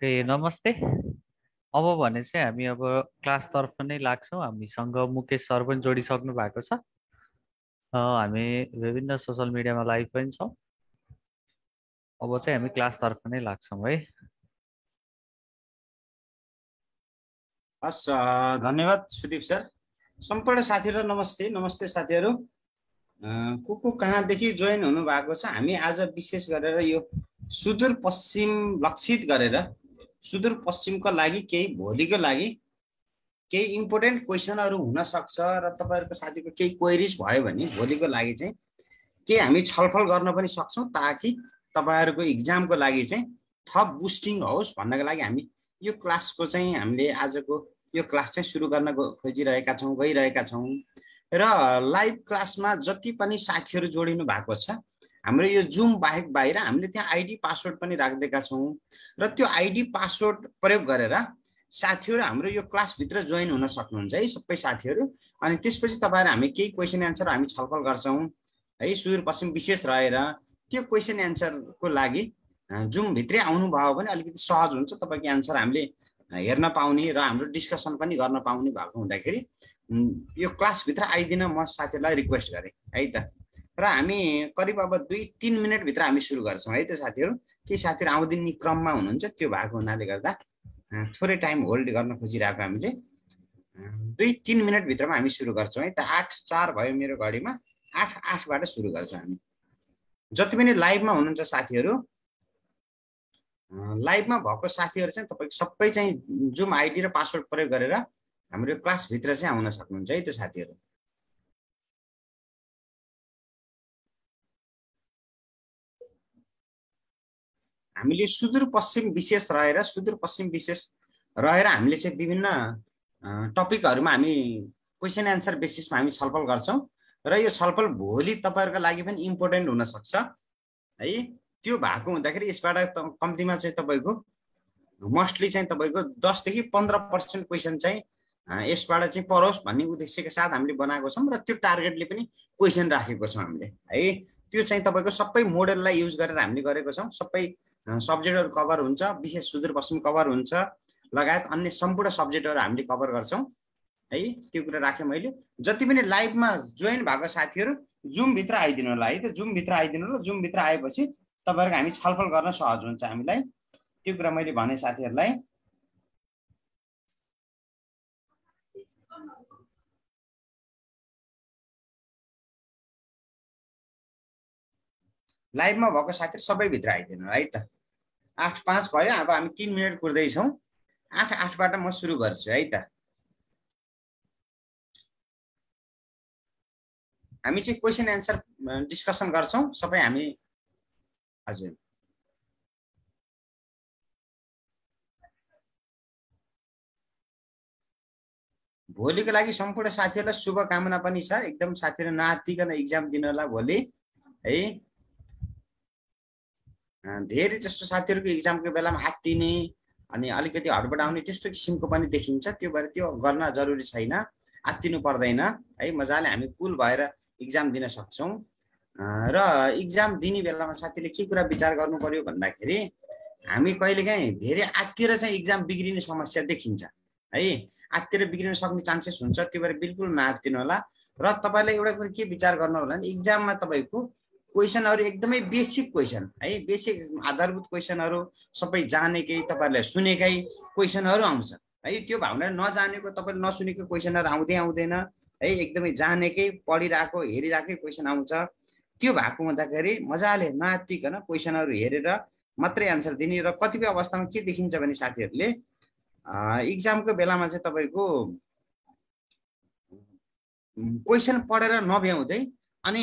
Okay नमस्ते। अब भने चाहिँ हामी अब क्लासतर्फ नै लाग्छौँ। हामीसँग मुकेश सर पनि जोडिसक्नु भएको छ। हामी विभिन्न सोसियल मिडियामा लाइभ पनि छौँ। अब चाहिँ हामी क्लासतर्फ नै लाग्छौँ है। हस् धन्यवाद सुदीप सर। सम्पूर्ण साथीहरू नमस्ते। नमस्ते साथीहरू। को को कहाँदेखि जोइन हुनुभएको छ? हामी आज विशेष गरेर यो सुदूरपश्चिम लक्षित गरेर सुदूरपश्चिमको लागि केही भोलिको लागि केही इम्पोर्टेन्ट क्वेसनहरू हुनसक्छ र तपाईँहरूको साथीको केही क्वेरिज भयो भने भोलिको लागि चाहिँ केही हामी छलफल गर्न पनि सक्छौँ ताकि तपाईँहरूको इक्जामको लागि चाहिँ थप बुस्टिङ होस् भन्नको लागि हामी यो क्लासको चाहिँ हामीले आजको यो क्लास चाहिँ सुरु गर्न खोजिरहेका छौँ गइरहेका छौँ। र लाइभ क्लासमा जति पनि साथीहरू जोडिनु भएको छ हाम्रो यो जुम बाहेक बाहिर हामीले त्यहाँ आइडी पासवर्ड पनि राखिदिएका छौँ। र त्यो आइडी पासवर्ड प्रयोग गरेर साथीहरू हाम्रो यो क्लासभित्र जोइन हुन सक्नुहुन्छ है सबै साथीहरू। अनि त्यसपछि तपाईँहरू हामी केही क्वेसन एन्सर हामी छलफल गर्छौँ। है सुदूरपश्चिम विशेष रहेर त्यो क्वेसन एन्सरको लागि जुमभित्रै आउनुभयो भने अलिकति सहज हुन्छ तपाईँको एन्सर हामीले हेर्न पाउने र हाम्रो डिस्कसन पनि गर्न पाउने भएको हुँदाखेरि यो क्लासभित्र आइदिन म साथीहरूलाई रिक्वेस्ट गरेँ है त? र हामी करिब अब दुई तिन मिनटभित्र हामी सुरु गर्छौँ है त साथीहरू। केही साथीहरू आउँदिने क्रममा हुनुहुन्छ त्यो भएको हुनाले गर्दा थोरै टाइम होल्ड गर्न खोजिरहेको हामीले। दुई तिन मिनटभित्रमा हामी सुरु गर्छौँ है। त आठ चार भयो मेरो घडीमा आठ आठबाट सुरु गर्छौँ हामी। जति पनि लाइभमा हुनुहुन्छ साथीहरू लाइभमा भएको साथीहरू चाहिँ तपाईँको सबै चाहिँ जुम आइडी र पासवर्ड प्रयोग गरेर हाम्रो क्लासभित्र चाहिँ आउन सक्नुहुन्छ है त साथीहरू। हामीले सुदूरपश्चिम विशेष रहेर सुदूरपश्चिम विशेष रहेर हामीले चाहिँ विभिन्न टपिकहरूमा हामी क्वेसन एन्सर बेसिसमा हामी छलफल गर्छौँ। र यो छलफल भोलि तपाईँहरूको लागि पनि इम्पोर्टेन्ट हुनसक्छ। है त्यो भएको हुँदाखेरि यसबाट कम्तीमा चाहिँ तपाईँको मोस्टली चाहिँ तपाईँको दसदेखि पन्ध्र पर्सेन्ट क्वेसन चाहिँ यसबाट चाहिँ परोस् भन्ने उद्देश्यका साथ हामीले बनाएको छौँ र त्यो टार्गेटले पनि क्वेसन राखेको छौँ हामीले। है त्यो चाहिँ तपाईँको सबै मोडललाई युज गरेर हामीले गरेको छौँ। सबै सब्जेक्टहरू कभर हुन्छ विशेष सुदूरपश्चिम कभर हुन्छ लगायत अन्य सम्पूर्ण सब्जेक्टहरू हामीले कभर गर्छौँ। है त्यो कुरा राखेँ मैले। जति पनि लाइभमा जोइन भएको साथीहरू जुमभित्र आइदिनु होला है त जुमभित्र आइदिनु होला जुमभित्र आएपछि तपाईँहरूको हामी छलफल गर्न सहज हुन्छ हामीलाई। त्यो कुरा मैले भने साथीहरूलाई। लाइभमा भएको साथीहरू सबैभित्र आइदिनु है त। आठ पाँच भयो अब हामी तिन मिनट कुर्दैछौँ। आठ आठबाट म सुरु गर्छु है त। हामी चाहिँ क्वेसन एन्सर डिस्कसन गर्छौँ। सबै हामी हजुर। भोलिको लागि सम्पूर्ण साथीहरूलाई शुभकामना पनि छ। एकदम साथीहरू नआत्तिकन इक्जाम दिन होला भोलि है। धेरै जस्तो साथीहरूको इक्जामको बेलामा आत्तिने अनि अलिकति हडबडाउने त्यस्तो किसिमको पनि देखिन्छ। त्यो भएर त्यो गर्न जरुरी छैन। आत्तिनु पर्दैन। है मजाले हामी कुल भएर इक्जाम दिन सक्छौँ। र इक्जाम दिने बेलामा साथीले के कुरा विचार गर्नु पर्यो भन्दाखेरि हामी कहिलेकाहीँ धेरै आत्तिएर चाहिँ इक्जाम बिग्रिने समस्या देखिन्छ। है आत्तिएर बिग्रिन सक्ने चान्सेस हुन्छ। त्यो भएर बिल्कुल नआत्तिनु होला। र तपाईँले एउटा कुरो के विचार गर्नु होला भने इक्जाममा तपाईँको क्वेसनहरू एकदमै बेसिक क्वेसन है? बेसिक आधारभूत क्वेसनहरू सबै जानेकै तपाईँहरूले सुनेकै क्वेसनहरू आउँछ है? त्यो भावनाले नजानेको तपाईँले नसुनेको क्वेसनहरू आउँदै आउँदैन है? एकदमै जानेकै पढिरहेको हेरिरहेकै क्वेसन आउँछ। त्यो भएको हुँदाखेरि मजाले नआत्तिकन क्वेसनहरू हेरेर मात्रै एन्सर दिने र कतिपय अवस्थामा के देखिन्छ भने साथीहरूले इक्जामको बेलामा चाहिँ तपाईँको क्वेसन पढेर नभ्याउँदै अनि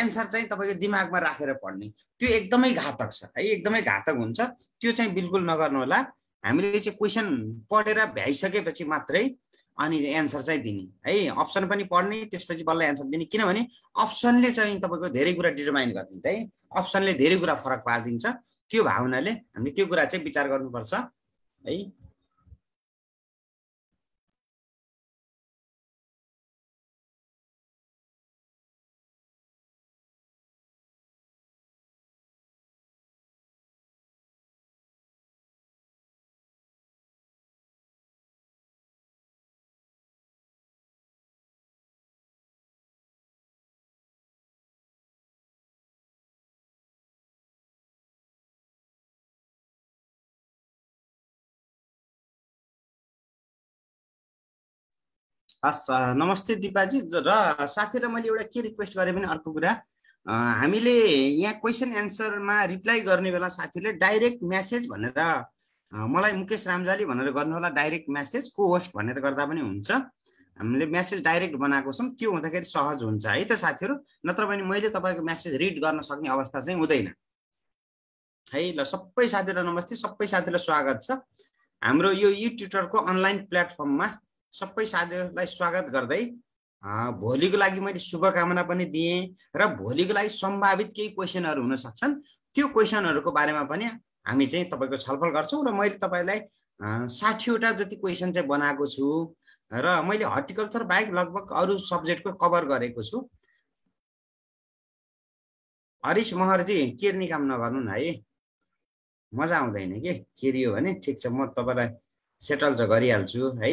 एन्सर चाहिँ तपाईँको दिमागमा राखेर पढ्ने। त्यो एकदमै घातक छ है एकदमै घातक हुन्छ। त्यो चाहिँ बिल्कुल नगर्नु होला हामीले चाहिँ क्वेसन पढेर भ्याइसकेपछि मात्रै अनि एन्सर चाहिँ दिने है। अप्सन पनि पढ्ने त्यसपछि बल्ल एन्सर दिने। किनभने अप्सनले चाहिँ तपाईँको धेरै कुरा डिटर्माइन गरिदिन्छ है। अप्सनले धेरै कुरा फरक पारिदिन्छ। त्यो भावनाले हामीले त्यो कुरा चाहिँ विचार गर्नुपर्छ है। हस् नमस्ते दिपाजी। र साथीहरूलाई मैले एउटा के रिक्वेस्ट गरेँ भने अर्को कुरा हामीले यहाँ क्वेसन एन्सरमा रिप्लाई गर्ने बेला साथीहरूले डाइरेक्ट म्यासेज भनेर मलाई मुकेश रामजाली भनेर गर्नु होला डाइरेक्ट म्यासेज को होस्ट भनेर गर्दा पनि हुन्छ। हामीले म्यासेज डाइरेक्ट बनाएको छौँ त्यो हुँदाखेरि सहज हुन्छ है त साथीहरू? नत्र भने मैले तपाईँको म्यासेज रिड गर्न सक्ने अवस्था चाहिँ हुँदैन। है ल सबै साथीहरूलाई नमस्ते सबै साथीहरूलाई स्वागत छ। हाम्रो यो युट्युटरको अनलाइन प्लेटफर्ममा सबै साथीहरूलाई स्वागत गर्दै भोलिको लागि मैले शुभकामना पनि दिएँ र भोलिको लागि सम्भावित केही क्वेसनहरू हुन सक्छन्। त्यो क्वेसनहरूको बारेमा पनि हामी चाहिँ तपाईँको छलफल गर्छौँ र मैले तपाईँलाई साठीवटा जति क्वेसन चाहिँ बनाएको छु र मैले हर्टिकल्चर बाहेक लगभग अरू सब्जेक्टको कभर गरेको छु। हरिश महरजी केर्नी काम नगर्नु न है। मजा आउँदैन कि? केरियो भने ठिक छ म तपाईँलाई सेटल चाहिँ गरिहाल्छु है।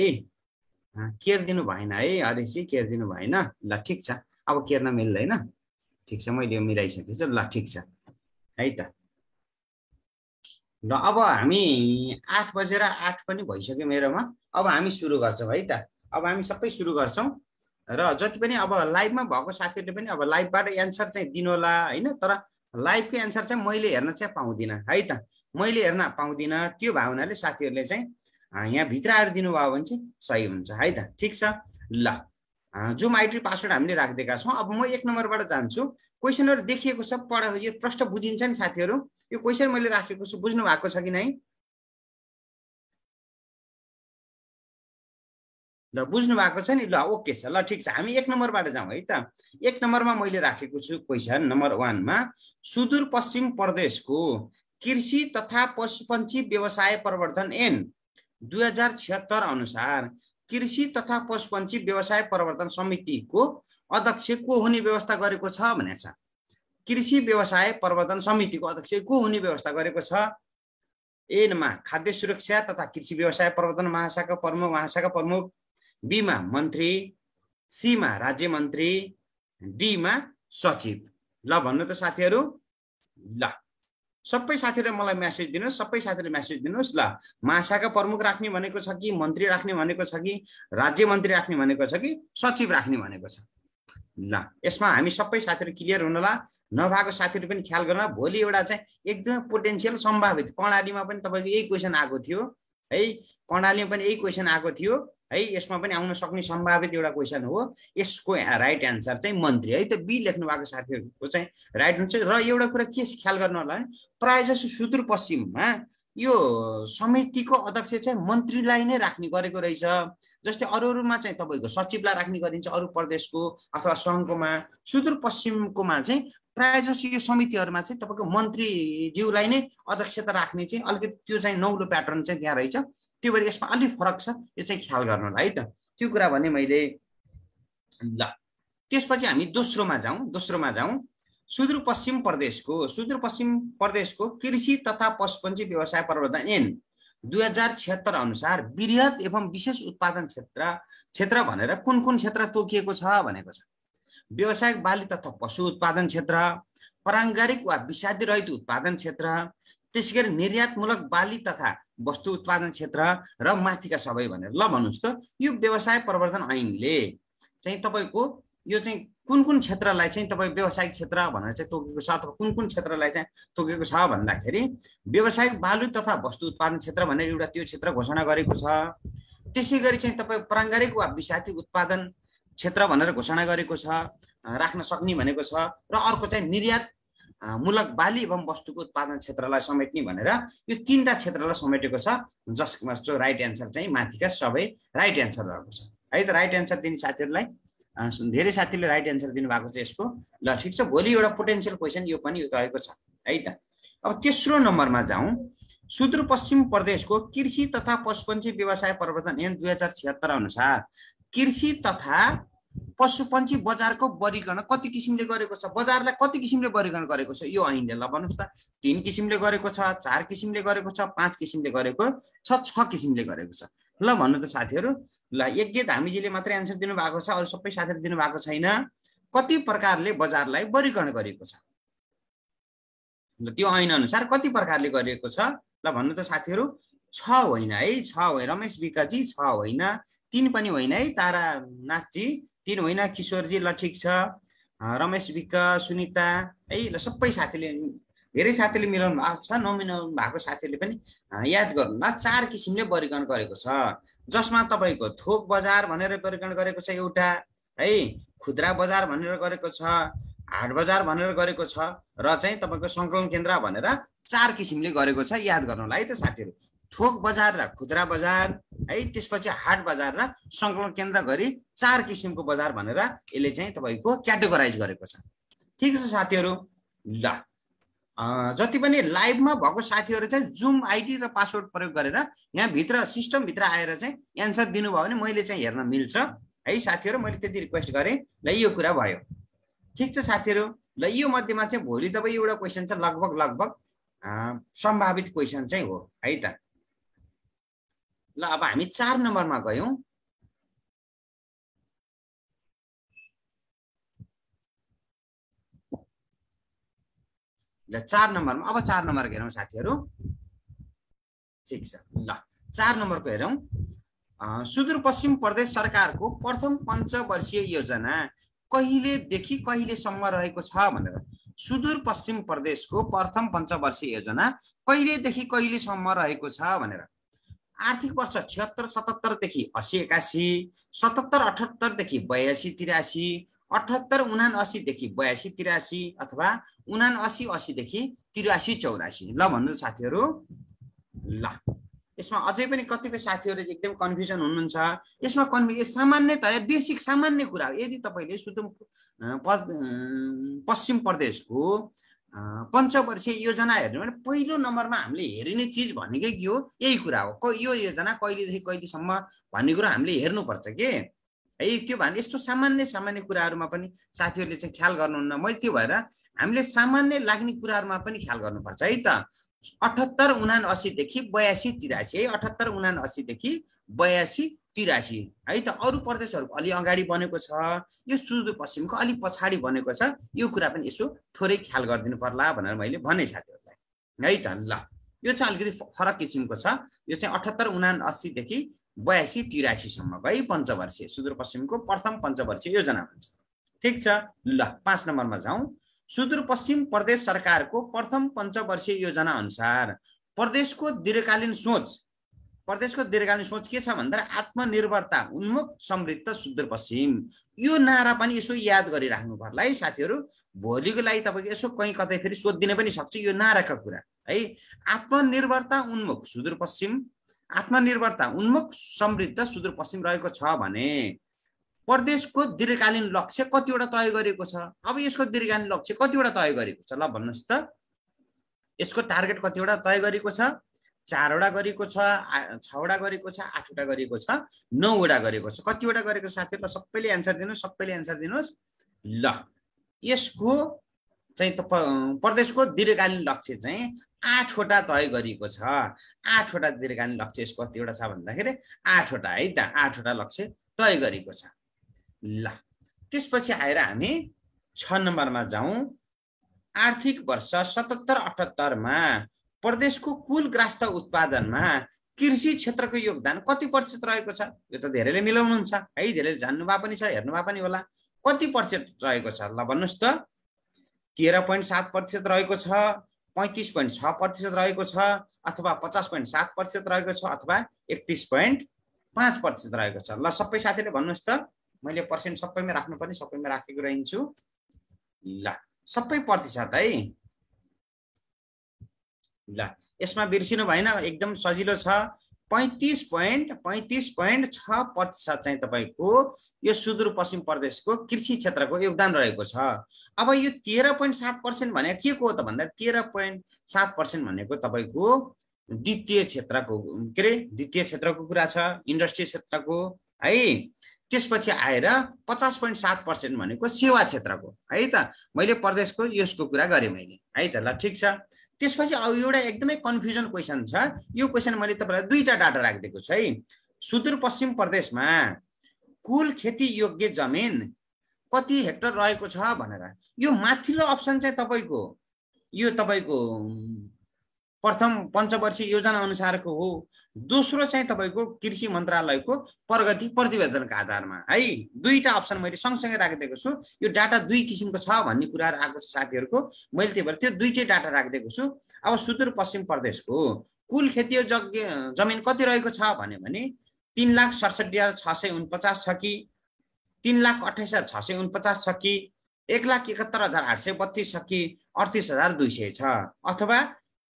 केयर दिनु भएन है हरिशजी केयर दिनु भएन। ल ठिक छ। अब केर्न मिल्दैन। ठिक छ मैले मिलाइसकेको छु। ल ठिक छ। है त। ल अब हामी आठ बजेर आठ पनि भइसक्यो मेरोमा। अब हामी सुरु गर्छौँ है त। अब हामी सबै सुरु गर्छौँ। र जति पनि अब लाइभमा भएको साथीहरूले पनि अब लाइभबाट एन्सर चाहिँ दिनु होला होइन? तर लाइभको एन्सर चाहिँ मैले हेर्न चाहिँ पाउँदिनँ है त। मैले हेर्न पाउँदिनँ। त्यो भावनाले साथीहरूले चाहिँ यहाँ भित्र आएर दिनुभयो भने चाहिँ सही हुन्छ है त? ठिक छ? ल जुम आइडी पासवर्ड हामीले राखिदिएका छौँ अब म एक नम्बरबाट जान्छु। क्वेसनहरू देखिएको छ पढ यो प्रश्न बुझिन्छ नि साथीहरू। यो क्वेसन मैले राखेको छु बुझ्नु भएको छ कि नै? ल बुझ्नु भएको छ नि? ल ओके छ। ल ठिक छ। हामी एक नम्बरबाट जाउँ है त? एक नम्बरमा मैले राखेको छु क्वेसन नम्बर वानमा सुदूरपश्चिम प्रदेशको कृषि तथा पशुपन्छी व्यवसाय प्रवर्धन एन दुई हजार छिहत्तर अनुसार कृषि तथा पशुपन्छी व्यवसाय प्रवर्धन समितिको अध्यक्ष को हुने व्यवस्था गरेको छ भनेको छ। कृषि व्यवसाय प्रवर्धन समितिको अध्यक्ष को हुने व्यवस्था गरेको छ? एनमा खाद्य सुरक्षा तथा कृषि व्यवसाय प्रवर्धन महाशाखा प्रमुख महाशाखा प्रमुख बीमा मन्त्री सीमा राज्य मन्त्री डीमा सचिव। ल भन्नु त साथीहरू। ल। सबै साथीहरूले मलाई म्यासेज दिनुहोस् सबै साथीहरूले म्यासेज दिनुहोस्। ल महाशाखा प्रमुख राख्ने भनेको छ कि मन्त्री राख्ने भनेको छ कि राज्य मन्त्री राख्ने भनेको छ कि सचिव राख्ने भनेको छ? ल यसमा हामी सबै साथीहरू क्लियर हुनुहोला नभएको साथीहरू पनि ख्याल गर्नु भोलि एउटा चाहिँ एकदमै पोटेन्सियल सम्भावित कर्णालीमा पनि तपाईँको यही क्वेसन आएको थियो। है कर्णालीमा पनि यही क्वेसन आएको थियो। है यसमा पनि आउन सक्ने सम्भावित एउटा क्वेसन हो। यसको राइट एन्सर चाहिँ मन्त्री है त बी लेख्नु भएको साथीहरूको चाहिँ राइट हुन्छ। र एउटा कुरा के ख्याल गर्नु होला भने प्रायः जसो सुदूरपश्चिममा यो समितिको अध्यक्ष चाहिँ मन्त्रीलाई नै राख्ने गरेको रहेछ। जस्तै अरू अरूमा चाहिँ तपाईँको सचिवलाई राख्ने गरिन्छ अरू प्रदेशको अथवा सङ्घकोमा सुदूरपश्चिमकोमा चाहिँ प्रायः जसो यो समितिहरूमा चाहिँ तपाईँको मन्त्रीज्यूलाई नै अध्यक्षता राख्ने चाहिँ अलिकति त्यो चाहिँ नौलो प्याटर्न चाहिँ त्यहाँ रहेछ। त्यो भएर यसमा अलिक फरक छ यो चाहिँ ख्याल गर्नु होला है त। त्यो कुरा भने मैले ल त्यसपछि हामी दोस्रोमा जाउँ दोस्रोमा जाउँ। सुदूरपश्चिम प्रदेशको सुदूरपश्चिम प्रदेशको कृषि तथा पशुपन्छी व्यवसाय प्रवर्धन एन दुई हजार छिहत्तर अनुसार वृहत एवं विशेष उत्पादन क्षेत्र क्षेत्र भनेर कुन कुन क्षेत्र तोकिएको छ भनेको छ। व्यावसायिक बाली तथा पशु उत्पादन क्षेत्र पारङ्गारिक वा विषादी रहित उत्पादन क्षेत्र त्यसै गरी निर्यातमूलक बाली तथा वस्तु उत्पादन क्षेत्र र माथिका सबै भनेर ल भन्नुहोस् त यो व्यवसाय प्रवर्धन ऐनले चाहिँ तपाईँको यो चाहिँ कुन कुन क्षेत्रलाई चाहिँ तपाईँ व्यावसायिक क्षेत्र भनेर चाहिँ तोकेको छ अथवा कुन कुन क्षेत्रलाई चाहिँ तोकेको छ भन्दाखेरि व्यावसायिक बालु तथा वस्तु उत्पादन क्षेत्र भनेर एउटा त्यो क्षेत्र घोषणा गरेको छ। त्यसै गरी चाहिँ तपाईँ पारङ्गारिक वा विषादी उत्पादन क्षेत्र भनेर घोषणा गरेको छ राख्न सक्ने भनेको छ र अर्को चाहिँ निर्यात मूलक बाली एवं वस्तुको उत्पादन क्षेत्रलाई समेट्ने भनेर यो तिनवटा क्षेत्रलाई समेटेको छ। जसमा राइट एन्सर चाहिँ माथिका सबै राइट एन्सर रहेको छ। है त राइट एन्सर दिने साथीहरूलाई धेरै साथीले राइट एन्सर दिनुभएको छ यसको। ल ठिक छ। भोलि एउटा पोटेन्सियल क्वेसन यो पनि रहेको छ। है त? अब तेस्रो नम्बरमा जाउँ। सुदूरपश्चिम प्रदेशको कृषि तथा पशुपन्छी व्यवसाय प्रवर्धन ऐन दुई हजार छिहत्तर अनुसार कृषि तथा पशुपन्छी बजारको वर्गीकरण कति किसिमले गरेको छ? बजारलाई कति किसिमले वर्गीकरण गरेको छ? यो ऐनले ल भन्नुहोस् त। तिन किसिमले गरेको छ चार किसिमले गरेको छ पाँच किसिमले गरेको छ छ किसिमले गरेको छ। ल भन्नु त साथीहरू ल एक गीत हामीजीले मात्रै एन्सर दिनुभएको छ अरू सबै साथीहरू दिनुभएको छैन। कति प्रकारले बजारलाई वर्गीकरण गरिएको छ? त्यो ऐन अनुसार कति प्रकारले गरिएको छ? ल भन्नु त साथीहरू छ होइन है छ होइन। रमेश विकाजी छ होइन। तिन पनि होइन है तारा तिन होइन किशोरजी ल ठिक छ। रमेश विक सुनिता है ल सबै साथीले धेरै साथीले मिलाउनु भएको छ। नमिलाउनु भएको साथीहरूले पनि याद गर्नु चार किसिमले वर्गीकरण गरेको छ। जसमा तपाईँको थोक बजार भनेर वर्गीकरण गरेको छ एउटा है खुद्रा बजार भनेर गरेको छ हाट बजार भनेर गरेको छ र चाहिँ तपाईँको सङ्कलन केन्द्र भनेर चार किसिमले गरेको छ। याद गर्नुलाई त साथीहरू। थोक बजार र खुद्रा बजार है त्यसपछि हाट बजार र सङ्कलन केन्द्र गरी चार किसिमको बजार भनेर यसले चाहिँ तपाईँको क्याटेगोराइज गरेको छ। ठिक छ साथीहरू? ल। जति पनि लाइभमा भएको साथीहरू चाहिँ जुम आइडी र पासवर्ड प्रयोग गरेर यहाँभित्र सिस्टमभित्र आएर चाहिँ एन्सर दिनुभयो भने मैले चाहिँ हेर्न मिल्छ। है साथीहरू मैले त्यति रिक्वेस्ट गरेँ। ल यो कुरा भयो। ठिक छ साथीहरू? ल यो मध्येमा चाहिँ भोलि तपाईँ एउटा क्वेसन चाहिँ लगभग लगभग सम्भावित क्वेसन चाहिँ हो। है त? ल अब हामी चार नम्बरमा गयौँ। ल चार नम्बरमा अब चार नम्बर हेरौँ साथीहरू। ठिक छ ल चार नम्बरको हेरौँ। सुदूरपश्चिम प्रदेश सरकारको प्रथम पञ्चवर्षीय योजना कहिलेदेखि कहिलेसम्म रहेको छ भनेर। सुदूरपश्चिम प्रदेशको प्रथम पञ्चवर्षीय योजना कहिलेदेखि कहिलेसम्म रहेको छ भनेर। आर्थिक वर्ष छिहत्तर सतहत्तरदेखि असी एकासी सतहत्तर अठहत्तरदेखि बयासी तिरासी अठहत्तर उना असीदेखि बयासी तिरासी अथवा उना असी असीदेखि तिरासी चौरासी। ल भन्नु साथीहरू। ल। यसमा अझै पनि कतिपय साथीहरू एकदम कन्फ्युजन हुनुहुन्छ। यसमा कन्फ्यु सामान्यतया बेसिक सामान्य कुरा हो। यदि तपाईँले सुदुम पश्चिम प्रदेशको पञ्चवर्षीय योजना हेर्नु भने पहिलो नम्बरमा हामीले हेरिने चिज भनेकै के हो? यही कुरा हो। यो योजना कहिलेदेखि कहिलेसम्म भन्ने कुरो हामीले हेर्नुपर्छ के? है त्यो भने यस्तो सामान्य सामान्य कुराहरूमा पनि साथीहरूले चाहिँ ख्याल गर्नुहुन्न। मैले त्यो भएर हामीले सामान्य लाग्ने कुराहरूमा पनि ख्याल गर्नुपर्छ है त। अठहत्तर उना असीदेखि बयासी तिरासी है। अठहत्तर उना असीदेखि बयासी तिरासी है। त अरू प्रदेशहरूको अलि अगाडि बनेको छ यो सुदूरपश्चिमको अलिक पछाडि बनेको छ यो कुरा पनि यसो थोरै ख्याल गरिदिनु पर्ला भनेर मैले भने साथीहरूलाई। है त ल। यो चाहिँ अलिकति फरक किसिमको छ। यो चाहिँ अठहत्तर उना असीदेखि बयासी तिरासीसम्म है पञ्चवर्षीय सुदूरपश्चिमको प्रथम पञ्चवर्षीय योजना भन्छ ठिक छ? ल पाँच नम्बरमा जाउँ। सुदूरपश्चिम प्रदेश सरकारको प्रथम पञ्चवर्षीय योजना अनुसार प्रदेशको दीर्घकालीन सोच प्रदेशको दीर्घकालीन सोच के छ भन्दा आत्मनिर्भरता उन्मुख समृद्ध सुदूरपश्चिम। यो नारा पनि यसो याद गरिराख्नु पर्ला है साथीहरू। भोलिको लागि तपाईँको यसो कहीँ कतै फेरि सोधिदिन पनि सक्छ यो नाराका कुरा है। आत्मनिर्भरता उन्मुख सुदूरपश्चिम। आत्मनिर्भरता उन्मुख समृद्ध सुदूरपश्चिम रहेको छ भने प्रदेशको दीर्घकालीन लक्ष्य कतिवटा तय गरिएको छ? अब यसको दीर्घकालीन लक्ष्य कतिवटा तय गरिएको छ? ल भन्नुहोस् त। यसको टार्गेट कतिवटा तय गरिएको छ? चारवटा गरेको छ छवटा गरेको छ आठवटा गरेको छ नौवटा गरेको छ। कतिवटा गरेको साथीहरूलाई सबैले एन्सर दिनुहोस् सबैले एन्सर दिनुहोस्। ल यसको चाहिँ प्रदेशको दीर्घकालीन लक्ष्य चाहिँ आठवटा तय गरिएको छ। आठवटा दीर्घकालीन लक्ष्य यसको कतिवटा छ भन्दाखेरि? आठवटा है त आठवटा लक्ष्य तय गरेको छ। ल। त्यसपछि आएर हामी छ नम्बरमा जाउँ। आर्थिक वर्ष सतहत्तर अठहत्तरमा प्रदेशको कुल ग्रास्त उत्पादनमा कृषि क्षेत्रको योगदान कति प्रतिशत रहेको छ? यो त धेरैले मिलाउनुहुन्छ। है धेरैले जान्नुभएको पनि छ हेर्नुभएको पनि होला। कति प्रतिशत रहेको छ? ल भन्नुहोस् त। तेह्र पोइन्ट सात प्रतिशत रहेको छ पैँतिस पोइन्ट छ प्रतिशत रहेको छ अथवा पचास पोइन्ट सात प्रतिशत रहेको छ अथवा एकतिस पोइन्ट पाँच प्रतिशत रहेको छ। ल सबै साथीले भन्नुहोस् त। मैले पर्सेन्ट सबैमा राख्नुपर्ने सबैमा राखेको रहन्छु। ल सबै प्रतिशत है? ल यसमा बिर्सिनु भएन एकदम सजिलो छ। पैँतिस पोइन्ट पैँतिस पोइन्ट छ प्रतिशत चाहिँ तपाईँको यो सुदूरपश्चिम प्रदेशको कृषि क्षेत्रको योगदान रहेको छ। अब यो तेह्र पोइन्ट सात पर्सेन्ट भनेको के को हो त भन्दा तेह्र पोइन्ट सात पर्सेन्ट भनेको तपाईँको द्वितीय क्षेत्रको के अरे द्वितीय क्षेत्रको कुरा छ इन्डस्ट्री क्षेत्रको है? त्यसपछि आएर पचास पोइन्ट सात पर्सेन्ट भनेको सेवा क्षेत्रको है त? मैले प्रदेशको यसको कुरा गरेँ मैले है त? ल ठिक छ। त्यसपछि अब एउटा एकदमै कन्फ्युजन क्वेसन छ। यो क्वेसन मैले तपाईँलाई दुईवटा डाटा राखिदिएको छु है? सुदूरपश्चिम प्रदेशमा कुल खेती योग्य जमिन कति हेक्टर रहेको छ भनेर। यो माथिल्लो अप्सन चाहिँ तपाईँको यो तपाईँको प्रथम पञ्चवर्षीय योजना अनुसारको हो। दोस्रो चाहिँ तपाईँको कृषि मन्त्रालयको प्रगति प्रतिवेदनको आधारमा। है दुईवटा अप्सन मैले सँगसँगै राखिदिएको छु। यो डाटा दुई किसिमको छ भन्ने कुराहरू आएको छ साथीहरूको। मैले त्यही भएर त्यो दुइटै डाटा राखिदिएको छु। अब सुदूरपश्चिम प्रदेशको कुल खेती जमिन कति रहेको छ भन्यो भने तिन लाख सडसठी हजार छ सय उनपचास छ कि तिन लाख अठाइस हजार छ सय उनपचास छ कि एक लाख एकहत्तर हजार आठ सय बत्तिस छ कि अडतिस हजार दुई सय छ। अथवा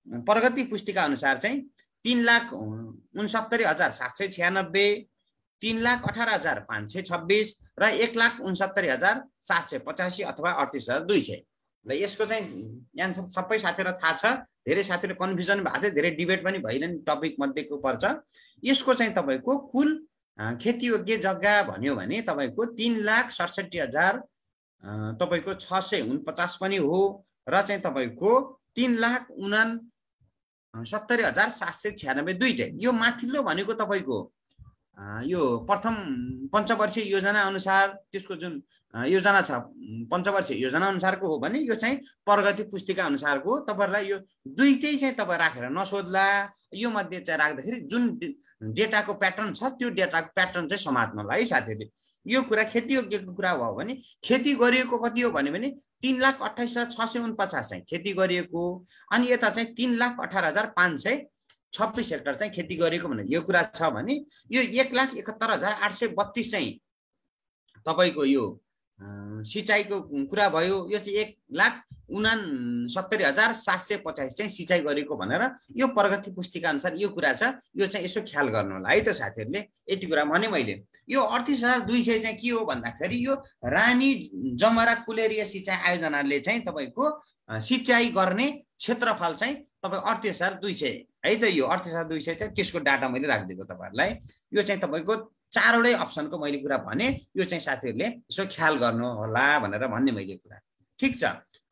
प्रगति पुस्तिका अनुसार चाहिँ तिन लाख उन्सत्तरी हजार सात सय छ्यानब्बे तिन लाख अठार हजार पाँच सय छब्बिस र एक लाख उन्सत्तरी हजार सात सय पचासी अथवा अडतिस हजार दुई सय। र यसको चाहिँ एन्सर सबै साथीहरूलाई थाहा छ धेरै साथीहरू कन्फ्युजन भएको थियो धेरै डिबेट पनि भइरहने टपिक मध्येको पर्छ। यसको चाहिँ तपाईँको कुल खेतीयोग्य जग्गा भन्यो भने तपाईँको तिन लाख सडसठी हजार तपाईँको छ सय उनपचास पनि हो र चाहिँ तपाईँको तिन लाख उना सत्तरी हजार सात सय छ्यानब्बे दुइटै यो माथिल्लो भनेको तपाईँको यो प्रथम पञ्चवर्षीय योजना अनुसार त्यसको जुन योजना छ पञ्चवर्षीय योजना अनुसारको हो भने यो चाहिँ प्रगति पुस्तिका अनुसारको तपाईँहरूलाई यो दुइटै चाहिँ तपाईँ राखेर नसोध्ला। यो मध्ये चाहिँ राख्दाखेरि जुन डेटाको प्याटर्न छ त्यो डेटाको प्याटर्न चाहिँ समात्नुलाई है साथीहरूले। यो कुरा खेतीयोग्यको कुरा भयो भने खेती गरिएको कति हो भन्यो भने तिन लाख अठाइस हजार छ सय उनपचास चाहिँ खेती गरिएको अनि यता चाहिँ तिन लाख अठार हजार पाँच सय छब्बिस हेक्टर चाहिँ खेती गरेको भने यो कुरा छ भने यो एक लाख एकहत्तर हजार आठ सय बत्तिस चाहिँ तपाईँको यो सिँचाइको कुरा भयो यो चाहिँ एक लाख उना सत्तरी हजार सात सय पचास चाहिँ सिँचाइ गरेको भनेर यो प्रगति पुस्तिका अनुसार यो कुरा छ। यो चाहिँ यसो ख्याल गर्नु होला। है त साथीहरूले? यति कुरा भने मैले। यो अडतिस हजार दुई सय चाहिँ के हो भन्दाखेरि यो रानी जमरा कुलेरिया सिँचाइ आयोजनाले चाहिँ तपाईँको सिँचाइ गर्ने क्षेत्रफल चाहिँ तपाईँ अडतिस हजार दुई सय है त यो अडतिस हजार दुई सय चाहिँ त्यसको डाटा मैले राखिदिएको तपाईँहरूलाई। यो चाहिँ तपाईँको चारवटै अप्सनको मैले कुरा भने यो चाहिँ साथीहरूले यसो ख्याल गर्नु होला भनेर भन्ने मैले कुरा। ठिक छ?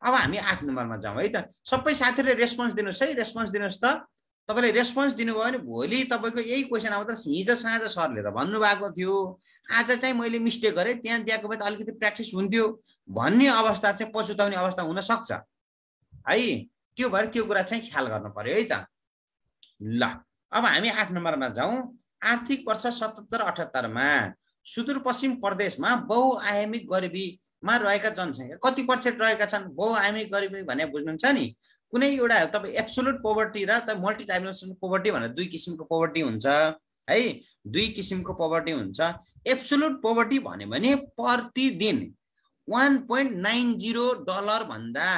अब हामी आठ नम्बरमा जाउँ है त। सबै साथीहरूले रेस्पोन्स दिनुहोस् है। रेस्पोन्स दिनुहोस् त। तपाईँले रेस्पोन्स दिनुभयो भने भोलि तपाईँको यही क्वेसन आउँदा हिजो साँझ सरले त भन्नुभएको थियो। आज चाहिँ मैले मिस्टेक गरेँ। त्यहाँ दिएको भए त अलिकति प्र्याक्टिस हुन्थ्यो। भन्ने अवस्था चाहिँ पछुताउने अवस्था हुनसक्छ। है? त्यो भएर त्यो कुरा चाहिँ ख्याल गर्नु पर्यो है त। ल अब हामी आठ नम्बरमा जाउँ। आर्थिक वर्ष सतहत्तर अठहत्तरमा सुदूरपश्चिम प्रदेशमा बहुआयामिक गरिबीमा रहेका जनसङ्ख्या कति पर्सेन्ट रहेका छन्? बहुआयामिक गरिबी भने बुझ्नुहुन्छ नि। कुनै एउटा तपाईँ एब्सोलुट पोभर्टी र त मल्टी डाइमेन्सनल पोभर्टी भनेर दुई किसिमको पोभर्टी हुन्छ है? दुई किसिमको पोभर्टी हुन्छ। एब्सोलुट पोभर्टी भन्यो भने प्रतिदिन one point nine zero dollar भन्दा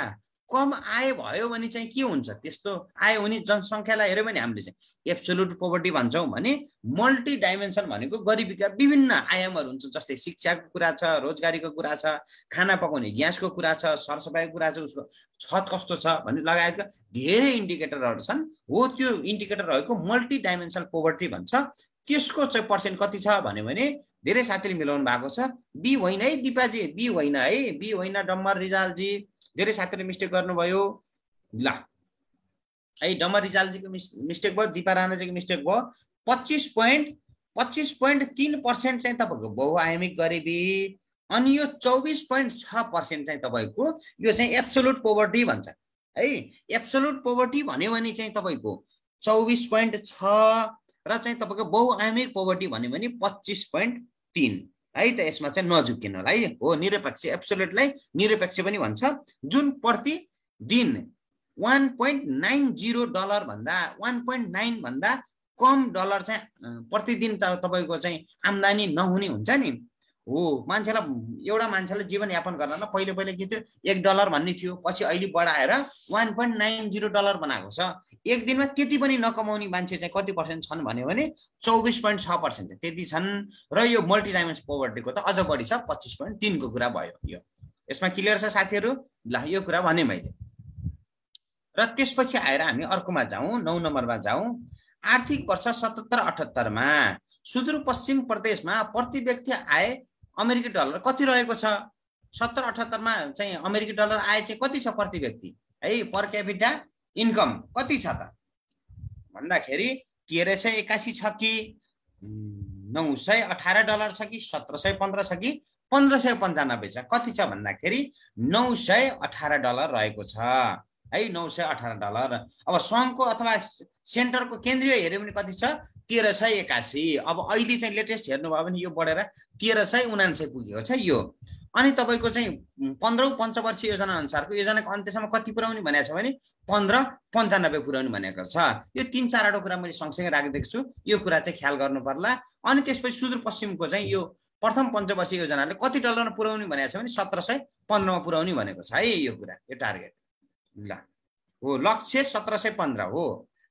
कम आय भयो भने चाहिँ के हुन्छ? त्यस्तो आय हुने जनसङ्ख्यालाई हेऱ्यो भने हामीले चाहिँ एब्सोल्युट पोभर्टी भन्छौँ भने मल्टी डाइमेन्सन भनेको गरिबीका विभिन्न आयामहरू हुन्छ जस्तै शिक्षाको कुरा छ रोजगारीको कुरा छ खाना पकाउने ग्यासको कुरा छ सरसफाइको कुरा छ उसको छत कस्तो छ भन्ने लगायतका धेरै इन्डिकेटरहरू छन्। हो त्यो इन्डिकेटर रहेको मल्टी डाइमेन्सनल पोभर्टी भन्छ। त्यसको चाहिँ पर्सेन्ट कति छ भन्यो भने धेरै साथीले मिलाउनु भएको छ। बी होइन है दिपाजी बी होइन है बी होइन डम्बर रिजालजी धेरै साथीहरूले मिस्टेक गर्नुभयो। ल। है डम्बर रिजालजीको मिस मिस्टेक भयो दिपा राणाजीको मिस्टेक भयो। पच्चिस पोइन्ट पच्चिस पोइन्ट तिन पर्सेन्ट चाहिँ तपाईँको बहुआयामिक गरिबी अनि यो चौबिस पोइन्ट छ पर्सेन्ट चाहिँ तपाईँको यो चाहिँ एब्सोलुट पोभर्टी भन्छ। है एब्सोलुट पोभर्टी भन्यो भने चाहिँ तपाईँको चौबिस पोइन्ट छ र चाहिँ तपाईँको बहुआयामिक पोभर्टी भन्यो भने पच्चिस पोइन्ट तिन। है त यसमा चाहिँ नझुकिनु होला है हो निरपेक्ष एब्सोलेटलाई निरपेक्ष पनि भन्छ। जुन प्रति दिन one point nine zero dollar भन्दा वान पोइन्ट नाइन भन्दा कम डलर चाहिँ प्रतिदिन तपाईँको चाहिँ आम्दानी नहुने हुन्छ नि। हो मान्छेलाई एउटा मान्छेलाई जीवनयापन गर्न पहिले पहिले के थियो? एक डलर भन्ने थियो। पछि अहिले बढाएर one point nine zero dollar बनाएको छ। एक दिनमा त्यति पनि नकमाउने मान्छे चाहिँ कति पर्सेन्ट छन् भन्यो भने चौबिस पोइन्ट छ पर्सेन्ट त्यति छन्। र यो मल्टिडाइमेन्स पोभर्टीको त अझ बढी छ पच्चिस पोइन्ट तिनको कुरा भयो यो। यसमा क्लियर छ साथीहरू? ल यो कुरा भने मैले। र त्यसपछि आएर हामी अर्कोमा जाउँ नौ नम्बरमा जाउँ। आर्थिक वर्ष सतहत्तर अठहत्तरमा। सुदूरपश्चिम प्रदेशमा प्रति व्यक्ति आय अमेरिकी डलर कति रहेको छ? सत्तर अठहत्तरमा चाहिँ अमेरिकी डलर आय चाहिँ कति छ प्रति व्यक्ति? है पर क्यापिटा इन्कम कति छ त? भन्दाखेरि तेह्र सय एकासी छ कि? नौ सय अठार डलर छ कि? सत्र सय पन्ध्र छ कि? पन्ध्र सय पन्चानब्बे छ। कति छ भन्दाखेरि नौ सय अठार डलर रहेको छ। है नौ सय अठार डलर। अब सङ्घको अथवा सेन्टरको केन्द्रीय हेऱ्यो भने कति छ? तेह्र सय एकासी। अब अहिले चाहिँ लेटेस्ट हेर्नुभयो भने यो बढेर तेह्र सय उनान्सय पुगेको छ यो। अनि तपाईँको चाहिँ पन्ध्रौँ पञ्चवर्षीय योजना अनुसारको योजनाको अन्त्यसम्म कति पुऱ्याउने भनेको छ भने पन्ध्र पन्चानब्बे पुऱ्याउने भनेको छ। यो तिन चारवटा कुरा मैले सँगसँगै राखिदिएको छु। यो कुरा चाहिँ ख्याल गर्नु पर्ला अनि त्यसपछि सुदूरपश्चिमको चाहिँ यो प्रथम पञ्चवर्षीय योजनाले कति डलरमा पुऱ्याउने भनेको छ भने सत्र सय पन्ध्रमा पुऱ्याउने भनेको छ है यो कुरा यो टार्गेट ल हो लक्ष्य सत्र सय पन्ध्र हो।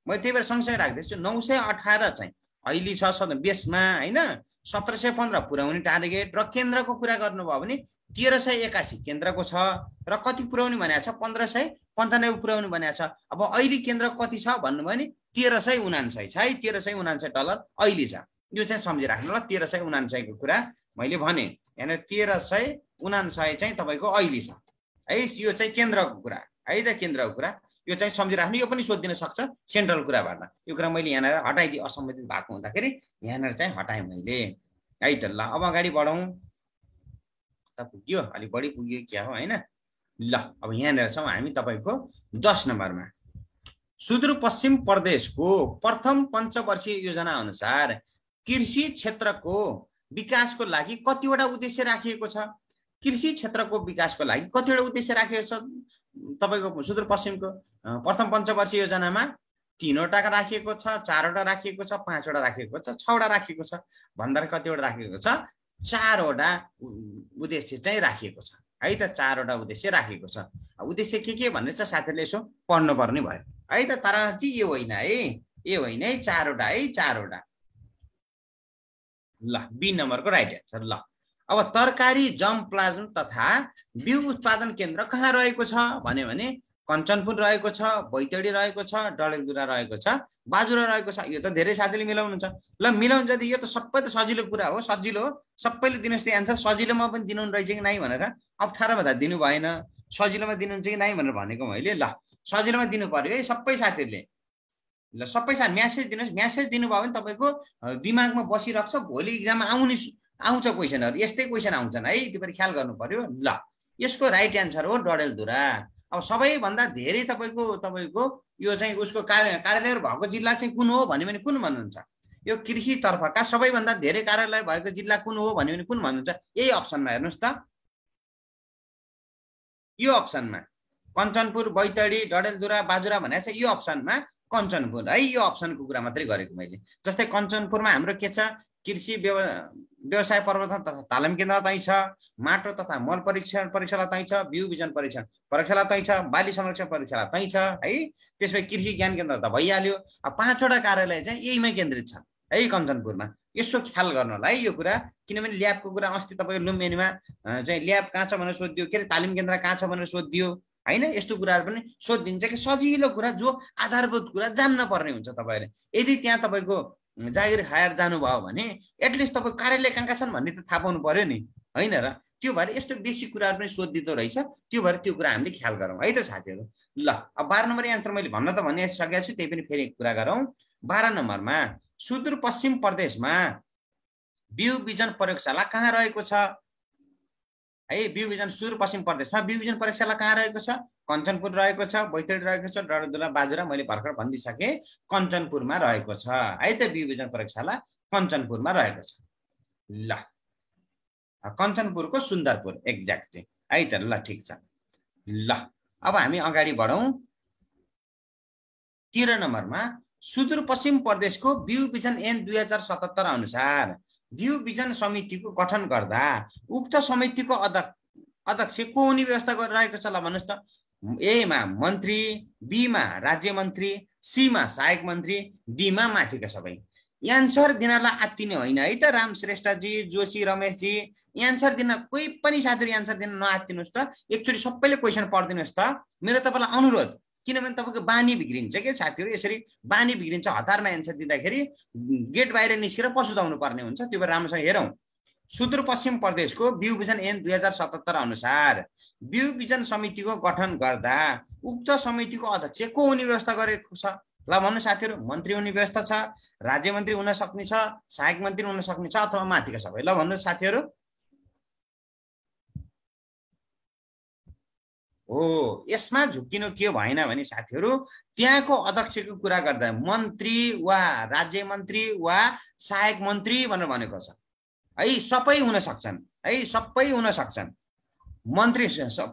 मैले त्यही भएर सँगसँगै राखिदिएको छु नौ सय अठार चाहिँ अहिले छ सद बेसमा होइन? सत्र सय पन्ध्र पुऱ्याउने टार्गेट र केन्द्रको कुरा गर्नुभयो भने तेह्र सय एकासी केन्द्रको छ र कति पुऱ्याउने भनेको छ? पन्ध्र सय पन्चानब्बे पुऱ्याउने भनेको छ। अब अहिले केन्द्र कति छ भन्नुभयो भने तेह्र सय उनान्सय छ है? तेह्र सय उनान्सय डलर अहिले छ। यो चाहिँ सम्झिराख्नु ल तेह्र सय उनान्सयको कुरा मैले भने यहाँनिर तेह्र सय उनान्सय चाहिँ तपाईँको अहिले छ। है यो चाहिँ केन्द्रको कुरा। है त केन्द्रको कुरा। यो चाहिँ सम्झिराख्नु यो पनि सोधिदिन सक्छ सेन्ट्रल कुराबाट। यो कुरा मैले यहाँनिर हटाइदिएँ असम्बन्धित भएको हुँदाखेरि यहाँनिर चाहिँ हटाएँ मैले। है त ल अब अगाडि बढौँ। त पुग्यो? अलिक बढी पुग्यो क्या हो होइन? ल अब यहाँनिर छौँ हामी तपाईँको दस नम्बरमा। सुदूरपश्चिम प्रदेशको प्रथम पञ्चवर्षीय योजना अनुसार कृषि क्षेत्रको विकासको लागि कतिवटा उद्देश्य राखिएको छ? कृषि क्षेत्रको विकासको लागि कतिवटा उद्देश्य राखिएको छ? तपाईँको सुदूरपश्चिमको प्रथम पञ्चवर्षीय योजनामा तिनवटा राखिएको छ चारवटा राखिएको छ पाँचवटा राखिएको छ छवटा राखिएको छ भन्दा कतिवटा राखिएको छ चारवटा उद्देश्य चाहिँ राखिएको छ। है त चारवटा उद्देश्य राखिएको छ। उद्देश्य के के भन्ने चाहिँ साथीहरूले यसो पढ्नुपर्ने भयो। है त तर चाहिँ यो होइन है यो होइन है चारवटा है चारवटा। ल बी नम्बरको राइट एन्सर ल। अब तरकारी जम प्लाज्म तथा बिउ उत्पादन केन्द्र कहाँ रहेको छ? भन्यो भने कञ्चनपुर रहेको छ बैतडी रहेको छ डडेलधुरा रहेको छ बाजुरा रहेको छ। यो त धेरै साथीले मिलाउनुहुन्छ। ल मिलाउनु जति यो त सबै त सजिलो कुरा हो सजिलो हो। सबैले दिनुहोस् त्यो एन्सर सजिलोमा पनि दिनु रहेछ कि नै भनेर अप्ठ्यारो भन्दा दिनु भएन। सजिलोमा दिनुहुन्छ कि नै भनेर भनेको मैले। ल सजिलोमा दिनु पऱ्यो है सबै साथीहरूले। ल सबै साथ म्यासेज दिनुहोस्। म्यासेज दिनुभयो भने तपाईँको दिमागमा बसिरहेको छ भोलि इक्जाममा आउने आउँछ क्वेसनहरू यस्तै क्वेसन आउँछन् है त्यो पनि ख्याल गर्नु पर्यो ल यसको राइट एन्सर हो डडेलधुरा अब सबैभन्दा धेरै तपाईँको तपाईँको यो चाहिँ उसको कार्य कार्यालयहरू भएको जिल्ला चाहिँ कुन हो भन्यो भने कुन भन्नुहुन्छ? यो कृषितर्फका सबैभन्दा धेरै कार्यालय भएको जिल्ला कुन हो भन्यो भने कुन भन्नुहुन्छ? यही अप्सनमा हेर्नुहोस् त। यो अप्सनमा कञ्चनपुर बैतडी डडेलधुरा बाजुरा भनेको छ यो अप्सनमा कञ्चनपुर है यो अप्सनको कुरा मात्रै गरेको मैले। जस्तै कञ्चनपुरमा हाम्रो के छ? कृषि व्यवसाय प्रवर्धन तथा तालिम केन्द्र तै छ माटो तथा मल परीक्षण परीक्षाला तै छ बिउ बिजन परीक्षण परीक्षाला तै छ बाली संरक्षण परीक्षाला तै छ है? त्यसपछि कृषि ज्ञान केन्द्र त भइहाल्यो। अब पाँचवटा कार्यालय चाहिँ यहीमै केन्द्रित छ है? कञ्चनपुरमा। यसो ख्याल गर्नु होला है यो कुरा किनभने ल्याबको कुरा अस्ति तपाईँको लुम्बिनीमा चाहिँ ल्याब कहाँ छ भनेर सोधिदियो के अरे तालिम केन्द्र कहाँ छ भनेर सोधिदियो होइन? यस्तो कुराहरू पनि सोधिदिन्छ। कि सजिलो कुरा जो आधारभूत कुरा जान्न पर्ने हुन्छ तपाईँहरूले यदि त्यहाँ तपाईँको जागिर खाएर जानुभयो भने एटलिस्ट तपाईँ कार्यालय कहाँ कहाँ छन् भन्ने त थाहा पाउनु पऱ्यो नि। होइन र त्यो भएर यस्तो बेसी कुराहरू पनि सोधिदिँदो रहेछ। त्यो भएर त्यो कुरा हामीले ख्याल गरौँ। है त साथीहरू? ल अब बाह्र नम्बर एन्सर मैले भन्न त भनिसकेको छु त्यही पनि फेरि कुरा गरौँ। बाह्र नम्बरमा सुदूरपश्चिम प्रदेशमा बिउ बिजन प्रयोगशाला कहाँ रहेको छ? है बिउ बिजन सुदूरपश्चिम प्रदेशमा बिउ बिजन प्रयोगशाला कहाँ रहेको छ? कञ्चनपुर रहेको छ बैतडी रहेको छ डडेलधुरा बाजुरा मैले भर्खर भनिदिइसकेँ कञ्चनपुरमा रहेको छ। है त विभाजन प्रयोगशाला कञ्चनपुरमा रहेको छ। ल कञ्चनपुरको सुन्दरपुर एक्ज्याक्टली है त ल ठिक छ। ल अब हामी अगाडि बढौँ। तेह्र नम्बरमा सुदूरपश्चिम प्रदेशको बिउ बिजन एन दुई हजार सतहत्तर अनुसार बिउ बिजन समितिको गठन गर्दा उक्त समितिको अध्यक्ष को हुने व्यवस्था गरिरहेको छ ल भन्नुहोस् त। एमा मन्त्री बीमा राज्य मन्त्री सीमा सहायक मन्त्री डीमा माथिका सबै। एन्सर दिनलाई आत्तिने होइन है त राम श्रेष्ठजी जोशी रमेशजी। एन्सर दिन कोही पनि साथीहरू एन्सर दिन नआत्तिनुहोस् त। एकचोटि सबैले क्वेसन पढिदिनुहोस् त। मेरो तपाईँलाई अनुरोध किनभने तपाईँको बानी बिग्रिन्छ क्या साथीहरू? यसरी बानी बिग्रिन्छ हतारमा एन्सर दिँदाखेरि गेट बाहिर निस्केर पसुताउनु पर्ने हुन्छ। त्यो भएर राम्रोसँग हेरौँ। सुदूरपश्चिम प्रदेशको बिउ विजन एन दुई हजार सतहत्तर अनुसार बिउ बिजन समितिको गठन गर्दा उक्त समितिको अध्यक्ष को हुने व्यवस्था गरेको छ? ल भन्नु साथीहरू मन्त्री हुने व्यवस्था छ राज्य मन्त्री हुन सक्ने छ सहायक मन्त्री हुन सक्ने छ अथवा माथिका सबै? ल भन्नु साथीहरू। हो यसमा झुक्किनु के भएन भने साथीहरू त्यहाँको अध्यक्षको कुरा गर्दा मन्त्री वा राज्य मन्त्री वा सहायक मन्त्री भनेर भनेको छ। है सबै हुन सक्छन्। है सबै हुन सक्छन्। मन्त्री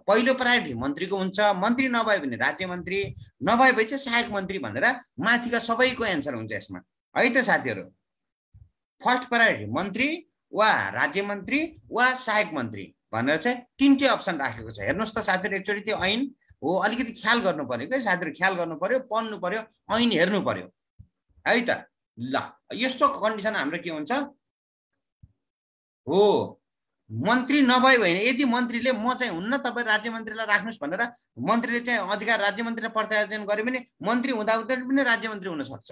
पहिलो प्रायोरिटी मन्त्रीको हुन्छ मन्त्री नभए भने राज्य मन्त्री नभए चाहिँ सहायक मन्त्री भनेर माथिका सबैको एन्सर हुन्छ यसमा। है त साथीहरू? फर्स्ट प्रायोरिटी मन्त्री वा राज्य मन्त्री वा सहायक मन्त्री भनेर चाहिँ तिनटै अप्सन राखेको छ। हेर्नुहोस् त साथीहरू एकचोटि त्यो ऐन हो अलिकति ख्याल गर्नु पऱ्यो क्या साथीहरू ख्याल गर्नु पऱ्यो पढ्नु पऱ्यो ऐन हेर्नु पऱ्यो। है त? ल यस्तो कन्डिसन हाम्रो के हुन्छ? हो मन्त्री नभए होइन यदि मन्त्रीले म चाहिँ हुन्न तपाईँ राज्य मन्त्रीलाई राख्नुहोस् भनेर मन्त्रीले चाहिँ अधिकार राज्य मन्त्रीलाई प्रत्यार्जन गऱ्यो भने मन्त्री हुँदा हुँदै पनि राज्य मन्त्री हुनसक्छ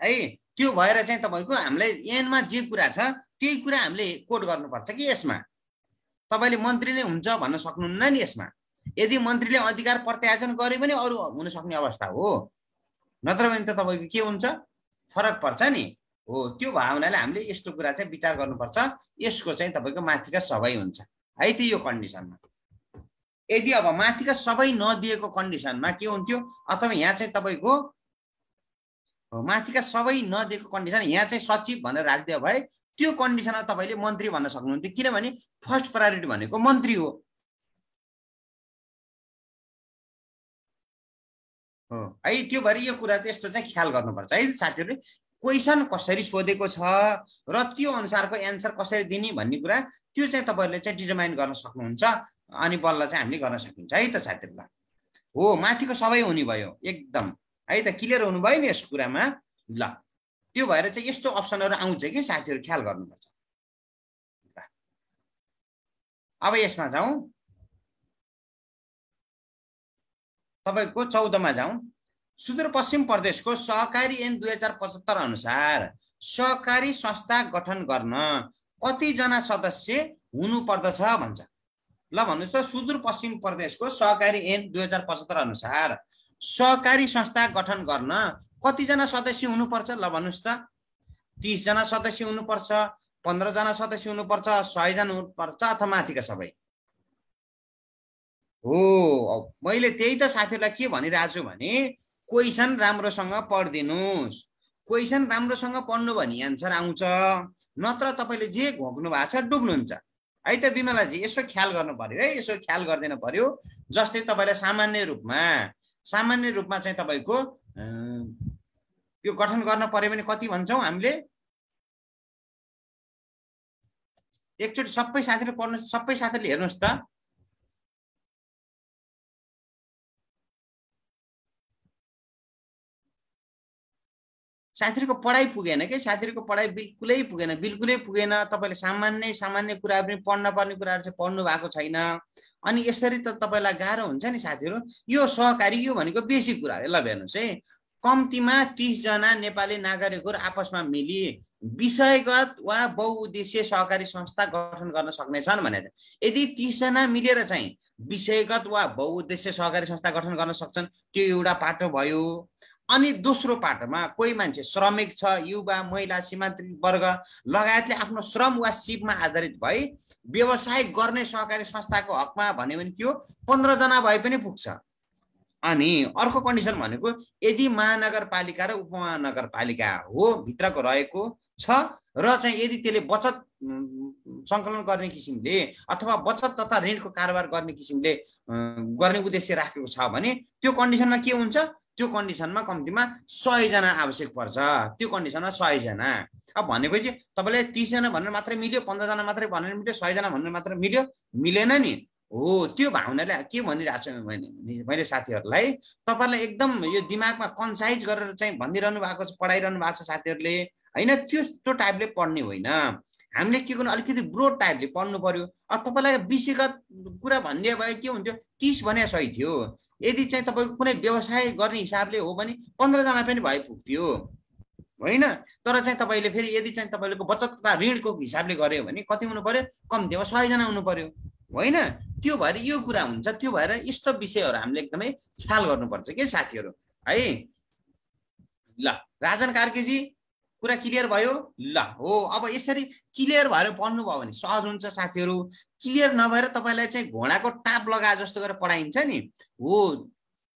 है त्यो भएर चाहिँ तपाईँको हामीलाई एनमा जे कुरा छ त्यही कुरा हामीले कोट गर्नुपर्छ कि यसमा। तपाईँले मन्त्री नै हुन्छ भन्न सक्नुहुन्न नि यसमा। यदि मन्त्रीले अधिकार प्रत्यायोजन गरे पनि अरू हुन सक्ने अवस्था हो। नत्र भने त तपाईँको के हुन्छ? फरक पर्छ नि। हो त्यो भावनाले हामीले यस्तो कुरा चाहिँ विचार गर्नुपर्छ। यसको चाहिँ तपाईँको माथिका सबै हुन्छ। है त यो कन्डिसनमा। यदि अब माथिका सबै नदिएको कन्डिसनमा के हुन्थ्यो? अथवा यहाँ चाहिँ तपाईँको माथिका सबै नदिएको कन्डिसन यहाँ चाहिँ सचिव भनेर राखिदियो भए त्यो कन्डिसनमा तपाईँले मन्त्री भन्न सक्नुहुन्थ्यो। किनभने फर्स्ट प्रायोरिटी भनेको मन्त्री हो। है त्यो भएर यो कुरा चाहिँ यस्तो चाहिँ ख्याल गर्नुपर्छ। है साथीहरूले क्वेसन कसरी सोधेको छ र त्यो अनुसारको एन्सर कसरी दिने भन्ने कुरा त्यो चाहिँ तपाईँहरूले चाहिँ डिटर्माइन गर्न सक्नुहुन्छ अनि बल्ल चाहिँ हामीले गर्न सकिन्छ। है त साथीहरूलाई? हो माथिको सबै हुने भयो एकदम। है त क्लियर हुनुभयो नि यस कुरामा? ल त्यो भएर चाहिँ यस्तो अप्सनहरू आउँछ कि साथीहरू ख्याल गर्नुपर्छ। अब यसमा जाउँ। तपाईँको चौधमा जाउँ। सुदूरपश्चिम प्रदेशको सहकारी ऐन दुई हजार पचहत्तर अनुसार सहकारी संस्था गठन गर्न कतिजना सदस्य हुनु पर्दछ भन्छ। ल भन्नुहोस् त सुदूरपश्चिम प्रदेशको सहकारी ऐन दुई हजार पचहत्तर अनुसार सहकारी संस्था गठन गर्न कतिजना सदस्य हुनुपर्छ? ल भन्नुहोस् त। तिसजना सदस्य हुनुपर्छ पन्ध्रजना सदस्य हुनुपर्छ सयजना हुनुपर्छ अथवा माथिका सबै? हो मैले त्यही त साथीहरूलाई के भनिरहेको छु भने क्वेसन राम्रोसँग पढिदिनुहोस्। क्वेसन राम्रोसँग पढ्नु भने एन्सर आउँछ। नत्र तपाईँले जे घोक्नु भएको छ डुब्नुहुन्छ। है त बिमलाजी यसो ख्याल गर्नु पर्यो है यसो ख्याल गरिदिनु पर्यो। जस्तै तपाईँलाई सामान्य रूपमा सामान्य रूपमा चाहिँ तपाईँको यो गठन गर्न पर्यो भने कति भन्छौँ हामीले? एकचोटि सबै साथीले पढ्नु सबै साथीले हेर्नुहोस् त। साथीहरूको पढाइ पुगेन कि? साथीहरूको पढाइ बिल्कुलै पुगेन। बिल्कुलै पुगेन। तपाईँले सामान्य सामान्य कुरा पनि पढ्न पर्ने कुराहरू चाहिँ पढ्नु भएको छैन। अनि यसरी त तपाईँलाई गाह्रो हुन्छ नि साथीहरू। यो सहकारी यो भनेको बेसी कुरा हो ल हेर्नुहोस् है। कम्तीमा तिसजना नेपाली नागरिकहरू आपसमा मिली विषयगत वा बहुउद्देश्य सहकारी संस्था गठन गर्न सक्नेछन् भने यदि तिसजना मिलेर चाहिँ विषयगत वा बहुउद्देश्य सहकारी संस्था गठन गर्न सक्छन् त्यो एउटा पाटो भयो। अनि दोस्रो पाटोमा कोही मान्छे श्रमिक छ युवा महिला सीमान्तरित वर्ग लगायतले आफ्नो श्रम वा सिपमा आधारित भई व्यवसाय गर्ने सहकारी संस्थाको हकमा भन्यो भने के हो? पन्ध्रजना भए पनि पुग्छ। अनि अर्को कन्डिसन भनेको यदि महानगरपालिका र उपमहानगरपालिका हो भित्रको रहेको छ र चाहिँ यदि त्यसले बचत सङ्कलन गर्ने किसिमले अथवा बचत तथा ऋणको कारोबार गर्ने किसिमले गर्ने उद्देश्य राखेको छ भने त्यो कन्डिसनमा के हुन्छ? त्यो कन्डिसनमा कम्तीमा सयजना आवश्यक पर्छ। त्यो कन्डिसनमा सयजना। अब भनेपछि तपाईँले तिसजना भनेर मात्रै मिल्यो पन्ध्रजना मात्रै भनेर मिल्यो सयजना भनेर मात्रै मिल्यो मिलेन नि। हो त्यो भावनाले के भनिरहेको छु मैले साथीहरूलाई तपाईँहरूलाई एकदम यो दिमागमा कन्साइज गरेर चाहिँ भनिदिइरहनु भएको छ पढाइरहनु भएको छ साथीहरूले। होइन त्यो त्यो टाइपले पढ्ने होइन। हामीले के गर्नु अलिकति ब्रोड टाइपले पढ्नु पर्यो। अब तपाईँलाई विषयगत कुरा भनिदियो भए के हुन्थ्यो? तिस भने सही थियो। यदि चाहिँ तपाईँको कुनै व्यवसाय गर्ने हिसाबले हो भने पन्ध्रजना पनि भए पुग्थ्यो होइन? तर चाहिँ तपाईँले फेरि यदि चाहिँ तपाईँको बचत तथा ऋणको हिसाबले गऱ्यो भने कति हुनु पर्यो? कम्तीमा सयजना हुनु पर्यो। होइन? त्यो भएर यो कुरा हुन्छ त्यो भएर यस्तो विषयहरू हामीले एकदमै ख्याल गर्नुपर्छ के साथीहरू? है? ल राजन कार्कीजी कुरा क्लियर भयो? ल हो अब यसरी क्लियर भएर पढ्नुभयो भने सहज हुन्छ साथीहरू। क्लियर नभएर तपाईँलाई चाहिँ घोडाको टाप लगाए जस्तो गरेर पढाइन्छ नि। हो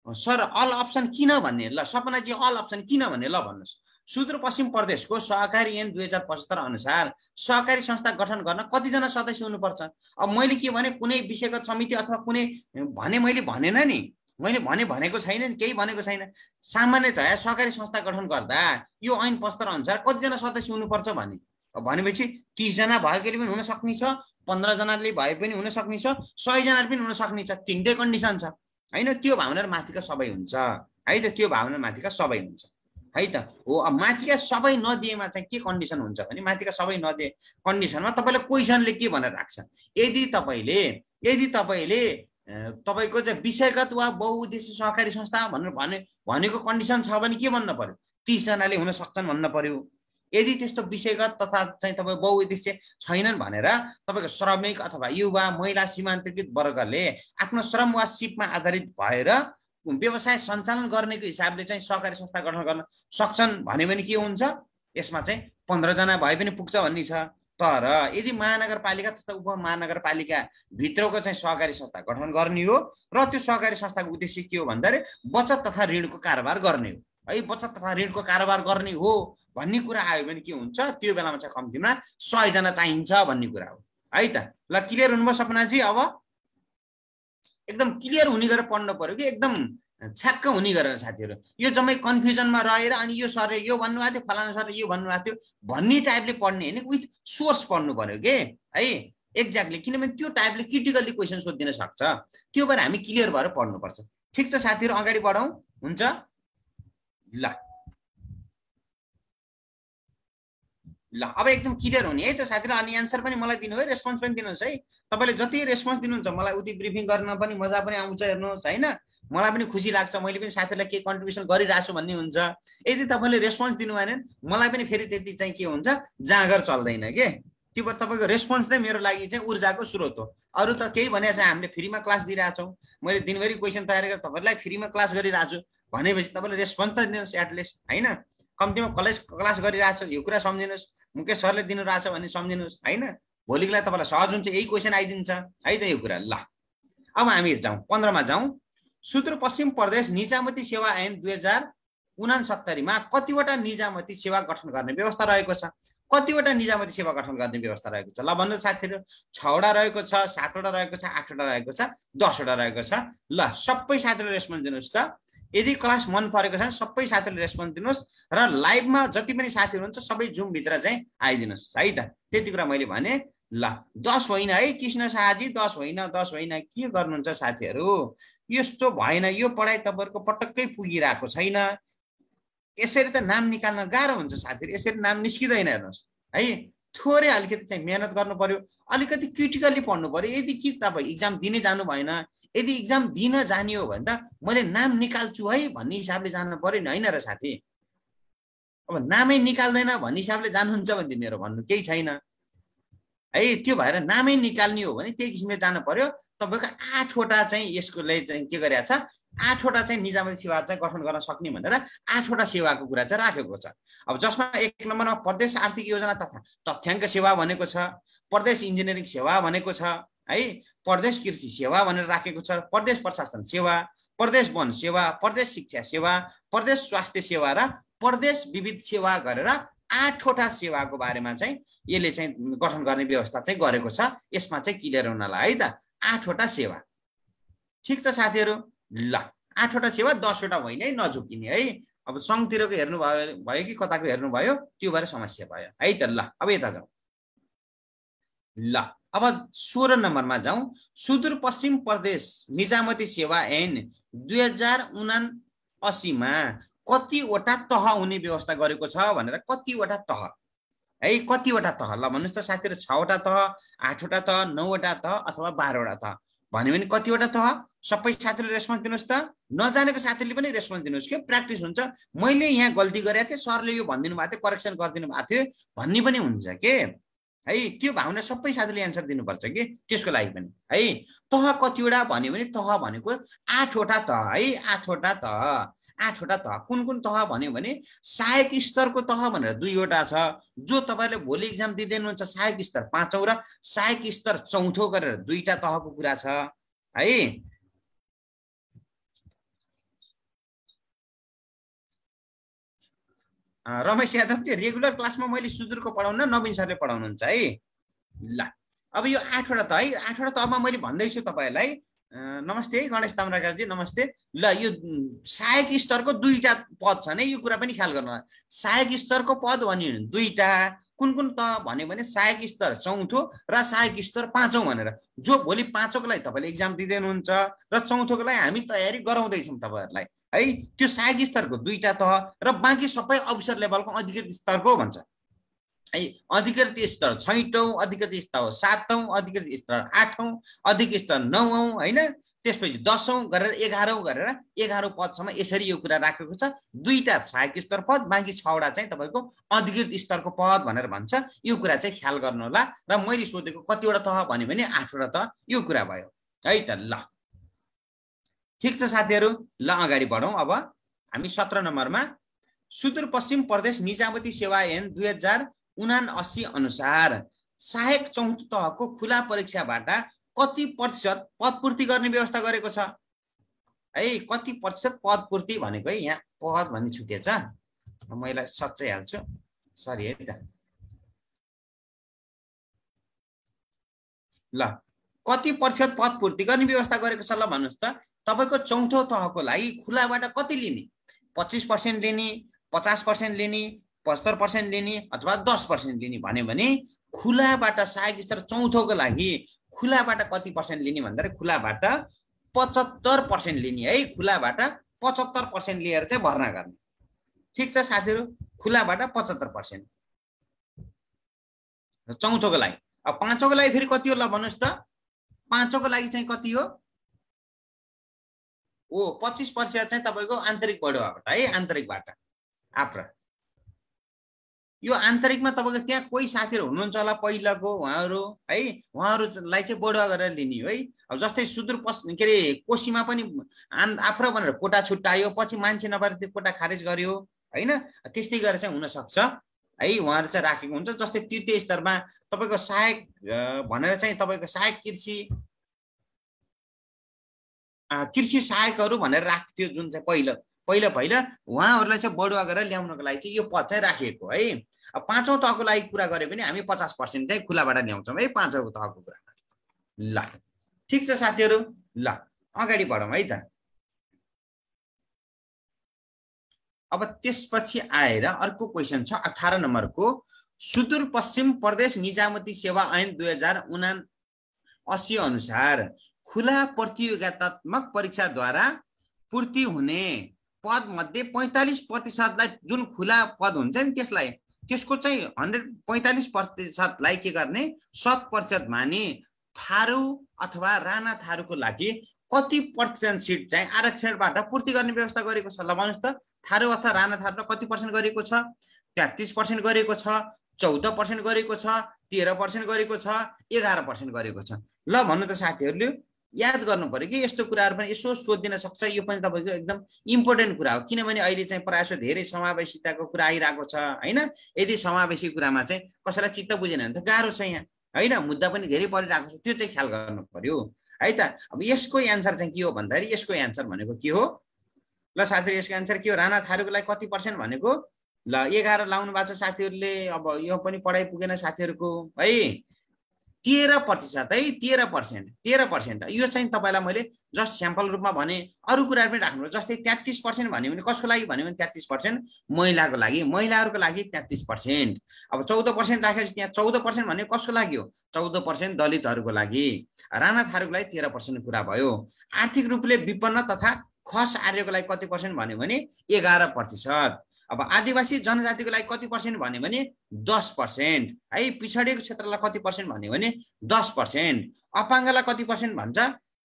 सर अल अप्सन किन भन्ने? ल सपनाजी अल अप्सन किन भन्ने? ल भन्नुहोस्। सुदूरपश्चिम प्रदेशको सहकारी ऐन दुई हजार पचहत्तर अनुसार सहकारी संस्था गठन गर्न कतिजना सदस्य हुनुपर्छ? अब मैले के भने कुनै विषयगत समिति अथवा कुनै भने मैले भनेन नि। मैले भने भनेको छैन नि केही भनेको छैन। सामान्यतया सहकारी संस्था गठन गर्दा यो ऐन पचहत्तर अनुसार कतिजना सदस्य हुनुपर्छ भने? भनेपछि तिसजना भएकोले पनि हुन सक्ने छ पन्ध्रजनाले भए पनि हुन सक्ने छ सयजनाले पनि हुन सक्ने छ तिनटै कन्डिसन छ। होइन त्यो भावना माथिका सबै हुन्छ। है त त्यो भावना माथिका सबै हुन्छ। है त हो अब माथिका सबै नदिएमा चाहिँ के कन्डिसन हुन्छ भने माथिका सबै नदिए कन्डिसनमा तपाईँलाई क्वेसनले के भनेर राख्छ? यदि तपाईँले यदि तपाईँले तपाईँको चाहिँ विषयगत वा बहुउद्देश्य सहकारी संस्था भनेर भने भनेको कन्डिसन छ भने के भन्नु पर्यो? तिसजनाले हुन सक्छन् भन्न पर्यो। यदि त्यस्तो विषयगत तथा चाहिँ तपाईँ बहुउद्देश्य छैनन् भनेर तपाईँको श्रमिक अथवा युवा महिला सीमान्तकृत वर्गले आफ्नो श्रम वा सिपमा आधारित भएर व्यवसाय सञ्चालन गर्नेको हिसाबले चाहिँ सहकारी संस्था गठन गर्न सक्छन् भन्यो भने के हुन्छ? यसमा चाहिँ पन्ध्रजना भए पनि पुग्छ भन्ने छ। तर यदि महानगरपालिका तथा उपमहानगरपालिका भित्रको चाहिँ सहकारी संस्था गठन गर्ने हो र त्यो सहकारी संस्थाको उद्देश्य के हो भन्दाखेरि बचत तथा ऋणको कारोबार गर्ने हो। है बचत तथा ऋणको कारोबार गर्ने हो भन्ने कुरा आयो भने के हुन्छ? त्यो बेलामा चाहिँ कम्तीमा सयजना चाहिन्छ भन्ने कुरा हो। है त? ल क्लियर हुनुभयो सपनाजी? अब एकदम क्लियर हुने गरेर पढ्नु पऱ्यो कि? एकदम छ्याक्क हुने गरेर साथीहरू। यो जम्मै कन्फ्युजनमा रहेर अनि यो सरले यो भन्नुभएको थियो फलाना सरले यो भन्नुभएको थियो भन्ने टाइपले पढ्ने होइन विथ सोर्स पढ्नु पऱ्यो कि? है? एक्ज्याक्टली किनभने त्यो टाइपले क्रिटिकल्ली क्वेसन सोधिदिन सक्छ। त्यो भएर हामी क्लियर भएर पढ्नुपर्छ। ठिक छ साथीहरू अगाडि बढौँ हुन्छ? ल। ल अब एकदम क्लियर हुने है। त साथीहरू अनि एन्सर पनि मलाई दिनु है रेस्पोन्स पनि दिनुहोस् है। तपाईँले जति रेस्पोन्स दिनुहुन्छ मलाई उति ब्रिफिङ गर्न पनि मजा पनि आउँछ हेर्नुहोस् होइन? मलाई पनि खुसी लाग्छ। मैले पनि साथीहरूलाई के कन्ट्रिब्युसन गरिरहेको छु भन्ने हुन्छ। यदि तपाईँले रेस्पोन्स दिनु भएन मलाई पनि फेरि त्यति चाहिँ के हुन्छ? जाँगर चल्दैन के? त्यो भएर तपाईँको रेस्पोन्स नै मेरो लागि चाहिँ ऊर्जाको स्रोत हो। अरू त केही भने चाहिँ हामीले फ्रीमा क्लास दिइरहेछौँ। मैले दिनभरि क्वेसन तयार गरेर तपाईँहरूलाई फ्रीमा क्लास गरिरहेको छु भनेपछि तपाईँले रेस्पोन्स त दिनुहोस् एटलिस्ट होइन? कम्तीमा कलेज क्लास गरिरहेको छु यो कुरा सम्झिनुहोस्। मुकेश सरले दिनु रहेछ भने सम्झिनुहोस् होइन? भोलिको लागि तपाईँलाई सहज हुन्छ यही क्वेसन आइदिन्छ। है त यो कुरा ल। अब हामी जाउँ पन्ध्रमा जाउँ। सुदूरपश्चिम प्रदेश निजामती सेवा ऐन दुई हजार उनासत्तरीमा कतिवटा निजामती सेवा गठन गर्ने व्यवस्था रहेको छ? कतिवटा निजामती सेवा गठन गर्ने व्यवस्था रहेको छ? ल भन्नु साथीहरू। छवटा रहेको छ सातवटा रहेको छ आठवटा रहेको छ दसवटा रहेको छ। ल सबै साथीहरूले रेस्पोन्स दिनुहोस् त। यदि क्लास मन परेको छ सबै साथीहरूले रेस्पोन्स दिनुहोस् र लाइभमा जति पनि साथीहरू हुन्छ सबै जुमभित्र चाहिँ आइदिनुहोस् है त? त्यति कुरा मैले भने ल दस होइन है कृष्ण शाहजी दस होइन दस होइन के गर्नुहुन्छ साथीहरू? यस्तो भएन यो पढाइ तपाईँहरूको पटक्कै पुगिरहेको छैन। यसरी त नाम निकाल्न गाह्रो हुन्छ साथीहरू यसरी नाम निस्किँदैन हेर्नुहोस् है? थोरै अलिकति चाहिँ मिहिनेत गर्नु पर्यो अलिकति क्रिटिकल्ली पढ्नु पर्यो। यदि कि तपाईँ इक्जाम दिनै जानु भएन यदि इक्जाम दिन जाने हो भने त मैले नाम निकाल्छु है भन्ने हिसाबले जानु पऱ्यो नि होइन र साथी? अब नामै निकाल्दैन भन्ने हिसाबले जानुहुन्छ भने मेरो भन्नु केही छैन। है त्यो भएर नामै निकाल्ने हो भने त्यही किसिमले जानु पर्यो तपाईँको आठवटा चाहिँ यसकोले चाहिँ के गरिरहेको छ? आठवटा चाहिँ निजामती सेवा चाहिँ गठन गर्न सक्ने भनेर आठवटा सेवाको कुरा चाहिँ राखेको छ। अब जसमा एक नम्बरमा प्रदेश आर्थिक योजना तथा तथ्याङ्क सेवा भनेको छ प्रदेश इन्जिनियरिङ सेवा भनेको छ है? प्रदेश कृषि सेवा भनेर राखेको छ। प्रदेश प्रशासन सेवा प्रदेश वन सेवा प्रदेश शिक्षा सेवा प्रदेश स्वास्थ्य सेवा र प्रदेश विविध सेवा गरेर आठवटा सेवाको बारेमा चाहिँ यसले चाहिँ गठन गर्ने व्यवस्था चाहिँ गरेको छ। यसमा चाहिँ क्लियर हुनलाई है त। आठवटा सेवा। ठिक छ साथीहरू? ल आठवटा सेवा दसवटा होइन है नझुकिने है। अब सङ्घतिरको हेर्नु भयो भयो कि कताको हेर्नुभयो? त्यो भएर समस्या भयो। है त ल अब यता जाउँ। ल अब सोह्र नम्बरमा जाउँ। सुदूरपश्चिम प्रदेश निजामती सेवा ऐन दुई हजार उना असीमा कतिवटा तह हुने व्यवस्था गरेको छ भनेर कतिवटा तह? है कतिवटा तह? ल भन्नुहोस् त साथीहरू छवटा तह आठवटा तह नौवटा तह अथवा बाह्रवटा तह? भन्यो भने कतिवटा तह? सबै साथीहरूले रेस्पोन्स दिनुहोस् त। नजानेको साथीले पनि रेस्पोन्स दिनुहोस् कि? प्र्याक्टिस हुन्छ। मैले यहाँ गल्ती गरेको थिएँ सरले यो भनिदिनु भएको थियो करेक्सन गरिदिनु भएको थियो भन्ने पनि हुन्छ के? है? त्यो भावना सबै साथीले एन्सर दिनुपर्छ कि? त्यसको लागि पनि। है? तह कतिवटा भन्यो भने तह भनेको आठवटा तह है? आठवटा तह। आठवटा तह। कुन कुन तह भन्यो भने सहायक स्तरको तह भनेर दुईवटा छ। जो तपाईँले भोलि इक्जाम दिँदै हुनुहुन्छ सहायक स्तर पाँचौँ र सहायक स्तर चौथो गरेर दुईवटा तहको कुरा छ। है? रमेश यादव चाहिँ रेगुलर क्लासमा मैले सुदूरको पढाउन नवीन सरले पढाउनुहुन्छ है। ल अब यो आठवटा त है आठवटा तहमा मैले भन्दैछु तपाईँहरूलाई। नमस्ते है गणेश ताम्राकारजी नमस्ते। ल यो सहायक स्तरको दुईवटा पद छन् है यो कुरा पनि ख्याल गर्नु सहायक स्तरको पद भन्यो भने दुईवटा कुन कुन त भन्यो भने सहायक स्तर चौथो र सहायक स्तर पाँचौँ भनेर। जो भोलि पाँचौँको लागि तपाईँले इक्जाम दिँदै हुनुहुन्छ र चौथोको लागि हामी तयारी गराउँदैछौँ तपाईँहरूलाई। है? त्यो सहायक स्तरको दुईवटा तह र बाँकी सबै अफिसर लेभलको अधिकृत स्तरको भन्छ? है? अधिकृत स्तर छैटौँ अधिकृत स्तर सातौँ अधिकृत स्तर आठौँ अधिक स्तर नौौँ होइन? त्यसपछि दसौँ गरेर एघारौँ गरेर एघारौँ पदसम्म यसरी यो कुरा राखेको छ। दुईवटा सहायक स्तर पद बाँकी छवटा चाहिँ तपाईँको अधिकृत स्तरको पद भनेर भन्छ। यो कुरा चाहिँ ख्याल गर्नु होला र मैले सोधेको कतिवटा तह भन्यो भने आठवटा तह। यो कुरा भयो। है त ल। ठिक छ साथीहरू? ल अगाडि बढौँ। अब हामी सत्र नम्बरमा। सुदूरपश्चिम प्रदेश निजामती सेवा ऐन दुई हजार उना अस्सी अनुसार सहायक चौथो तहको खुला परीक्षाबाट कति प्रतिशत पदपूर्ति गर्ने व्यवस्था गरेको छ? है कति प्रतिशत पदपूर्ति भनेको है यहाँ पद भन्ने छुटेछ मैले सच्चै हाल्छु। सरी है त। ल कति प्रतिशत पदपूर्ति गर्ने व्यवस्था गरेको छ? ल भन्नुहोस् त। तपाईँको चौथो तहको लागि खुलाबाट कति लिने? पच्चिस पर्सेन्ट लिने पचास पर्सेन्ट लिने पचहत्तर पर्सेन्ट लिने अथवा दस पर्सेन्ट लिने भन्यो भने खुलाबाट सहायक स्तर चौथोको लागि खुलाबाट कति पर्सेन्ट लिने भन्दाखेरि खुलाबाट पचहत्तर पर्सेन्ट लिने है खुलाबाट पचहत्तर पर्सेन्ट लिएर चाहिँ भर्ना गर्ने। ठिक छ साथीहरू? खुलाबाट पचहत्तर पर्सेन्ट चौथोको लागि। अब पाँचौँको लागि फेरि कति हो ल भन्नुहोस् त। पाँचौँको लागि चाहिँ कति हो? ओ पच्चिस पर्सेन्ट चाहिँ तपाईँको आन्तरिक बढुवाबाट है आन्तरिकबाट। आफ्रा यो आन्तरिकमा तपाईँको त्यहाँ कोही साथीहरू हुनुहुन्छ होला पहिलाको उहाँहरू है उहाँहरूलाई चाहिँ बढुवा गरेर लिने है। अब जस्तै सुदूर के अरे कोसीमा पनि आन् आफ्नो भनेर कोटा छुट्यायो पछि मान्छे नपाएर त्यो कोटा खारेज गर्यो होइन? त्यस्तै गरेर चाहिँ हुनसक्छ है उहाँहरू चाहिँ राखेको हुन्छ। जस्तै तृतीय स्तरमा तपाईँको सहायक भनेर चाहिँ तपाईँको सहायक कृषि कृषि सहायकहरू भनेर राख्थ्यो जुन चाहिँ पहिलो पहिला पहिला उहाँहरूलाई चाहिँ बढुवा गरेर ल्याउनको लागि चाहिँ यो पद चाहिँ राखिएको है। अब पाँचौँ तहको लागि कुरा गऱ्यो भने हामी पचास पर्सेन्ट चाहिँ खुलाबाट ल्याउँछौँ है पाँचौँ तहको कुरामा ल ठिक छ साथीहरू ल अगाडि बढौँ है त। अब त्यसपछि आएर अर्को क्वेसन छ अठार नम्बरको सुदूरपश्चिम प्रदेश निजामती सेवा ऐन दुई हजार उना अस्सी अनुसार खुला प्रतियोगितात्मक परीक्षाद्वारा पूर्ति हुने पद मध्ये पैँतालिस प्रतिशतलाई जुन खुला पद हुन्छ नि त्यसलाई त्यसको चाहिँ हन्ड्रेड पैँतालिस प्रतिशतलाई के गर्ने? शत प्रतिशत माने थारू अथवा राणा थारूको लागि कति पर्सेन्ट सिट चाहिँ आरक्षणबाट पूर्ति गर्ने व्यवस्था गरेको छ? ल भन्नुहोस् त। थारू अथवा राणा थारू कति पर्सेन्ट गरेको छ? तेत्तिस पर्सेन्ट गरेको छ चौध पर्सेन्ट गरेको छ तेह्र पर्सेन्ट गरेको छ एघार पर्सेन्ट गरेको छ। ल भन्नु त साथीहरूले। याद गर्नु पऱ्यो कि यस्तो कुराहरू पनि यसो सोधिदिन सक्छ यो पनि तपाईँको एकदम इम्पोर्टेन्ट कुरा हो। किनभने अहिले चाहिँ प्रायः धेरै समावेशिताको कुरा आइरहेको छ होइन? यदि समावेशी कुरामा चाहिँ कसैलाई चित्त बुझेन भने त गाह्रो छ यहाँ होइन? मुद्दा पनि धेरै परिरहेको छ त्यो चाहिँ ख्याल गर्नु पर्यो है त? अब यसको एन्सर चाहिँ के हो भन्दाखेरि यसको एन्सर भनेको के हो? ल साथीहरू यसको एन्सर के हो? राणा थारूको लागि कति पर्सेन्ट भनेको? ल एघार लाउनु भएको छ साथीहरूले अब यो पनि पढाइ पुगेन साथीहरूको है? तेह्र प्रतिशत है तेह्र पर्सेन्ट तेह्र पर्सेन्ट यो चाहिँ तपाईँलाई मैले जस्ट स्याम्पल रूपमा भने अरू कुराहरू पनि राख्नु जस्तै तेत्तिस पर्सेन्ट भन्यो भने कसको लागि भन्यो भने तेत्तिस पर्सेन्ट महिलाको लागि। महिलाहरूको लागि तेत्तिस पर्सेन्ट अब चौध पर्सेन्ट राखेपछि त्यहाँ चौध पर्सेन्ट भन्ने कसको लागि हो? चौध पर्सेन्ट दलितहरूको लागि। राणा थारूको लागि तेह्र पर्सेन्ट कुरा भयो। आर्थिक रूपले विपन्न तथा खस आर्यको लागि कति पर्सेन्ट भन्यो भने एघार प्रतिशत। अब आदिवासी जनजातिको लागि कति पर्सेन्ट भन्यो भने दस पर्सेन्ट। है पिछडिएको क्षेत्रलाई कति पर्सेन्ट भन्यो भने दस पर्सेन्ट। अपाङ्गलाई कति पर्सेन्ट भन्छ?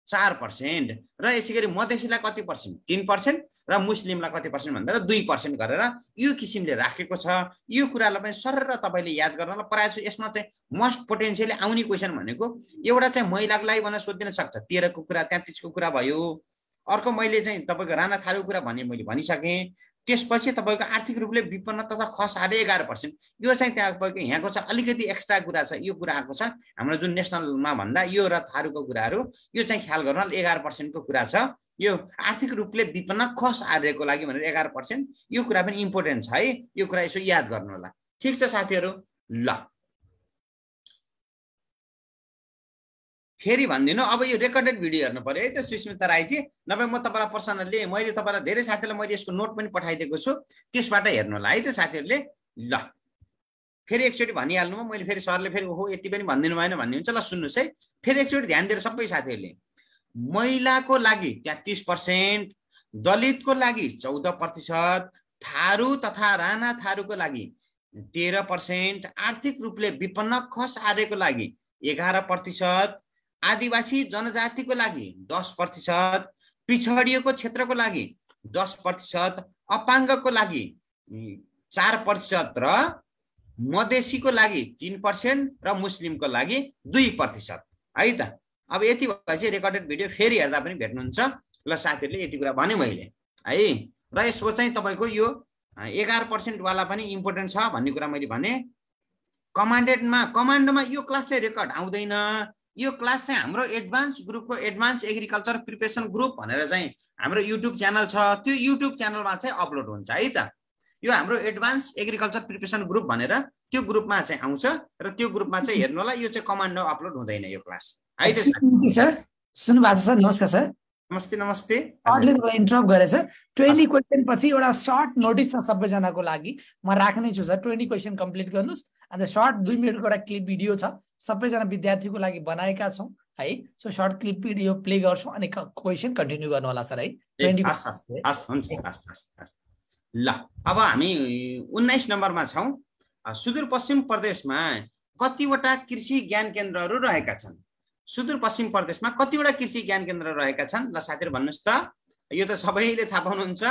चार पर्सेन्ट। र यसै गरी मधेसीलाई कति पर्सेन्ट? तिन पर्सेन्ट। र मुस्लिमलाई कति पर्सेन्ट भन्दा दुई पर्सेन्ट गरेर यो किसिमले राखेको छ। यो कुरालाई पनि सर तपाईँले याद गर्न प्रायः यसमा चाहिँ मस्ट पोटेन्सियली आउने क्वेसन भनेको एउटा चाहिँ महिलाको लागि भनेर सोधिदिन सक्छ। तेह्रको कुरा तेत्तिसको कुरा भयो। अर्को मैले चाहिँ तपाईँको राणा थारूको कुरा भने मैले भनिसकेँ। त्यसपछि तपाईँको आर्थिक रूपले विपन्न तथा खस आएर एघार पर्सेन्ट यो चाहिँ त्यहाँ तपाईँको यहाँको छ अलिकति एक्स्ट्रा कुरा छ यो कुरा आएको छ। हाम्रो जुन नेसनलमा भन्दा यो र थारूको कुराहरू यो चाहिँ ख्याल गर्नु एघार पर्सेन्टको कुरा छ। यो आर्थिक रूपले विपन्न खस आर्यको लागि भनेर एघार पर्सेन्ट यो कुरा पनि इम्पोर्टेन्ट छ है। यो कुरा यसो याद गर्नु होला। ठिक छ साथीहरू? ल। फेरि भनिदिनु अब यो रेकर्डेड भिडियो हेर्नु पऱ्यो है त सुस्मिता राईजी नभए म तपाईँलाई पर्सनल्ली मैले तपाईँलाई धेरै साथीहरूलाई मैले यसको नोट पनि पठाइदिएको छु त्यसबाट हेर्नु होला। है त साथीहरूले ल। फेरि एकचोटि भनिहाल्नु मैले फेरि सरले फेरि हो यति पनि भनिदिनु भएन भन्ने हुन्छ ल सुन्नुहोस् है। फेरि एकचोटि ध्यान दिएर सबै साथीहरूले महिलाको लागि तेत्तिस पर्सेन्ट दलितको लागि चौध प्रतिशत थारू तथा राणा थारूको लागि तेह्र पर्सेन्ट आर्थिक रूपले विपन्न खस आर्यको लागि एघार प्रतिशत आदिवासी जनजातिको लागि दस प्रतिशत पिछडिएको क्षेत्रको लागि दस प्रतिशत अपाङ्गको लागि चार प्रतिशत र मधेसीको लागि तिन पर्सेन्ट र मुस्लिमको लागि दुई प्रतिशत। है त? अब यति भएपछि रेकर्डेड भिडियो फेरि हेर्दा पनि भेट्नुहुन्छ। ल साथीहरूले यति कुरा भने मैले। है? र यसको चाहिँ तपाईँको यो एघार पर्सेन्टवाला पनि इम्पोर्टेन्ट छ भन्ने कुरा मैले भने कमान्डेडमा कमान्डोमा यो क्लास चाहिँ रेकर्ड आउँदैन। यो क्लास चाहिँ हाम्रो एडभान्स ग्रुपको एडभान्स एग्रिकल्चर प्रिपेरेसन ग्रुप भनेर चाहिँ हाम्रो युट्युब च्यानल छ। त्यो युट्युब च्यानलमा चाहिँ अपलोड हुन्छ है त। यो हाम्रो एडभान्स एग्रिकल्चर प्रिपेरेसन ग्रुप भनेर त्यो ग्रुपमा चाहिँ आउँछ र त्यो ग्रुपमा चाहिँ हेर्नु होला यो चाहिँ कमान्डो अपलोड हुँदैन यो क्लास। है सर सुन्नु भएको छ सर नमस्कार सर नमस्ते नमस्ते। इन्टरप्ट गरेछ ट्वेन्टी क्वेसन पछि एउटा सर्ट नोटिस छ सबैजनाको लागि। म राख्ने छु सर ट्वेन्टी क्वेसन कम्प्लिट गर्नुहोस्। अन्त सर्ट दुई मिनटको एउटा क्लिप भिडियो छ। सबैजना विद्यार्थीको लागि बनाएका छौँ है? So short clip video play गर्छौँ अनि क्वेसन कन्टिन्यू गर्नु होला सर है? ल अब हामी उन्नाइस नम्बरमा छौँ। सुदूरपश्चिम प्रदेशमा कतिवटा कृषि ज्ञान केन्द्रहरू रहेका छन्? सुदूरपश्चिम प्रदेशमा कतिवटा कृषि ज्ञान केन्द्र रहेका छन्? ल साथीहरू भन्नुहोस् त। यो त सबैले थाहा पाउनुहुन्छ।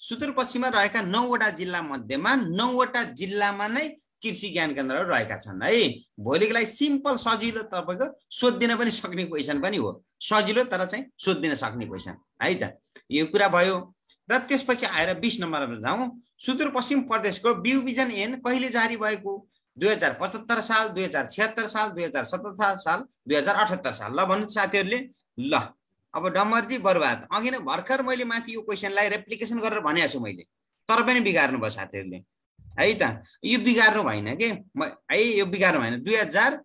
सुदूरपश्चिममा रहेका नौवटा जिल्ला मध्येमा नौवटा जिल्लामा नै कृषि ज्ञान केन्द्रहरू रहेका छन् है? भोलिको लागि सिम्पल सजिलो तपाईँको सोधिदिन पनि सक्ने क्वेसन पनि हो। सजिलो तर चाहिँ सोधिदिन सक्ने क्वेसन है त? यो कुरा भयो। र त्यसपछि आएर बिस नम्बरमा जाउँ। सुदूरपश्चिम प्रदेशको बिउ बिजन एन कहिले जारी भएको? दुई हजार पचहत्तर साल दुई हजार छिहत्तर साल दुई हजार सतहत्तर साल दुई हजार अठहत्तर साल। ल भन्नु साथीहरूले। ल अब डम्बरजी बर्बाद अघि नै भर्खर मैले माथि यो क्वेसनलाई रेप्लिकेसन गरेर भनेको छु मैले। तर पनि बिगार्नु भयो साथीहरूले। है त? यो बिगार्नु भएन कि? है यो बिगार्नु भएन। दुई हजार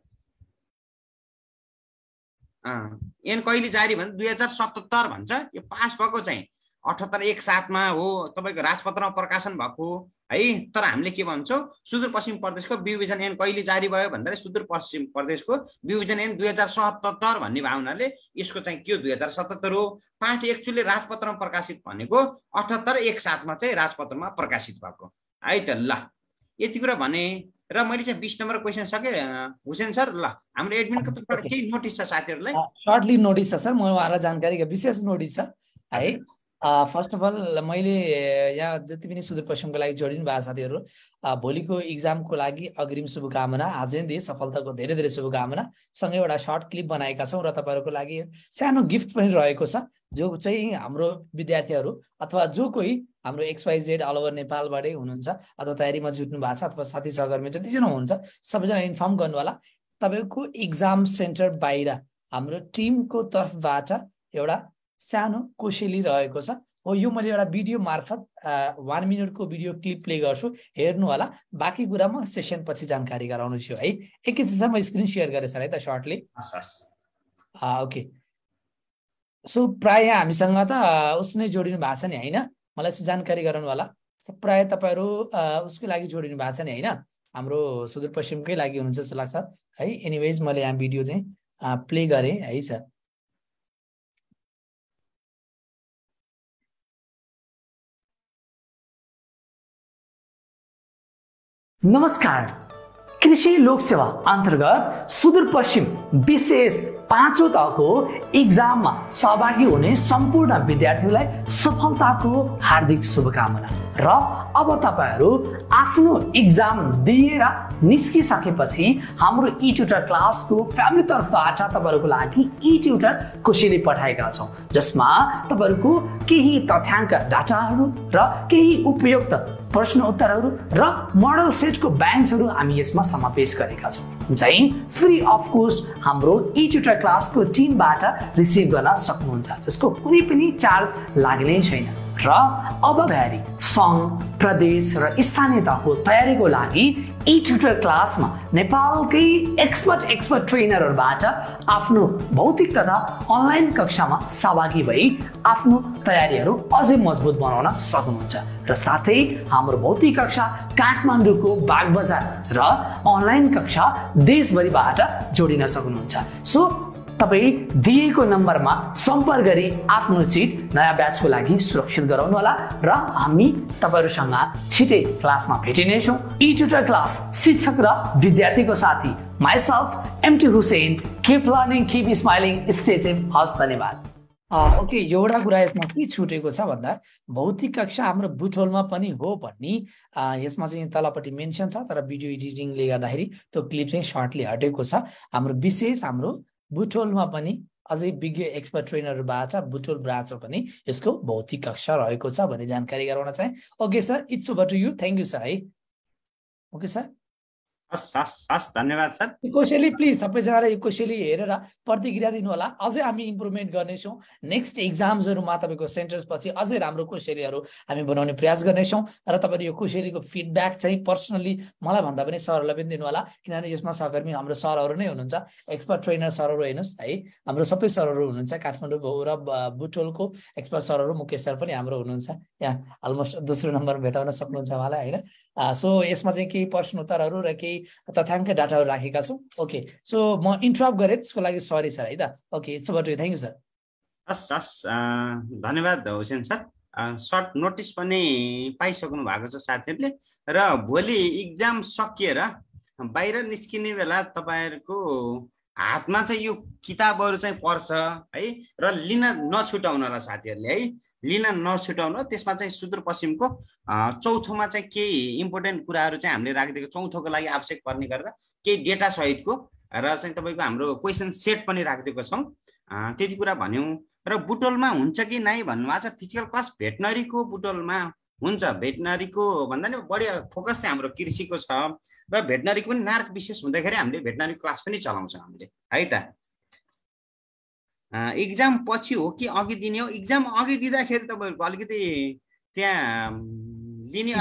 एन कहिले जारी भन्छ दुई हजार सतहत्तर भन्छ। यो पास भएको चाहिँ अठहत्तर एक सातमा हो। तपाईँको राजपत्रमा प्रकाशन भएको है? तर हामीले के भन्छौँ? सुदूरपश्चिम प्रदेशको विभाजन ऐन कहिले जारी भयो भन्दाखेरि सुदूरपश्चिम प्रदेशको विभाजन ऐन दुई हजार सतहत्तर भन्ने भावनाले यसको चाहिँ के दुई हजार सतहत्तर हो। पाठ एक्चुली राजपत्रमा प्रकाशित भनेको अठहत्तर एक सातमा चाहिँ राजपत्रमा प्रकाशित भएको। है त ल यति कुरा भने र मैले चाहिँ बिस नम्बर क्वेसन सकेँ हुसेन सर ल हाम्रो एडमिनको तर्फबाट केही नोटिस छ साथीहरूलाई? सर्टली नोटिस छ सर म उहाँलाई जानकारी विशेष नोटिस छ है। फर्स्ट अफ अल मैले यहाँ जति पनि सुदूरपश्चिमको लागि जोडिनु भएको साथीहरू भोलिको इक्जामको लागि अग्रिम शुभकामना आजै दिए सफलताको धेरै धेरै शुभकामना सँगै एउटा सर्ट क्लिप बनाएका छौँ र तपाईँहरूको लागि सानो गिफ्ट पनि रहेको छ जो चाहिँ हाम्रो विद्यार्थीहरू अथवा जो कोही हाम्रो एक्सवाइजेड अल ओभर नेपालबाटै हुनुहुन्छ अथवा तयारीमा जुट्नु भएको छ अथवा साथी सहकर्मी जतिजना हुनुहुन्छ सबैजना इन्फर्म गर्नु होला तपाईँको इक्जाम सेन्टर बाहिर हाम्रो टिमको तर्फबाट एउटा सानो कोसेली रहेको छ। हो यो मैले एउटा भिडियो मार्फत वान मिनटको भिडियो क्लिप प्ले गर्छु। हेर्नु होला। बाँकी कुरा म सेसन पछि जानकारी गराउनु छु है एकैछिन म स्क्रिन सेयर गरेँ सर है त सर्टली ओके सो प्राय हामीसँग त उस नै जोडिनु भएको छ नि होइन? मलाई यसो जानकारी गराउनु होला। प्राय तपाईँहरू उसकै लागि जोडिनु भएको छ नि होइन? हाम्रो सुदूरपश्चिमकै लागि हुनुहुन्छ जस्तो लाग्छ। है एनिवेज मैले यहाँ भिडियो चाहिँ प्ले गरेँ है सर। नमस्कार। कृषि लोकसेवा अन्तर्गत सुदूरपश्चिम विशेष पाँचौँ तहको इक्जाममा सहभागी हुने सम्पूर्ण विद्यार्थीहरूलाई सफलताको हार्दिक शुभकामना। र अब तपाईँहरू आफ्नो इक्जाम दिएर निस्किसकेपछि हाम्रो इ ट्युटर क्लासको फ्यामिली तर्फबाट तपाईँहरूको लागि इ ट्युटर कोसेली पठाएका छौँ जसमा तपाईँहरूको केही तथ्याङ्क डाटाहरू र केही उपयुक्त प्रश्न उत्तरहरू र मोडल सेटको ब्याङ्क्सहरू हामी यसमा समावेश गरेका छौँ। चाहिँ फ्री अफ कोस्ट हाम्रो इ ट्युटर क्लासको टिमबाट रिसिभ गर्न सक्नुहुन्छ जसको कुनै पनि चार्ज लाग्ने छैन। र अब तयारी सङ्घ प्रदेश र स्थानीय तहको तयारीको लागि इ ट्युटर क्लासमा नेपालकै एक्सपर्ट एक्सपर्ट ट्रेनरहरूबाट आफ्नो भौतिक तथा अनलाइन कक्षामा सहभागी भई आफ्नो तयारीहरू अझै मजबुत बनाउन सक्नुहुन्छ। र साथै हाम्रो भौतिक कक्षा काठमाडौँको बागबजार र अनलाइन कक्षा देशभरिबाट जोडिन सक्नुहुन्छ। सो तपाईँ दिएको नम्बरमा सम्पर्क गरी आफ्नो सिट नयाँ ब्याचको लागि सुरक्षित गराउनु होला र हामी तपाईँहरूसँग छिटै क्लासमा भेटिनेछौँ इ ट्युटर क्लास शिक्षक र विद्यार्थीको साथी myself MT Hussain keep learning keep smiling stay safe हस् धन्यवाद। ओके एउटा कुरा यसमा के छुटेको छ भन्दा भौतिक कक्षा हाम्रो बुटोलमा पनि हो भन्ने यसमा चाहिँ तलपट्टि मेन्सन छ तर भिडियो एडिटिङले गर्दाखेरि त्यो क्लिप चाहिँ सर्टली हटेको छ। हाम्रो विशेष हाम्रो बुटोलमा पनि अझै विज्ञ एक्सपर्ट ट्रेनरहरूबाट बुटोल ब्रान्चमा पनि यसको भौतिक कक्षा रहेको छ भन्ने जानकारी गराउन चाहे। Okay sir it's over to you thank you sir है। ओके सर हस् हस् धन्यवाद सर। कोसेली प्लिज सबैजनाले यो कोसेली हेरेर प्रतिक्रिया दिनु होला अझै हामी इम्प्रुभमेन्ट गर्नेछौँ। नेक्स्ट इक्जाम्सहरूमा तपाईँको सेन्टर्स पछि अझै राम्रो कोसेलीहरू हामी बनाउने प्रयास गर्नेछौँ। र तपाईँले यो कोसेलीको फिडब्याक चाहिँ पर्सनली मलाई भन्दा पनि सरहरूलाई पनि दिनु होला किनभने यसमा सहकर्मी हाम्रो सरहरू नै हुनुहुन्छ। एक्सपर्ट ट्रेनर सरहरू हेर्नुहोस् है। हाम्रो सबै सरहरू हुनुहुन्छ। काठमाडौँ र बुटोलको एक्सपर्ट सरहरू मुकेश सर पनि हाम्रो हुनुहुन्छ। यहाँ अलमोस्ट दोस्रो नम्बर भेटाउन सक्नुहुन्छ उहाँलाई होइन? सो यसमा चाहिँ केही प्रश्न उत्तरहरू र केही तथ्याङ्क डाटाहरू राखेका छौँ। ओके सो म इन्टरप्ट गरेँ त्यसको लागि सरी सर है त। Okay it's about thank you sir हस् हस् धन्यवाद हुसेन सर सर्ट नोटिस पनि पाइसक्नु भएको छ साथीहरूले। र भोलि इक्जाम सकिएर बाहिर निस्किने बेला तपाईँहरूको हातमा चाहिँ यो किताबहरू चाहिँ पर्छ है? र लिन नछुटाउनु होला साथीहरूले है? लिन नछुटाउनु त्यसमा चाहिँ सुदूरपश्चिमको चौथोमा चाहिँ केही इम्पोर्टेन्ट कुराहरू चाहिँ हामीले राखिदिएको चौथोको लागि आवश्यक पर्ने गरेर केही डेटा सहितको र चाहिँ तपाईँको हाम्रो क्वेसन सेट पनि राखिदिएको छौँ। त्यति कुरा भन्यौँ। र बुटोलमा हुन्छ कि नै भन्नुभएको छ फिजिकल क्लास भेटनरीको बुटोलमा? हुन्छ भेटनरीको भन्दा नि बढी फोकस चाहिँ हाम्रो कृषिको छ। र भेटनरीको पनि नार्क विशेष हुँदाखेरि हामीले भेटनरी क्लास पनि चलाउँछौँ हामीले। है त? इक्जाम पछि हो कि अघि दिने हो? इक्जाम अघि दिँदाखेरि तपाईँहरूको अलिकति त्यहाँ लिने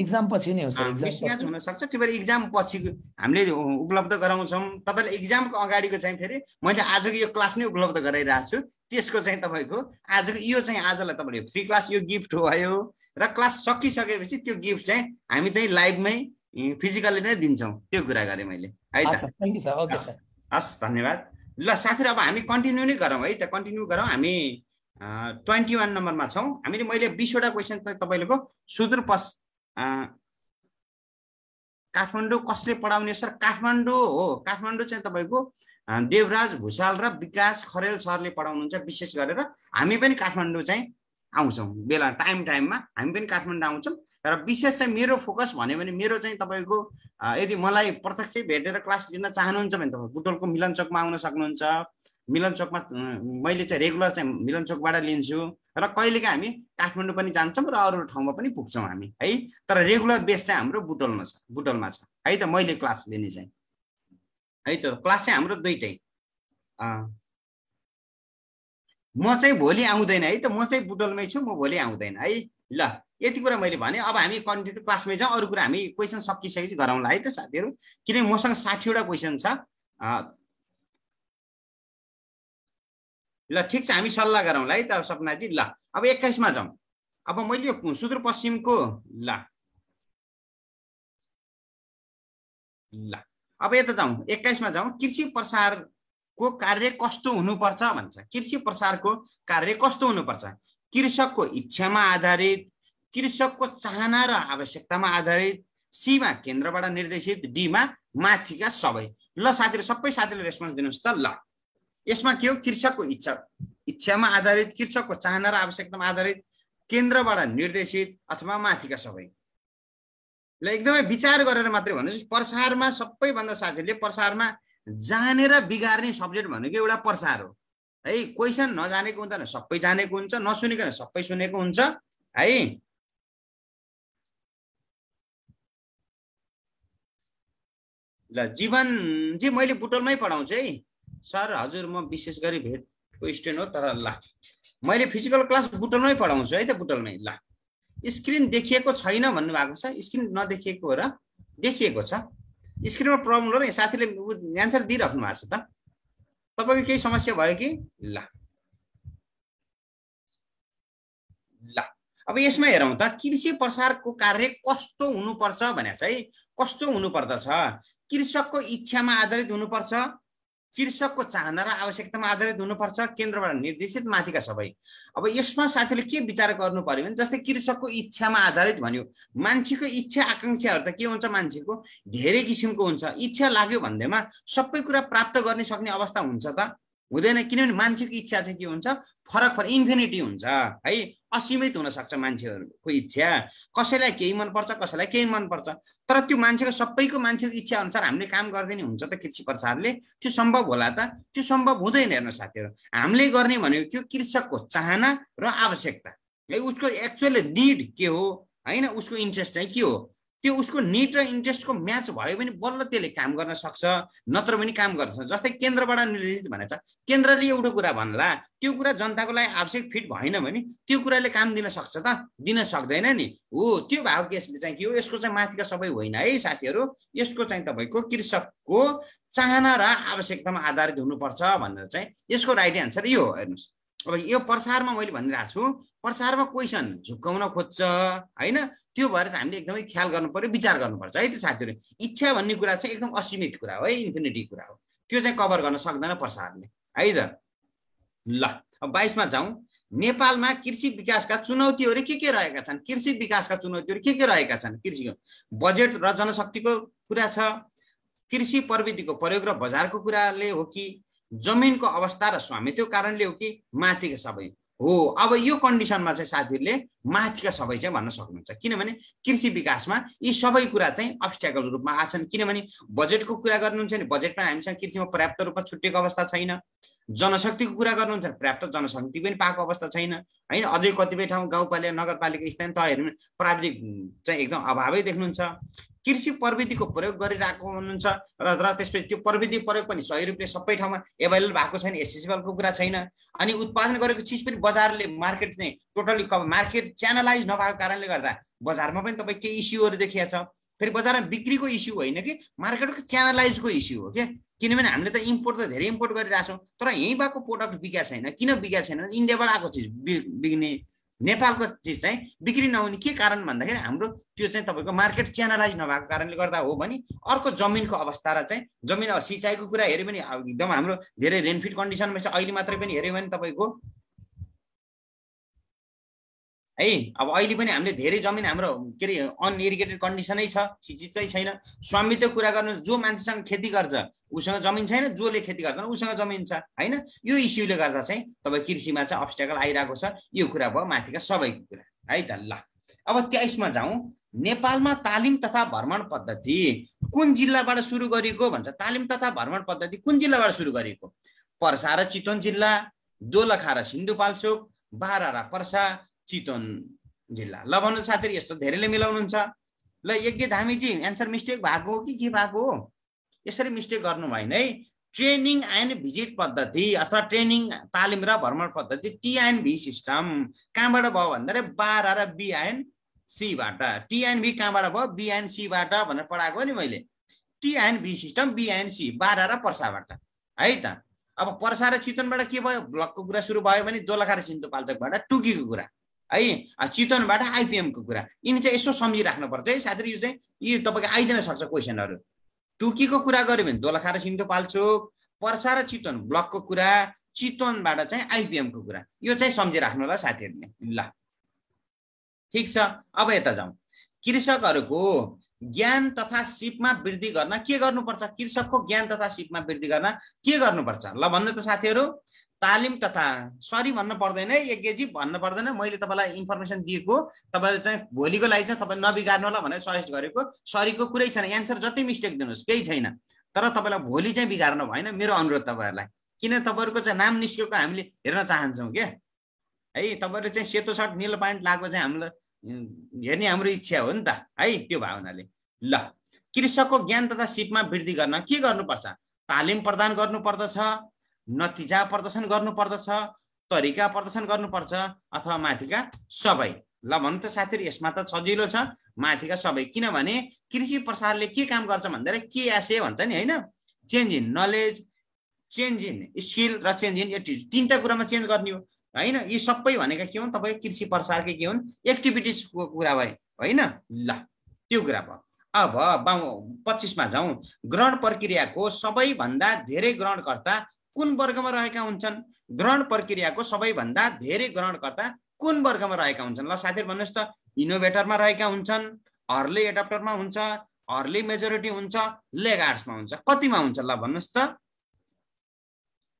इक्जाम पछि नै हो सर हुनसक्छ। त्यो भएर इक्जाम पछि हामीले उपलब्ध गराउँछौँ। तपाईँलाई इक्जामको अगाडिको चाहिँ फेरि मैले आजको यो क्लास नै उपलब्ध गराइरहेको छु। त्यसको चाहिँ तपाईँको आजको यो चाहिँ आजलाई तपाईँले फ्री क्लास यो गिफ्ट भयो। र क्लास सकिसकेपछि त्यो गिफ्ट चाहिँ हामी चाहिँ लाइभमै फिजिकल्ली नै दिन्छौँ। त्यो कुरा गरेँ मैले। है त? हस् धन्यवाद। ल साथीहरू अब हामी कन्टिन्यू नै गरौँ है त? कन्टिन्यू गरौँ। हामी ट्वेन्टी वान नम्बरमा छौँ। हामीले मैले बिसवटा क्वेसन तपाईँको सुदूरपश्च काठमाडौँ कसले पढाउने सर? काठमाडौँ हो। काठमाडौँ चाहिँ तपाईँको देवराज भुषाल र विकास खरेल सरले पढाउनुहुन्छ। विशेष गरेर हामी पनि काठमाडौँ चाहिँ आउँछौँ। बेला टाइम टाइममा हामी पनि काठमाडौँ आउँछौँ। र विशेष चाहिँ मेरो फोकस भन्यो भने मेरो चाहिँ तपाईँको यदि मलाई प्रत्यक्ष भेटेर क्लास लिन चाहनुहुन्छ भने तपाईँ बुटोलको मिलन चोकमा आउन सक्नुहुन्छ। मिलन चोकमा मैले चाहिँ रेगुलर चाहिँ मिलन चोकबाट लिन्छु र कहिलेकाहीँ हामी काठमाडौँ पनि जान्छौँ र अरू ठाउँमा पनि पुग्छौँ हामी है? तर रेगुलर बेस चाहिँ हाम्रो बुटोलमा छ बुटोलमा छ है त? मैले क्लास लिने चाहिँ है त? क्लास चाहिँ हाम्रो दुइटै म चाहिँ भोलि आउँदैन है त? म चाहिँ बुटोलमै छु म भोलि आउँदैन है? ल यति कुरा मैले भने अब हामी कन्टिन्यू क्लासमै जाउँ अरू कुरा हामी क्वेसन सकिसकेपछि गराउँला है त साथीहरू। किनभने मसँग साठीवटा क्वेसन छ। ल ठिक छ हामी सल्लाह गरौँला है त सपनाजी। ल अब एक्काइसमा जाउँ। अब मैले यो सुदूरपश्चिमको ल। ल अब यता जाउँ। एक्काइसमा जाउँ। कृषि प्रसारको कार्य कस्तो हुनुपर्छ भन्छ? कृषि प्रसारको कार्य कस्तो हुनुपर्छ? कृषकको इच्छामा आधारित कृषकको चाहना र आवश्यकतामा आधारित सीमा केन्द्रबाट निर्देशित डीमा माथिका सबै। ल साथीहरू सबै साथीले रेस्पोन्स दिनुहोस् त। ल। यसमा के हो? कृषकको इच्छा। इच्छामा आधारित कृषकको चाहना र आवश्यकतामा आधारित केन्द्रबाट निर्देशित अथवा माथिका सबै। ल एकदमै विचार गरेर मात्रै भन्नुहोस्। प्रसारमा सबैभन्दा साथीहरूले प्रसारमा जानेर बिगार्ने सब्जेक्ट भनेको एउटा प्रसार हो। है क्वेसन नजानेको हुँदैन सबै जानेको हुन्छ नसुनिकन सबै सुनेको हुन्छ। है ल जीवन चाहिँ मैले बुटलमै पढाउँछु है सर हजुर म विशेष गरी भेटको स्टुडेन्ट हो तर ल मैले फिजिकल क्लास बुटलमै पढाउँछु है त बुटलमै ल। स्क्रिन देखिएको छैन भन्नुभएको छ स्क्रिन नदेखिएको हो र देखिएको छ। स्क्रिनमा प्रब्लम हो र साथीले एन्सर दिइराख्नु भएको छ त। तपाईँको केही समस्या भयो कि? ल। ल। अब यसमा हेरौँ त कृषि प्रसारको कार्य कस्तो हुनुपर्छ भने चाहिँ कस्तो हुनुपर्दछ? कृषकको इच्छामा आधारित हुनुपर्छ कृषकको चाहना र आवश्यकतामा आधारित हुनुपर्छ केन्द्रबाट निर्देशित माथिका सबै। अब यसमा साथीले के विचार गर्नु पर्यो भने जस्तै कृषकको इच्छामा आधारित भन्यो मान्छेको इच्छा आकाङ्क्षाहरू त के हुन्छ मान्छेको? धेरै किसिमको हुन्छ। इच्छा लाग्यो भन्दैमा सबै कुरा प्राप्त गर्ने सक्ने अवस्था हुन्छ त। हुँदैन किनभने मान्छेको इच्छा चाहिँ के हुन्छ? फरक फरक इन्फिनिटी हुन्छ है? असीमित हुनसक्छ मान्छेहरूको इच्छा। कसैलाई केही मनपर्छ कसैलाई केही मनपर्छ। तर त्यो मान्छेको सबैको मान्छेको इच्छा अनुसार हामीले काम गरिदिने हुन्छ त कृषि प्रसारले त्यो सम्भव होला त। त्यो सम्भव हुँदैन हेर्नु साथीहरू। हामीले गर्ने भनेको त्यो कृषकको चाहना र आवश्यकता। है उसको एक्चुअल निड के हो? होइन उसको इन्ट्रेस्ट चाहिँ के हो? त्यो उसको निड र इन्ट्रेस्टको म्याच भयो भने बल्ल त्यसले काम गर्न सक्छ नत्र पनि काम गर्छ जस्तै केन्द्रबाट निर्देशित भनेको छ केन्द्रले एउटा कुरा भन्ला त्यो कुरा जनताको लागि आवश्यक फिट भएन भने त्यो कुराले काम दिन सक्छ त? दिन सक्दैन नि। हो त्यो भएको केसले चाहिँ के हो? यसको चाहिँ माथिका सबै होइन है साथीहरू। यसको चाहिँ तपाईँको कृषकको चाहना र आवश्यकतामा आधारित हुनुपर्छ भनेर चाहिँ यसको राइट एन्सर यो हो हेर्नुहोस्। अब यो प्रसारमा मैले भनिरहेको छु प्रसारमा क्वेसन झुक्काउन खोज्छ होइन? त्यो भएर चाहिँ हामीले एकदमै ख्याल गर्नु पऱ्यो विचार गर्नुपर्छ है त्यो साथीहरू? इच्छा भन्ने कुरा चाहिँ एकदम असीमित कुरा हो है? इन्फिनिटी कुरा हो। त्यो चाहिँ कभर गर्न सक्दैन प्रसारले है त? ल अब बाइसमा जाउँ। नेपालमा कृषि विकासका चुनौतीहरू के के रहेका छन्? कृषि विकासका चुनौतीहरू के के रहेका छन्? कृषिको बजेट र जनशक्तिको कुरा छ। कृषि प्रविधिको प्रयोग र बजारको कुराले हो कि जमिनको अवस्था र स्वामित्व कारणले हो कि माथिको सबै। हो अब यो कन्डिसनमा चाहिँ साथीहरूले माथिका सबै चाहिँ भन्न सक्नुहुन्छ। किनभने कृषि विकासमा यी सबै कुरा चाहिँ अब्स्ट्याकल रूपमा आछन् किनभने बजेटको कुरा गर्नुहुन्छ भने बजेटमा हामीसँग कृषिमा पर्याप्त रूपमा छुट्टिएको अवस्था छैन। जनशक्तिको कुरा गर्नुहुन्छ पर्याप्त जनशक्ति पनि पाएको अवस्था छैन। होइन? अझै कतिपय ठाउँ गाउँपालिका नगरपालिका स्थानीय तहहरू प्राविधिक चाहिँ एकदम अभावै देख्नुहुन्छ। कृषि प्रविधिको प्रयोग गरिरहेको हुनुहुन्छ र र त्यसपछि त्यो प्रविधि प्रयोग पनि सही रूपले सबै ठाउँमा एभाइलेबल भएको छैन एसेसिबलको कुरा छैन। अनि उत्पादन गरेको चिज पनि बजारले मार्केट चाहिँ टोटली मार्केट च्यानलाइज नभएको कारणले गर्दा बजारमा पनि तपाईँ केही इस्युहरू देखिया छ। फेरि बजारमा बिक्रीको इस्यु होइन कि मार्केटको च्यानलाइजको इस्यु हो क्या? किनभने हामीले त इम्पोर्ट त धेरै इम्पोर्ट गरिरहेछौँ तर यहीँ भएको प्रोडक्ट बिका छैन। किन बिका छैन? इन्डियाबाट आएको चिज बिग्ने नेपालको चिज चाहिँ बिक्री नहुने के कारण भन्दाखेरि हाम्रो त्यो चाहिँ तपाईँको मार्केट च्यानलाइज नभएको कारणले गर्दा हो भने अर्को जमिनको अवस्था र चाहिँ जमिन अब सिँचाइको कुरा हेऱ्यो भने एकदम हाम्रो धेरै रेनफिट कन्डिसनमा छ अहिले मात्रै पनि हेऱ्यो भने तपाईँको है? अब अहिले पनि हामीले धेरै जमिन हाम्रो के अरे अनइरिगेटेड कन्डिसनै छ सिचित छैन। स्वामित्व कुरा गर्नु जो मान्छेसँग खेती गर्छ उसँग जमिन छैन जसले खेती गर्दैन उसँग जमिन छ होइन? यो इस्युले गर्दा चाहिँ तपाईँ कृषिमा चाहिँ अब्सटेकल आइरहेको छ यो कुरा भयो माथिका सबैको कुरा है त ल। अब तेइसमा जाउँ। नेपालमा तालिम तथा भ्रमण पद्धति कुन जिल्लाबाट सुरु गरिएको भन्छ? तालिम तथा भ्रमण पद्धति कुन जिल्लाबाट सुरु गरिएको? पर्सा र चितवन जिल्ला दोलखा र सिन्धुपाल्चोक बाह्र र पर्सा चितवन जिल्ला। ल भन्नु साथीहरू यस्तो धेरैले मिलाउनुहुन्छ। ल यज्ञ धामीजी एन्सर मिस्टेक भएको हो कि के भएको हो? यसरी मिस्टेक गर्नु भएन है। ट्रेनिङ एन्ड भिजिट पद्धति अथवा ट्रेनिङ तालिम र भ्रमण पद्धति टिएनभी सिस्टम कहाँबाट भयो भन्दाखेरि बाह्र र बिआइएन सीबाट टिएनभी कहाँबाट भयो? बिआइएन सीबाट भनेर पढाएको नि मैले। टिएनभी सिस्टम बिआइएन सी बाह्र र पर्साबाट है त? अब पर्सा र चितवनबाट के भयो? ब्लकको कुरा सुरु भयो भने दोलखा र सिन्धुपाल्चोकबाट टुकीको कुरा। है? चितवनबाट आइपिएमको कुरा। यिनी चाहिँ यसो सम्झिराख्नुपर्छ है साथी यो चाहिँ यो तपाईँको आइदिन सक्छ क्वेसनहरू। टुकीको कुरा गऱ्यो भने दोलखा र सिन्धुपाल्चोक पर्सा र चितवन ब्लकको कुरा चितवनबाट चाहिँ आइपिएमको कुरा। यो चाहिँ सम्झिराख्नु होला साथीहरूले। ल। ठिक छ। अब यता जाउँ। कृषकहरूको ज्ञान तथा सिपमा वृद्धि गर्न के गर्नुपर्छ? कृषकको ज्ञान तथा सिपमा वृद्धि गर्न के गर्नुपर्छ? ल भन्नु त साथीहरू। तालिम तथा सरी भन्न पर्दैन है एक केजी भन्न पर्दैन। मैले तपाईँलाई इन्फर्मेसन दिएको तपाईँले चाहिँ भोलिको लागि चाहिँ तपाईँ नबिगार्नु होला भनेर सजेस्ट गरेको। सरीको कुरै छैन। एन्सर जति मिस्टेक दिनुहोस् केही छैन। तर तपाईँलाई भोलि चाहिँ बिगार्नु भएन मेरो अनुरोध तपाईँहरूलाई। किन तपाईँहरूको चाहिँ नाम निस्केको हामीले हेर्न चाहन्छौँ क्या? है तपाईँहरूले चाहिँ सेतो सर्ट निलो प्यान्ट लगाएको चाहिँ हामीलाई हेर्ने हाम्रो इच्छा हो नि त। है त्यो भावनाले। ल कृषकको ज्ञान तथा सिपमा वृद्धि गर्न के गर्नुपर्छ? तालिम प्रदान गर्नुपर्दछ नतिजा प्रदर्शन गर्नुपर्दछ तरिका प्रदर्शन गर्नुपर्छ अथवा माथिका सबै। ल भन्नु त साथीहरू यसमा त सजिलो छ। माथिका सबै। किनभने कृषि प्रसारले के काम गर्छ भन्दाखेरि के एसए भन्छ नि होइन? Change in knowledge change in skill र चेन्ज इन एटिट्युड तिनवटा कुरामा चेन्ज गर्ने हो होइन? यी सबै भनेका के हुन्? तपाईँ कृषि प्रसारकै के हुन्? एक्टिभिटिजको कुरा भयो होइन? ल त्यो कुरा भयो। अब पच्चिसमा जाउँ। ग्रहण प्रक्रियाको सबैभन्दा धेरै ग्रहणकर्ता कुन वर्गमा रहेका हुन्छन्? ग्रहण प्रक्रियाको सबैभन्दा धेरै ग्रहणकर्ता कुन वर्गमा रहेका हुन्छन्? ल साथीहरू भन्नुहोस् त। इनोभेटरमा रहेका हुन्छन् अर्ली एडाप्टरमा हुन्छ अर्ली मेजोरिटी हुन्छ लेग आर्ट्समा हुन्छ। कतिमा हुन्छ? ल भन्नुहोस् त।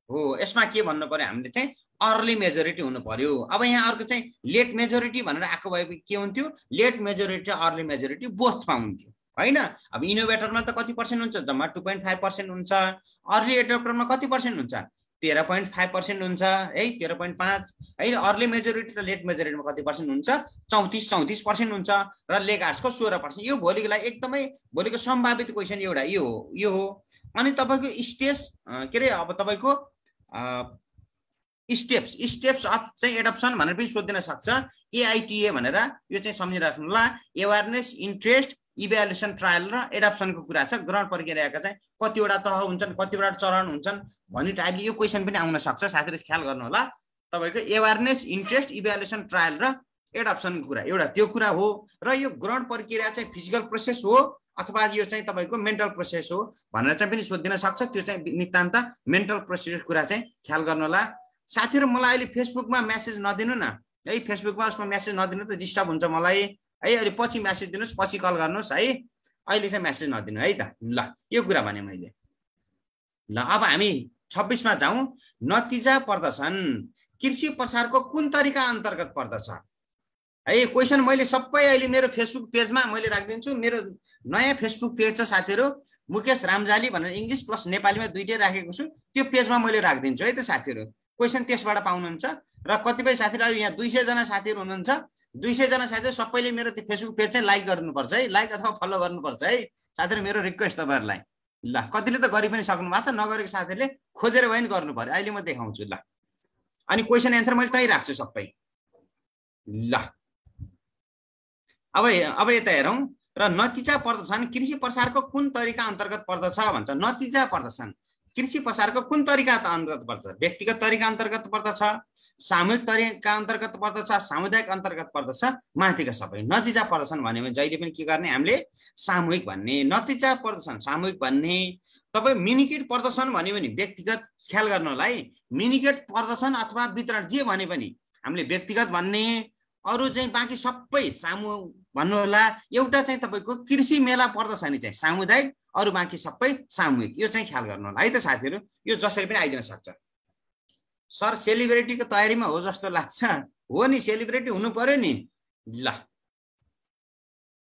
हो यसमा के भन्नु पर्यो हामीले चाहिँ अर्ली मेजोरिटी हुनु पर्यो अब यहाँ अर्को चाहिँ लेट मेजोरिटी भनेर आएको भए के हुन्थ्यो? लेट मेजोरिटी अर्ली मेजोरिटी बोथमा हुन्थ्यो। होइन? अब इनोभेटरमा त कति पर्सेन्ट हुन्छ? जम्मा टु पोइन्ट फाइभ पर्सेन्ट हुन्छ। अर्ली एडप्टरमा कति पर्सेन्ट हुन्छ? तेह्र पोइन्ट फाइभ पर्सेन्ट हुन्छ। है तेह्र पोइन्ट पाँच। है अर्ली मेजोरिटी र लेट मेजोरिटीमा कति पर्सेन्ट हुन्छ? चौतिस चौतिस पर्सेन्ट हुन्छ। र लेग आर्ट्सको सोह्र पर्सेन्ट यो भोलिको लागि एकदमै भोलिको सम्भावित क्वेसन एउटा यो हो। यो हो। अनि तपाईँको स्टेज के अरे अब तपाईँको स्टेप्स स्टेप्स अफ चाहिँ एडप्सन भनेर पनि सोधिदिन सक्छ। एआइटिए भनेर। यो चाहिँ सम्झिराख्नु ल एवारनेस इन्ट्रेस्ट इभ्यालुएसन ट्रायल र एडप्सनको कुरा छ ग्रहण प्रक्रियाका चाहिँ कतिवटा तह हुन्छन् कतिवटा चरण हुन्छन् भन्ने टाइपले यो क्वेसन पनि आउन सक्छ। साथीहरूले ख्याल गर्नु होला तपाईँको एवारनेस इन्ट्रेस्ट इभ्यालुएसन ट्रायल र एडप्सनको कुरा एउटा त्यो कुरा हो र यो ग्रहण प्रक्रिया चाहिँ फिजिकल प्रोसेस हो अथवा यो चाहिँ तपाईँको मेन्टल प्रोसेस हो भनेर चाहिँ पनि सोधिदिन सक्छ। त्यो चाहिँ नितान्त मेन्टल प्रोसेस कुरा चाहिँ ख्याल गर्नु होला साथीहरू मलाई अहिले फेसबुकमा मेसेज नदिनु न। है फेसबुकमा उसमा मेसेज नदिनु त डिस्टर्ब हुन्छ मलाई। है अहिले पछि म्यासेज दिनुहोस् पछि कल गर्नुहोस् है। अहिले चाहिँ म्यासेज नदिनु है त। ल यो कुरा भने मैले। ल अब हामी छब्बिसमा जाउँ। नतिजा पर्दछन्। कृषि प्रसारको कुन तरिका अन्तर्गत पर्दछ? है क्वेसन मैले सबै अहिले मेरो फेसबुक पेजमा मैले राखिदिन्छु। मेरो नयाँ फेसबुक पेज छ साथीहरू। मुकेश रामजाली भनेर इङ्ग्लिस प्लस नेपालीमा दुइटै राखेको छु। त्यो पेजमा मैले राखिदिन्छु है त साथीहरू। क्वेसन त्यसबाट पाउनुहुन्छ। र कतिपय साथीहरू यहाँ दुई सयजना साथीहरू हुनुहुन्छ। दुई सयजना साथीहरू सबैले मेरो त्यो फेसबुक पेज चाहिँ लाइक गर्नुपर्छ है। लाइक अथवा फलो गर्नुपर्छ है। साथीहरू मेरो रिक्वेस्ट तपाईँहरूलाई। ल कतिले त गरि पनि सक्नु भएको छ। नगरेको साथीहरूले खोजेर भए पनि गर्नु पऱ्यो अहिले म देखाउँछु। ल। अनि क्वेसन एन्सर मैले त्यहीँ राख्छु सबै। ल। अब अब यता हेरौँ। र नतिजा पर्दछन्। कृषि प्रसारको कुन तरिका अन्तर्गत पर्दछ भन्छ। नतिजा पर्दछन्। कृषि प्रसारको कुन तरिका अन्तर्गत पर्दछ? व्यक्तिगत तरिका अन्तर्गत पर्दछ। सामूहिक तरिका अन्तर्गत पर्दछ? सामुदायिक अन्तर्गत पर्दछ। माथिका सबै नतिजा पर्दछन् भन्यो भने जहिले पनि के गर्ने? हामीले सामूहिक भन्ने नतिजा पर्दछन्। सामूहिक भन्ने तपाईँ मिनिकेट पर्दछन् भन्यो भने व्यक्तिगत ख्याल गर्नु होला है मिनिकेट पर्दछन् अथवा वितरण जे भने पनि हामीले व्यक्तिगत भन्ने अरू चाहिँ बाँकी सबै सामु भन्नु होला एउटा चाहिँ तपाईँको कृषि मेला पर्दछ नि चाहिँ। सामुदायिक अरू बाँकी सबै सामूहिक। यो चाहिँ ख्याल गर्नु होला है त साथीहरू यो जसरी पनि आइदिन सक्छ। सर सेलिब्रेटीको तयारीमा हो जस्तो लाग्छ। हो नि सेलिब्रेटी हुनु पर्यो नि। ल।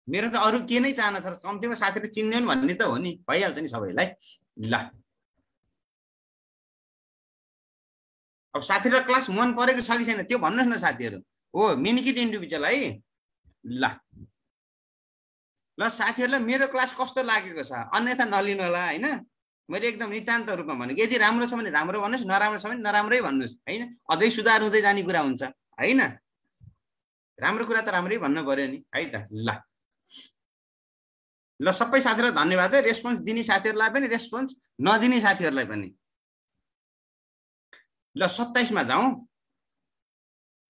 मेरो त अरू के नै चाहना छ कम्तीमा साथीहरू चिन्दैन भन्ने त हो नि। भइहाल्छ नि सबैलाई। ल। अब साथीहरूलाई क्लास मन परेको छ कि छैन? त्यो भन्नुहोस् न साथीहरू। हो मिनिकिट इन्डिभिजुअल है ल। ल साथीहरूलाई मेरो क्लास कस्तो लागेको छ? अन्यथा नलिनु होला होइन? मैले एकदम नितान्त रूपमा भनेको यदि राम्रो छ भने राम्रो भन्नुहोस् नराम्रो छ भने नराम्रै भन्नुहोस् होइन? अझै सुधार हुँदै जाने कुरा हुन्छ होइन? राम्रो कुरा त राम्रै भन्नु पऱ्यो नि है त ल। ल सबै साथीहरूलाई धन्यवाद है। रेस्पोन्स दिने साथीहरूलाई पनि रेस्पोन्स नदिने साथीहरूलाई पनि। ल सत्ताइसमा जाउँ।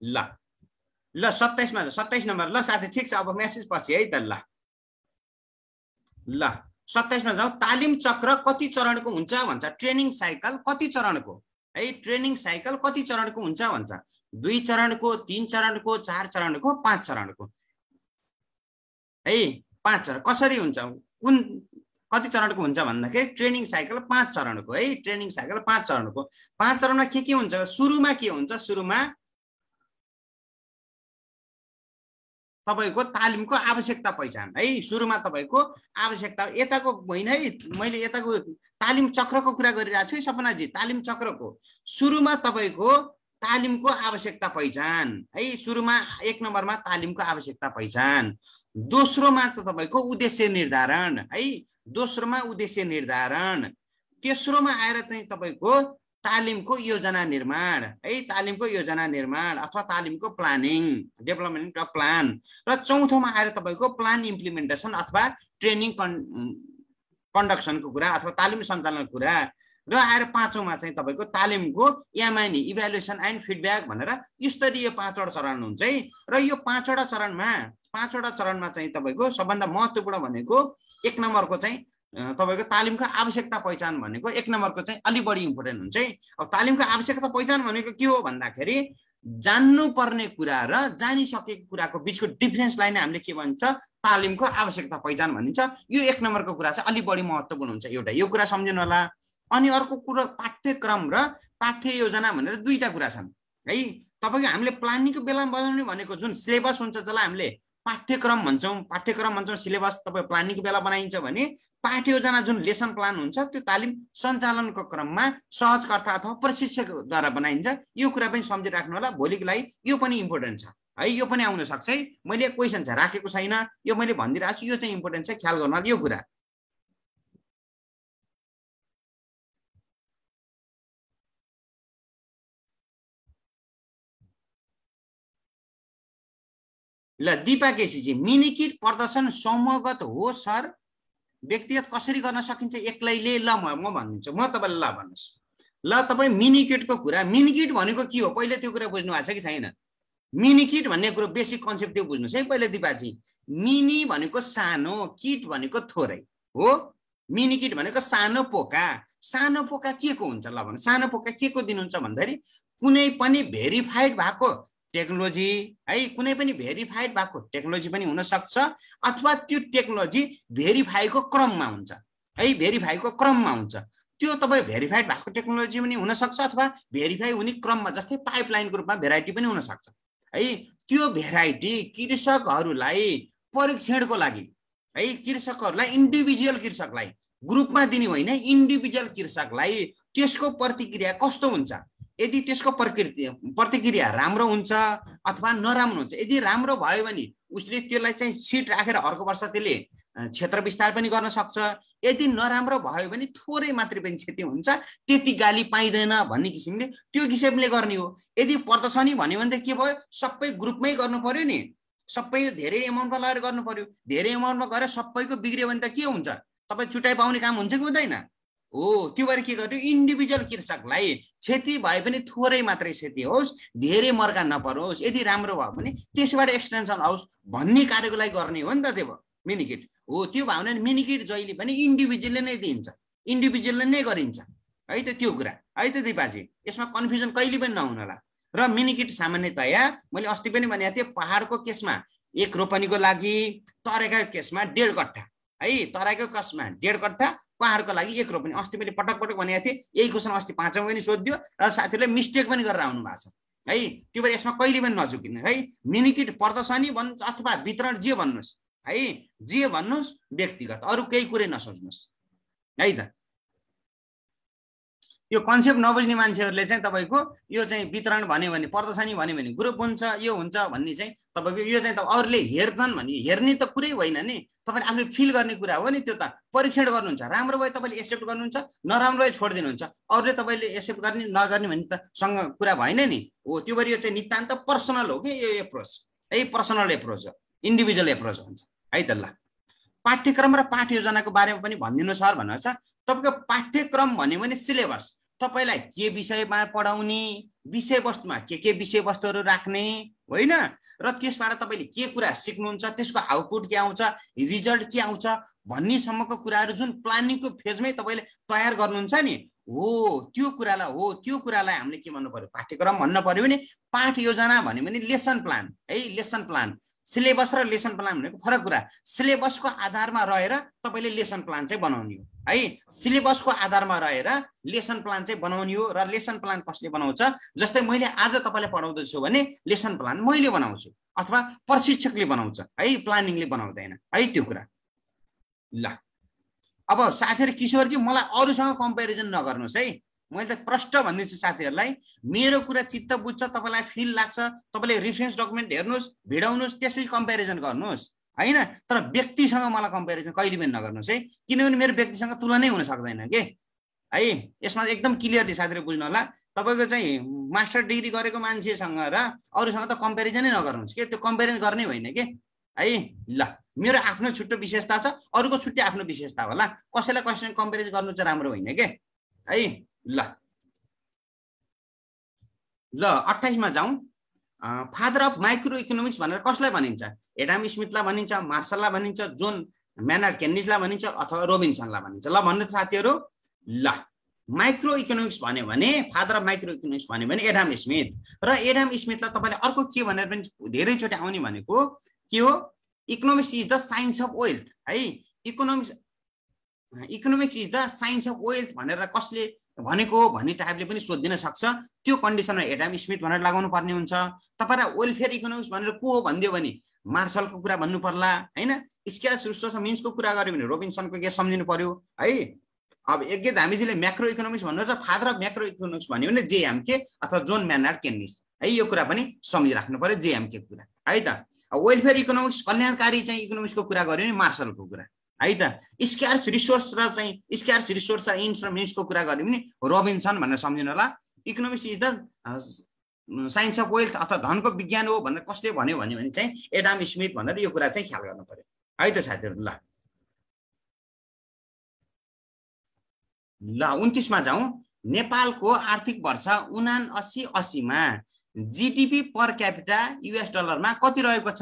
ल। ल सत्ताइसमा सत्ताइस नम्बर। ल साथी ठिक छ अब मेसेज पछि है त ल। ल। सत्ताइसमा जाउँ तालिम चक्र कति चरणको हुन्छ भन्छ? ट्रेनिङ साइकल कति चरणको? है ट्रेनिङ साइकल कति चरणको हुन्छ भन्छ? दुई चरणको तिन चरणको चार चरणको पाँच चरणको। है पाँच चरण। कसरी हुन्छ? कुन कति चरणको हुन्छ भन्दाखेरि ट्रेनिङ साइकल पाँच चरणको। है ट्रेनिङ साइकल पाँच चरणको। पाँच चरणमा के के हुन्छ? सुरुमा के हुन्छ? सुरुमा तपाईँको तालिमको आवश्यकता पहिचान। है सुरुमा तपाईँको आवश्यकता। यताको होइन है मैले यताको तालिम चक्रको कुरा गरिरहेको छु है सपनाजी तालिम चक्रको। सुरुमा तपाईँको तालिमको आवश्यकता पहिचान। है सुरुमा एक नम्बरमा तालिमको आवश्यकता पहिचान। दोस्रोमा त तपाईँको उद्देश्य निर्धारण। है दोस्रोमा उद्देश्य निर्धारण। तेस्रोमा आएर चाहिँ तपाईँको तालिमको योजना निर्माण है? तालिमको योजना निर्माण अथवा तालिमको प्लानिङ डेभलपमेन्ट अफ प्लान र चौथोमा आएर तपाईँको प्लान इम्प्लिमेन्टेसन अथवा ट्रेनिङ कन् कन्डक्सनको कुरा अथवा तालिम सञ्चालनको कुरा र आएर पाँचौँमा चाहिँ तपाईँको तालिमको एमआइनी इभ्यालुएसन एन्ड फिडब्याक भनेर स्तरीय पाँचवटा चरण हुन्छ है? र यो पाँचवटा चरणमा पाँचवटा चरणमा चाहिँ तपाईँको सबभन्दा महत्त्वपूर्ण भनेको एक नम्बरको चाहिँ तपाईँको तालिमको आवश्यकता पहिचान भनेको एक नम्बरको चाहिँ अलिक बढी इम्पोर्टेन्ट हुन्छ है। अब तालिमको आवश्यकता पहिचान भनेको के हो भन्दाखेरि जान्नुपर्ने कुरा र जानिसकेको कुराको बिचको डिफ्रेन्सलाई नै हामीले के भन्छ तालिमको आवश्यकता पहिचान भनिन्छ। यो एक नम्बरको कुरा चाहिँ अलिक बढी महत्त्वपूर्ण हुन्छ एउटा। यो कुरा सम्झिनु होला। अनि अर्को कुरो पाठ्यक्रम र पाठ्य योजना भनेर दुईवटा कुरा छन्। है तपाईँको हामीले प्लानिङको बेलामा बनाउने भनेको जुन सिलेबस हुन्छ जसलाई हामीले पाठ्यक्रम भन्छौँ पाठ्यक्रम भन्छौँ सिलेबस तपाईँ प्लानिङको बेला बनाइन्छ भने पाठ्य योजना जुन लेसन प्लान हुन्छ त्यो तालिम सञ्चालनको क्रममा सहजकर्ता अथवा प्रशिक्षकद्वारा बनाइन्छ। यो कुरा पनि सम्झिराख्नु होला। भोलिको लागि यो पनि इम्पोर्टेन्ट छ। है यो पनि आउन सक्छ है। मैले क्वेसन छ राखेको छैन। यो मैले भनिदिइरहेको छु। यो चाहिँ इम्पोर्टेन्ट छ। ख्याल गर्नु यो कुरा। ल दिपा केसीजी मिनी किट प्रदर्शन समूहगत हो सर। व्यक्तिगत कसरी गर्न सकिन्छ एक्लैले ल म म भनिदिन्छु। म तपाईँलाई ल भन्नुहोस्। ल तपाईँ मिनी किटको कुरा। मिनी किट भनेको के हो? पहिले त्यो कुरा बुझ्नु भएको छ कि छैन? मिनी किट भन्ने कुरो बेसिक कन्सेप्ट त्यो बुझ्नुहोस् है पहिले दिपाजी। मिनी भनेको सानो किट भनेको थोरै हो। मिनी किट भनेको सानो पोका। सानो पोका के को हुन्छ? ल भन्नु सानो पोका के को दिनुहुन्छ भन्दाखेरि कुनै पनि भेरिफाइड भएको टेक्नोलोजी है कुनै पनि भेरिफाइड भएको टेक्नोलोजी पनि हुनसक्छ अथवा त्यो टेक्नोलोजी भेरिफाईको क्रममा हुन्छ है भेरिफाईको क्रममा हुन्छ। त्यो तपाईँ भेरिफाइड भएको टेक्नोलोजी पनि हुनसक्छ अथवा भेरिफाई हुने क्रममा जस्तै पाइपलाइनको रूपमा भेराइटी पनि हुनसक्छ है। त्यो भेराइटी कृषकहरूलाई परीक्षणको लागि है कृषकहरूलाई इन्डिभिजुअल कृषकलाई ग्रुपमा दिने होइन इन्डिभिजुअल कृषकलाई त्यसको प्रतिक्रिया कस्तो हुन्छ? यदि त्यसको प्रकृति प्रतिक्रिया राम्रो हुन्छ अथवा नराम्रो हुन्छ यदि राम्रो भयो भने उसले त्यसलाई चाहिँ सिट राखेर अर्को वर्ष त्यसले क्षेत्र विस्तार पनि गर्न सक्छ। यदि नराम्रो भयो भने थोरै मात्रै पनि क्षति हुन्छ त्यति गाली पाइँदैन भन्ने किसिमले त्यो किसिमले गर्ने हो। यदि प्रदर्शनी भन्यो भने त के भयो? सबै ग्रुपमै गर्नु पर्यो नि। सबै धेरै एमाउन्टमा लगाएर गर्नु पर्यो। धेरै एमाउन्टमा गएर सबैको बिग्रियो भने त के हुन्छ? तपाईँ चुटाइ पाउने काम हुन्छ कि हुँदैन? हो त्यो भएर के गर्यो? इन्डिभिजुअल कृषकलाई क्षति भए पनि थोरै मात्रै क्षति होस् धेरै मर्का नपरोस् यदि राम्रो भयो भने त्यसबाट एक्सटेन्सन आओस् भन्ने कार्यको लागि गर्ने हो नि त त्यो मिनिकिट हो त्यो भयो भने मिनिकिट जहिले पनि इन्डिभिजुअलले नै दिन्छ। इन्डिभिजुअलले नै गरिन्छ। है त त्यो कुरा। है त दिपाजी यसमा कन्फ्युजन कहिले पनि नहुनु होला। र मिनिकिट सामान्यतया मैले अस्ति पनि भनेको थिएँ पहाडको केसमा एक रोपनीको लागि तरेका केसमा डेढ कट्ठा। है तराईको कसमा? डेढ कट्ठा पहाडको लागि एक रोपनी अस्ति मैले पटक पटक भनेको थिएँ यही क्वेसन अस्ति पाँचौँ पनि सोधिदियो र साथीहरूले मिस्टेक पनि गरेर आउनु भएको छ। है त्यो भएर यसमा कहिले पनि नचुकिनु है। मिनिकिट प्रदर्शनी भन्नु अथवा वितरण जे भन्नुहोस् है जे भन्नुहोस् व्यक्तिगत अरू केही कुरै नसोच्नुहोस्। है त? यो कन्सेप्ट नबुझ्ने मान्छेहरूले चाहिँ तपाईँको यो चाहिँ वितरण भन्यो भने प्रदर्शनी भन्यो भने ग्रुप हुन्छ यो हुन्छ भन्ने चाहिँ तपाईँको यो चाहिँ अरूले हेर्छन् भने हेर्ने त कुरै होइन नि। तपाईँले आफूले फिल गर्ने कुरा हो नि त्यो त। परीक्षण गर्नुहुन्छ राम्रो भयो तपाईँले एक्सेप्ट गर्नुहुन्छ नराम्रो भए छोडिदिनुहुन्छ। अरूले तपाईँले एक्सेप्ट गर्ने नगर्ने भन्ने त सँग कुरा भएन नि। हो त्यो भएर यो चाहिँ नितान्त पर्सनल हो कि यो एप्रोच है पर्सनल एप्रोच हो। इन्डिभिजुअल एप्रोच भन्छ। है त ल। पाठ्यक्रम र पाठ योजनाको बारेमा पनि भनिदिनु सर छ तपाईँको पाठ्यक्रम भन्यो भने सिलेबस तपाईँलाई के विषयमा पढाउने विषयवस्तुमा के के विषयवस्तुहरू राख्ने होइन? र त्यसबाट तपाईँले के कुरा सिक्नुहुन्छ त्यसको आउटपुट के आउँछ रिजल्ट के आउँछ भन्नेसम्मको कुराहरू जुन प्लानिङको फेजमै तपाईँले तयार गर्नुहुन्छ नि हो त्यो कुरालाई हो त्यो कुरालाई हामीले के भन्नु पर्यो पाठ्यक्रम भन्न पर्यो भने पाठ योजना भन्यो भने लेसन प्लान है लेसन प्लान सिलेबस र लेसन प्लान भनेको फरक कुरा। सिलेबसको आधारमा रहेर तपाईँले लेसन प्लान चाहिँ बनाउने हो है सिलेबसको आधारमा रहेर लेसन प्लान चाहिँ बनाउने हो र लेसन प्लान कसले बनाउँछ? जस्तै मैले आज तपाईँलाई पढाउँदैछु भने लेसन प्लान मैले बनाउँछु अथवा प्रशिक्षकले बनाउँछ। है प्लानिङले बनाउँदैन। है त्यो कुरा। ल। अब साथीहरू किशोरजी मलाई अरूसँग कम्पेरिजन नगर्नुहोस् है। मैले त प्रष्ट भनिदिन्छु साथीहरूलाई मेरो कुरा चित्त बुझ्छ तपाईँलाई फिल लाग्छ तपाईँले रिफरेन्स डकुमेन्ट हेर्नुहोस् भिडाउनुहोस् त्यसपछि कम्पेरिजन गर्नुहोस् होइन? तर व्यक्तिसँग मलाई कम्पेरिजन कहिले पनि नगर्नुहोस् है। किनभने मेरो व्यक्तिसँग तुलनै हुन सक्दैन कि? है? यसमा एकदम क्लियरली साथीहरू बुझ्नु होला तपाईँको चाहिँ मास्टर डिग्री गरेको मान्छेसँग र अरूसँग त कम्पेरिजनै नगर्नुहोस् कि? त्यो कम्पेरिजन गर्ने होइन कि? है? ल मेरो आफ्नो छुट्टो विशेषता छ अरूको छुट्टै आफ्नो विशेषता होला। कसैलाई कसैसँग कम्पेरिजन गर्नु चाहिँ राम्रो होइन कि? है? ल। ल अठाइसमा जाउँ। फादर अफ माइक्रो इकोनोमिक्स भनेर कसलाई भनिन्छ? एडाम स्मिथलाई भनिन्छ मार्सललाई भनिन्छ जोन म्यानार्ड केन्डिजलाई भनिन्छ अथवा रोबिन्सनलाई भनिन्छ। ल भन्नु साथीहरू। ल। माइक्रो इकोनोमिक्स भन्यो भने फादर अफ माइक्रो इकोनोमिक्स भन्यो भने एडाम स्मिथ र एडाम स्मिथलाई तपाईँले अर्को के भनेर पनि धेरैचोटि आउने भनेको के हो? Economics is the science of wealth है economics economics is the science of wealth भनेर कसले भनेको भन्ने टाइपले पनि सोधिदिन सक्छ। त्यो कन्डिसनमा एडाम स्मिथ भनेर लगाउनु पर्ने हुन्छ। तपाईँलाई वेलफेयर इकोनोमिक्स भनेर को हो भनिदियो भने मार्सलको कुरा भन्नु पर्ला होइन? स्क्यास रिसोर्स मिन्सको कुरा गऱ्यो भने रोबिन्सनको के सम्झिनु पर्यो है? अब एक धामीजीले म्याक्रो इकोनोमिक्स भन्नुहुन्छ फादर अफ म्याक्रो इकोनोमिक्स भन्यो भने जेएमके अथवा जोन म्यानार केन्डिस। है यो कुरा पनि सम्झिराख्नु पर्यो जेएमके कुरा। है त? वेलफेयर इकोनोमिक्स कल्याणकारी चाहिँ इकोनोमिक्सको कुरा गऱ्यो भने मार्सलको कुरा। है त? स्क्यार्स रिसोर्स र चाहिँ स्क्यार्स रिसोर्स र इन्स र मिन्सको कुरा गऱ्यो भने रोबिन्सन भनेर सम्झिनु होला। Economics is the science of wealth अथवा धनको विज्ञान हो भनेर कसले भन्यो भने चाहिँ एडाम स्मिथ भनेर यो कुरा चाहिँ ख्याल गर्नु पर्यो। है त साथीहरू ल। ल उन्तिसमा जाउँ। नेपालको आर्थिक वर्ष उना अस्सी अस्सीमा जिडिपी पर क्यापिटा युएस डलरमा कति रहेको छ?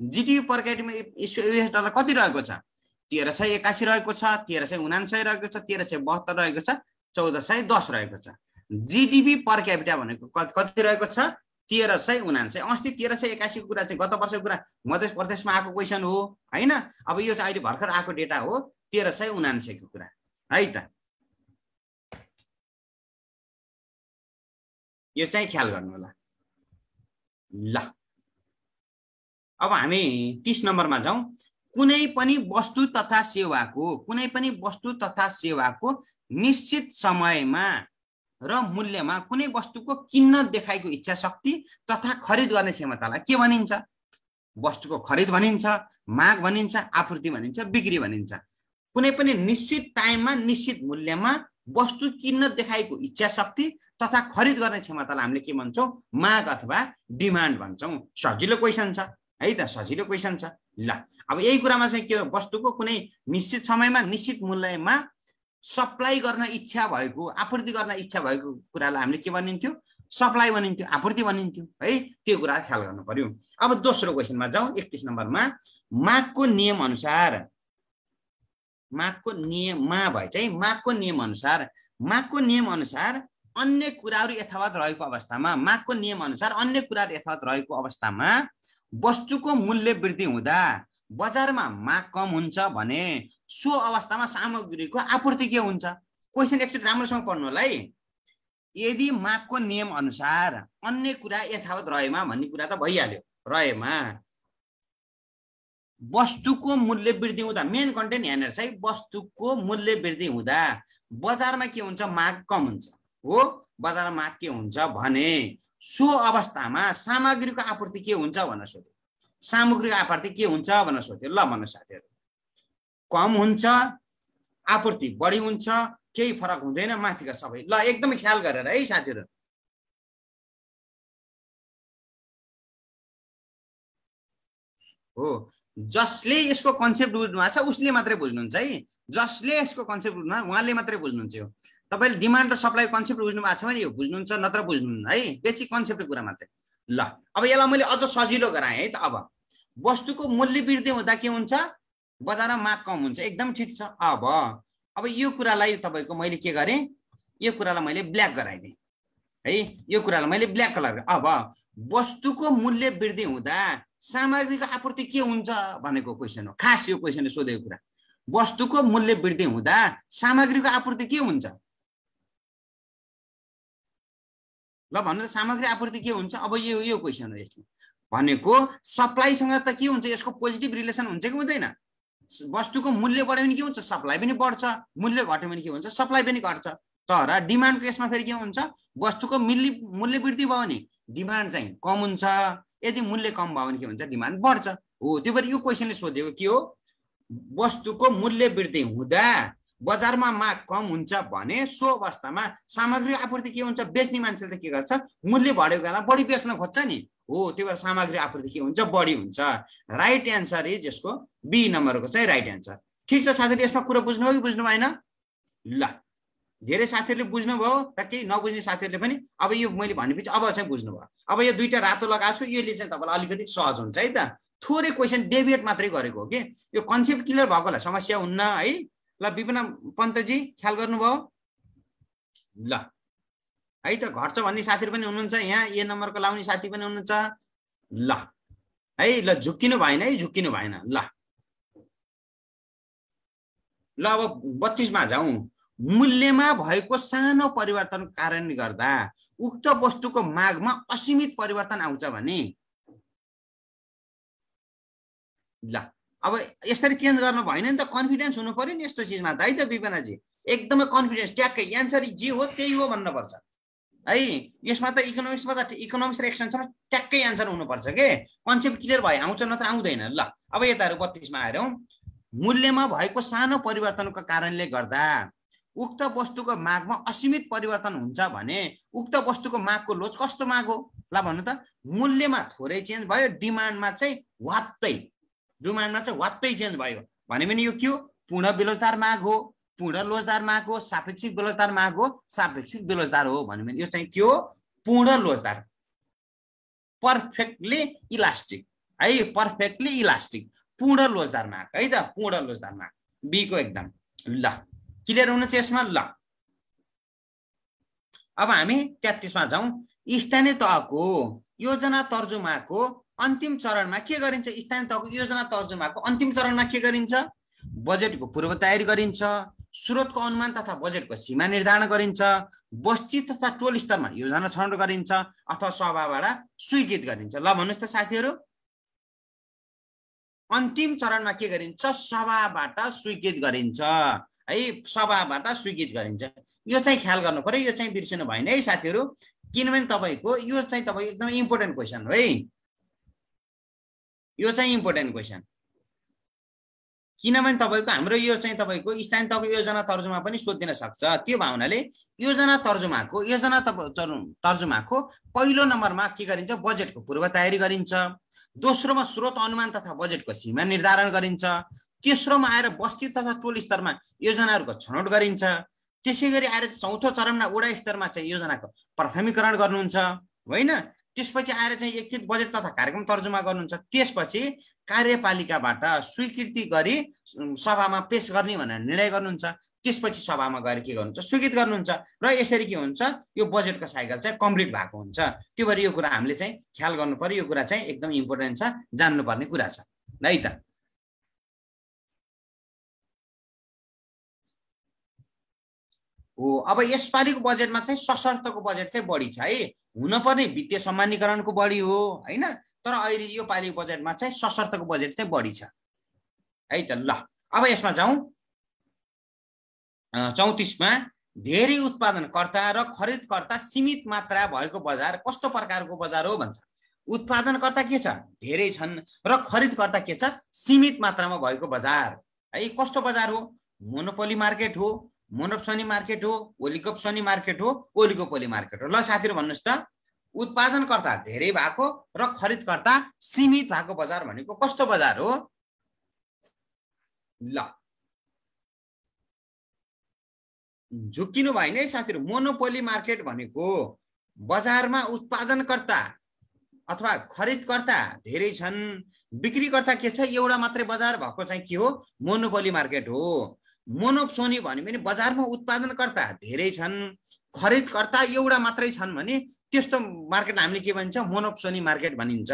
GDP per capita US dollar कति रहेको छ? तेह्र सय एकासी रहेको छ तेह्र सय उनासय रहेको छ तेह्र सय बहत्तर रहेको छ चौध सय दस रहेको छ। जिडिपी पर क्यापिटा भनेको कति रहेको छ? तेह्र सय उनान्सय। अस्ति तेह्र सय एकासीको कुरा चाहिँ गत वर्षको कुरा मध्य प्रदेशमा आएको क्वेसन हो होइन? अब यो चाहिँ अहिले भर्खर आएको डेटा हो तेह्र सय उनान्सयको कुरा है त? यो चाहिँ ख्याल गर्नु होला। ल। अब हामी तिस नम्बरमा जाउँ। कुनै पनि वस्तु तथा सेवाको कुनै पनि वस्तु तथा सेवाको निश्चित समयमा र मूल्यमा कुनै वस्तुको किन्न देखाएको इच्छा शक्ति तथा खरिद गर्ने क्षमतालाई के भनिन्छ? वस्तुको खरिद भनिन्छ माग भनिन्छ आपूर्ति भनिन्छ बिक्री भनिन्छ। कुनै पनि निश्चित टाइममा निश्चित मूल्यमा वस्तु किन्न देखाएको इच्छा शक्ति तथा खरिद गर्ने क्षमतालाई हामीले के भन्छौँ? माग अथवा डिमान्ड भन्छौँ। सजिलो क्वेसन छ। है त? सजिलो क्वेसन छ। ल। अब यही कुरामा चाहिँ के वस्तुको कुनै निश्चित समयमा निश्चित मूल्यमा सप्लाई गर्न इच्छा भएको आपूर्ति गर्न इच्छा भएको कुरालाई हामीले के भनिन्थ्यो? सप्लाई भनिन्थ्यो आपूर्ति भनिन्थ्यो है? त्यो कुरा ख्याल गर्नु पर्यो। अब दोस्रो क्वेसनमा जाउँ एकतिस नम्बरमा। मागको नियम अनुसार मागको नियममा भए चाहिँ मागको नियम अनुसार मागको नियम अनुसार अन्य कुराहरू यथावत रहेको अवस्थामा मागको नियम अनुसार अन्य कुराहरू यथावत रहेको अवस्थामा वस्तुको मूल्य वृद्धि हुँदा बजारमा माग कम हुन्छ भने सो अवस्थामा सामग्रीको आपूर्ति के हुन्छ? क्वेसन एकचोटि राम्रोसँग पढ्नु होला है। यदि मागको नियम अनुसार अन्य कुरा यथावत रहेमा भन्ने कुरा त भइहाल्यो। रहेमा। वस्तुको मूल्य वृद्धि हुँदा मेन कन्टेन्ट यहाँनिर चाहिँ वस्तुको मूल्य वृद्धि हुँदा बजारमा के हुन्छ? माग कम हुन्छ। हो बजारमा माग के हुन्छ भने सो अवस्थामा सामग्रीको आपूर्ति के हुन्छ भनेर सोध्यो। सामग्रीको आपूर्ति के हुन्छ भनेर सोध्यो। ल भन्नु साथीहरू। कम हुन्छ आपूर्ति बढी हुन्छ केही फरक हुँदैन माथिका सबै। ल एकदमै ख्याल गरेर है साथीहरू। हो जसले यसको कन्सेप्ट बुझ्नु भएको छ उसले मात्रै बुझ्नुहुन्छ है। जसले यसको कन्सेप्ट बुझ्नु उहाँले मात्रै बुझ्नुहुन्छ यो। तपाईँले डिमान्ड र सप्लाई कन्सेप्ट बुझ्नु भएको छ भने यो बुझ्नुहुन्छ नत्र बुझ्नुहुन्न है। बेसिक कन्सेप्टको कुरा मात्रै। ल। अब यसलाई मैले अझ सजिलो गराएँ है त अब। वस्तुको मूल्य वृद्धि हुँदा के हुन्छ? बजारमा माग कम हुन्छ। एकदम ठिक छ। अब अब यो कुरालाई तपाईँको मैले के गरेँ? यो कुरालाई मैले ब्ल्याक गराइदिएँ। है? यो कुरालाई मैले ब्ल्याक कलर अब वस्तुको मूल्य वृद्धि हुँदा सामग्रीको आपूर्ति के हुन्छ भनेको क्वेसन हो। खास यो क्वेसनले सोधेको कुरा। वस्तुको मूल्य वृद्धि हुँदा सामग्रीको आपूर्ति के हुन्छ? ल भन्नु त सामग्री आपूर्ति के हुन्छ? अब यो यो क्वेसन हो यसमा। भनेको सप्लाईसँग त के हुन्छ? यसको पोजिटिभ रिलेसन हुन्छ कि हुँदैन? वस्तुको मूल्य बढ्यो भने के हुन्छ? सप्लाई पनि बढ्छ। मूल्य घट्यो भने के हुन्छ? सप्लाई पनि घट्छ। तर डिमान्डको यसमा फेरि के हुन्छ? वस्तुको मूल्य मूल्य वृद्धि भयो भने डिमान्ड चाहिँ कम हुन्छ। यदि मूल्य कम भयो भने के हुन्छ? डिमान्ड बढ्छ। हो त्यो भएर यो क्वेसनले सोधेको के हो? वस्तुको मूल्य वृद्धि हुँदा बजारमा माग कम हुन्छ भने सो अवस्थामा सामग्री आपूर्ति के हुन्छ? बेच्ने मान्छेले त के गर्छ? मूल्य बढेको बेला बढी बेच्न खोज्छ नि। हो त्यो भएर सामग्री आपूर्ति के हुन्छ? बढी हुन्छ। राइट एन्सर इज यसको बी नम्बरको चाहिँ राइट एन्सर ठिक छ साथीहरूले यसमा कुरो बुझ्नुभयो कि बुझ्नु भएन? ल धेरै साथीहरूले बुझ्नुभयो र केही नबुझ्ने साथीहरूले पनि अब यो मैले भनेपछि अब चाहिँ बुझ्नुभयो। अब यो दुइटा रातो लगाएको छु यसले चाहिँ तपाईँलाई अलिकति सहज हुन्छ है त। थोरै क्वेसन डेभिएट मात्रै गरेको हो कि? यो कन्सेप्ट क्लियर भएकोलाई समस्या हुन्न है। ल विपिन पन्तजी ख्याल गर्नुभयो? ल। है त घट्छ भन्ने साथीहरू पनि हुनुहुन्छ यहाँ ए नम्बरको लाउने साथी पनि हुनुहुन्छ। ल। है ल झुक्किनु भएन है झुक्किनु भएन ल। ल अब बत्तिसमा जाउँ। मूल्यमा भएको सानो परिवर्तनको कारणले गर्दा उक्त वस्तुको मागमा असीमित परिवर्तन आउँछ भने ल। अब यसरी चेन्ज गर्नु भएन नि त कन्फिडेन्स हुनु पऱ्यो नि यस्तो चिजमा त है त विपनाजी एकदमै कन्फिडेन्स ट्याक्कै एन्सर जे हो त्यही हो भन्नुपर्छ। है? यसमा त इकोनोमिक्समा त इकोनोमिक्स र एक्सटेन्सनमा ट्याक्कै एन्सर हुनुपर्छ के? कन्सेप्ट क्लियर भयो आउँछ नत्र आउँदैन। ल अब यताहरू बत्तिसमा आएर मूल्यमा भएको सानो परिवर्तनको कारणले गर्दा उक्त वस्तुको मागमा असीमित परिवर्तन हुन्छ भने उक्त वस्तुको मागको लोच कस्तो माग हो? ल भन्नु त। मूल्यमा थोरै चेन्ज भयो डिमान्डमा चाहिँ वात्तै। डिमान्डमा चाहिँ वात्तै चेन्ज भयो। भने पनि यो के हो? पूर्ण बेरोजगार माग हो। पूर्ण लोजदार माग हो सापेक्षिक बेरोजगार माग हो सापेक्षिक बेरोजगार हो भने यो चाहिँ के हो? पूर्ण लोजदार। पर्फेक्टली इलास्टिक है पर्फेक्टली इलास्टिक पूर्ण लोजदार माग है त? पूर्ण लोजदार माग। बीको एकदम। ल क्लियर हुनु चाहिँ यसमा? ल। अब हामी तेत्तिसमा जाउँ। स्थानीय तहको योजना तर्जुमाको अन्तिम चरणमा के गरिन्छ? स्थानीय तहको योजना तर्जुमाको अन्तिम चरणमा के गरिन्छ? बजेटको पूर्व तयारी गरिन्छ स्रोतको अनुमान तथा बजेटको सीमा निर्धारण गरिन्छ बस्ती तथा टोल स्तरमा योजना छनौट गरिन्छ अथवा सभाबाट स्वीकृत गरिन्छ। ल भन्नुहोस् त साथीहरू। अन्तिम चरणमा के गरिन्छ? सभाबाट स्वीकृत गरिन्छ। है सभाबाट स्वीकृत गरिन्छ। यो चाहिँ ख्याल गर्नु पऱ्यो यो चाहिँ बिर्सिनु भएन है साथीहरू। किनभने तपाईँको यो चाहिँ तपाईँको एकदमै इम्पोर्टेन्ट क्वेसन हो है। यो चाहिँ इम्पोर्टेन्ट क्वेसन किनभने तपाईँको हाम्रो यो चाहिँ तपाईँको स्थानीय तहको योजना तर्जुमा पनि सोधिदिन सक्छ। त्यो भावनाले योजना तर्जुमाको योजना तर्जुमाको पहिलो नम्बरमा के गरिन्छ? बजेटको पूर्व तयारी गरिन्छ। दोस्रोमा स्रोत अनुमान तथा बजेटको सीमा निर्धारण गरिन्छ। तेस्रोमा आएर बस्ती तथा टोल स्तरमा योजनाहरूको छनौट गरिन्छ। त्यसै गरी आएर चौथो चरणमा वडा स्तरमा चाहिँ योजनाको प्राथमिकरण गर्नुहुन्छ। होइन? त्यसपछि आएर चाहिँ एकचोटि बजेट तथा कार्यक्रम तर्जुमा गर्नुहुन्छ। त्यसपछि कार्यपालिकाबाट स्वीकृति गरी सभामा पेस गर्ने भनेर निर्णय गर्नुहुन्छ। त्यसपछि सभामा गएर के गर्नुहुन्छ? स्वीकृत गर्नुहुन्छ। र यसरी के हुन्छ? यो बजेटको साइकल चाहिँ कम्प्लिट भएको हुन्छ। त्यो भएर यो कुरा हामीले चाहिँ ख्याल गर्नु पर्यो। यो कुरा चाहिँ एकदम इम्पोर्टेन्ट छ जान्नुपर्ने कुरा छ। है त? हो। अब यसपालिको बजेटमा चाहिँ सशर्तको बजेट चाहिँ बढी छ है। हुनपर्ने वित्तीय सम्मानीकरणको बढी हो होइन? तर अहिले यो पालिको बजेटमा चाहिँ सशर्तको बजेट चाहिँ बढी छ। है त ल अब यसमा जाउँ। चौतिसमा धेरै उत्पादनकर्ता र खरिदकर्ता सीमित मात्रा भएको बजार कस्तो प्रकारको बजार हो भन्छ। उत्पादनकर्ता के छ? धेरै छन् र खरिदकर्ता के छ? सीमित मात्रामा भएको बजार। है कस्तो बजार हो? मोनोपोली मार्केट हो मोनोप्सनी मार्केट हो ओलिकोप्सनी मार्केट हो ओलिकोपोली मार्केट हो। ल साथीहरू भन्नुहोस् त उत्पादनकर्ता धेरै भएको र खरिदकर्ता सीमित भएको बजार भनेको कस्तो बजार हो? ल। झुक्किनु भएन है साथीहरू मोनोपोली मार्केट भनेको बजारमा उत्पादनकर्ता अथवा खरिदकर्ता धेरै छन्। बिक्रीकर्ता के छ? एउटा मात्रै बजार भएको चाहिँ के हो? मोनोपोली मार्केट हो। मोनोप्सोनी भन्यो भने बजारमा उत्पादनकर्ता धेरै छन् खरिदकर्ता एउटा मात्रै छन् भने त्यस्तो मार्केट हामीले के भन्छ मोनोप्सोनी मार्केट भनिन्छ।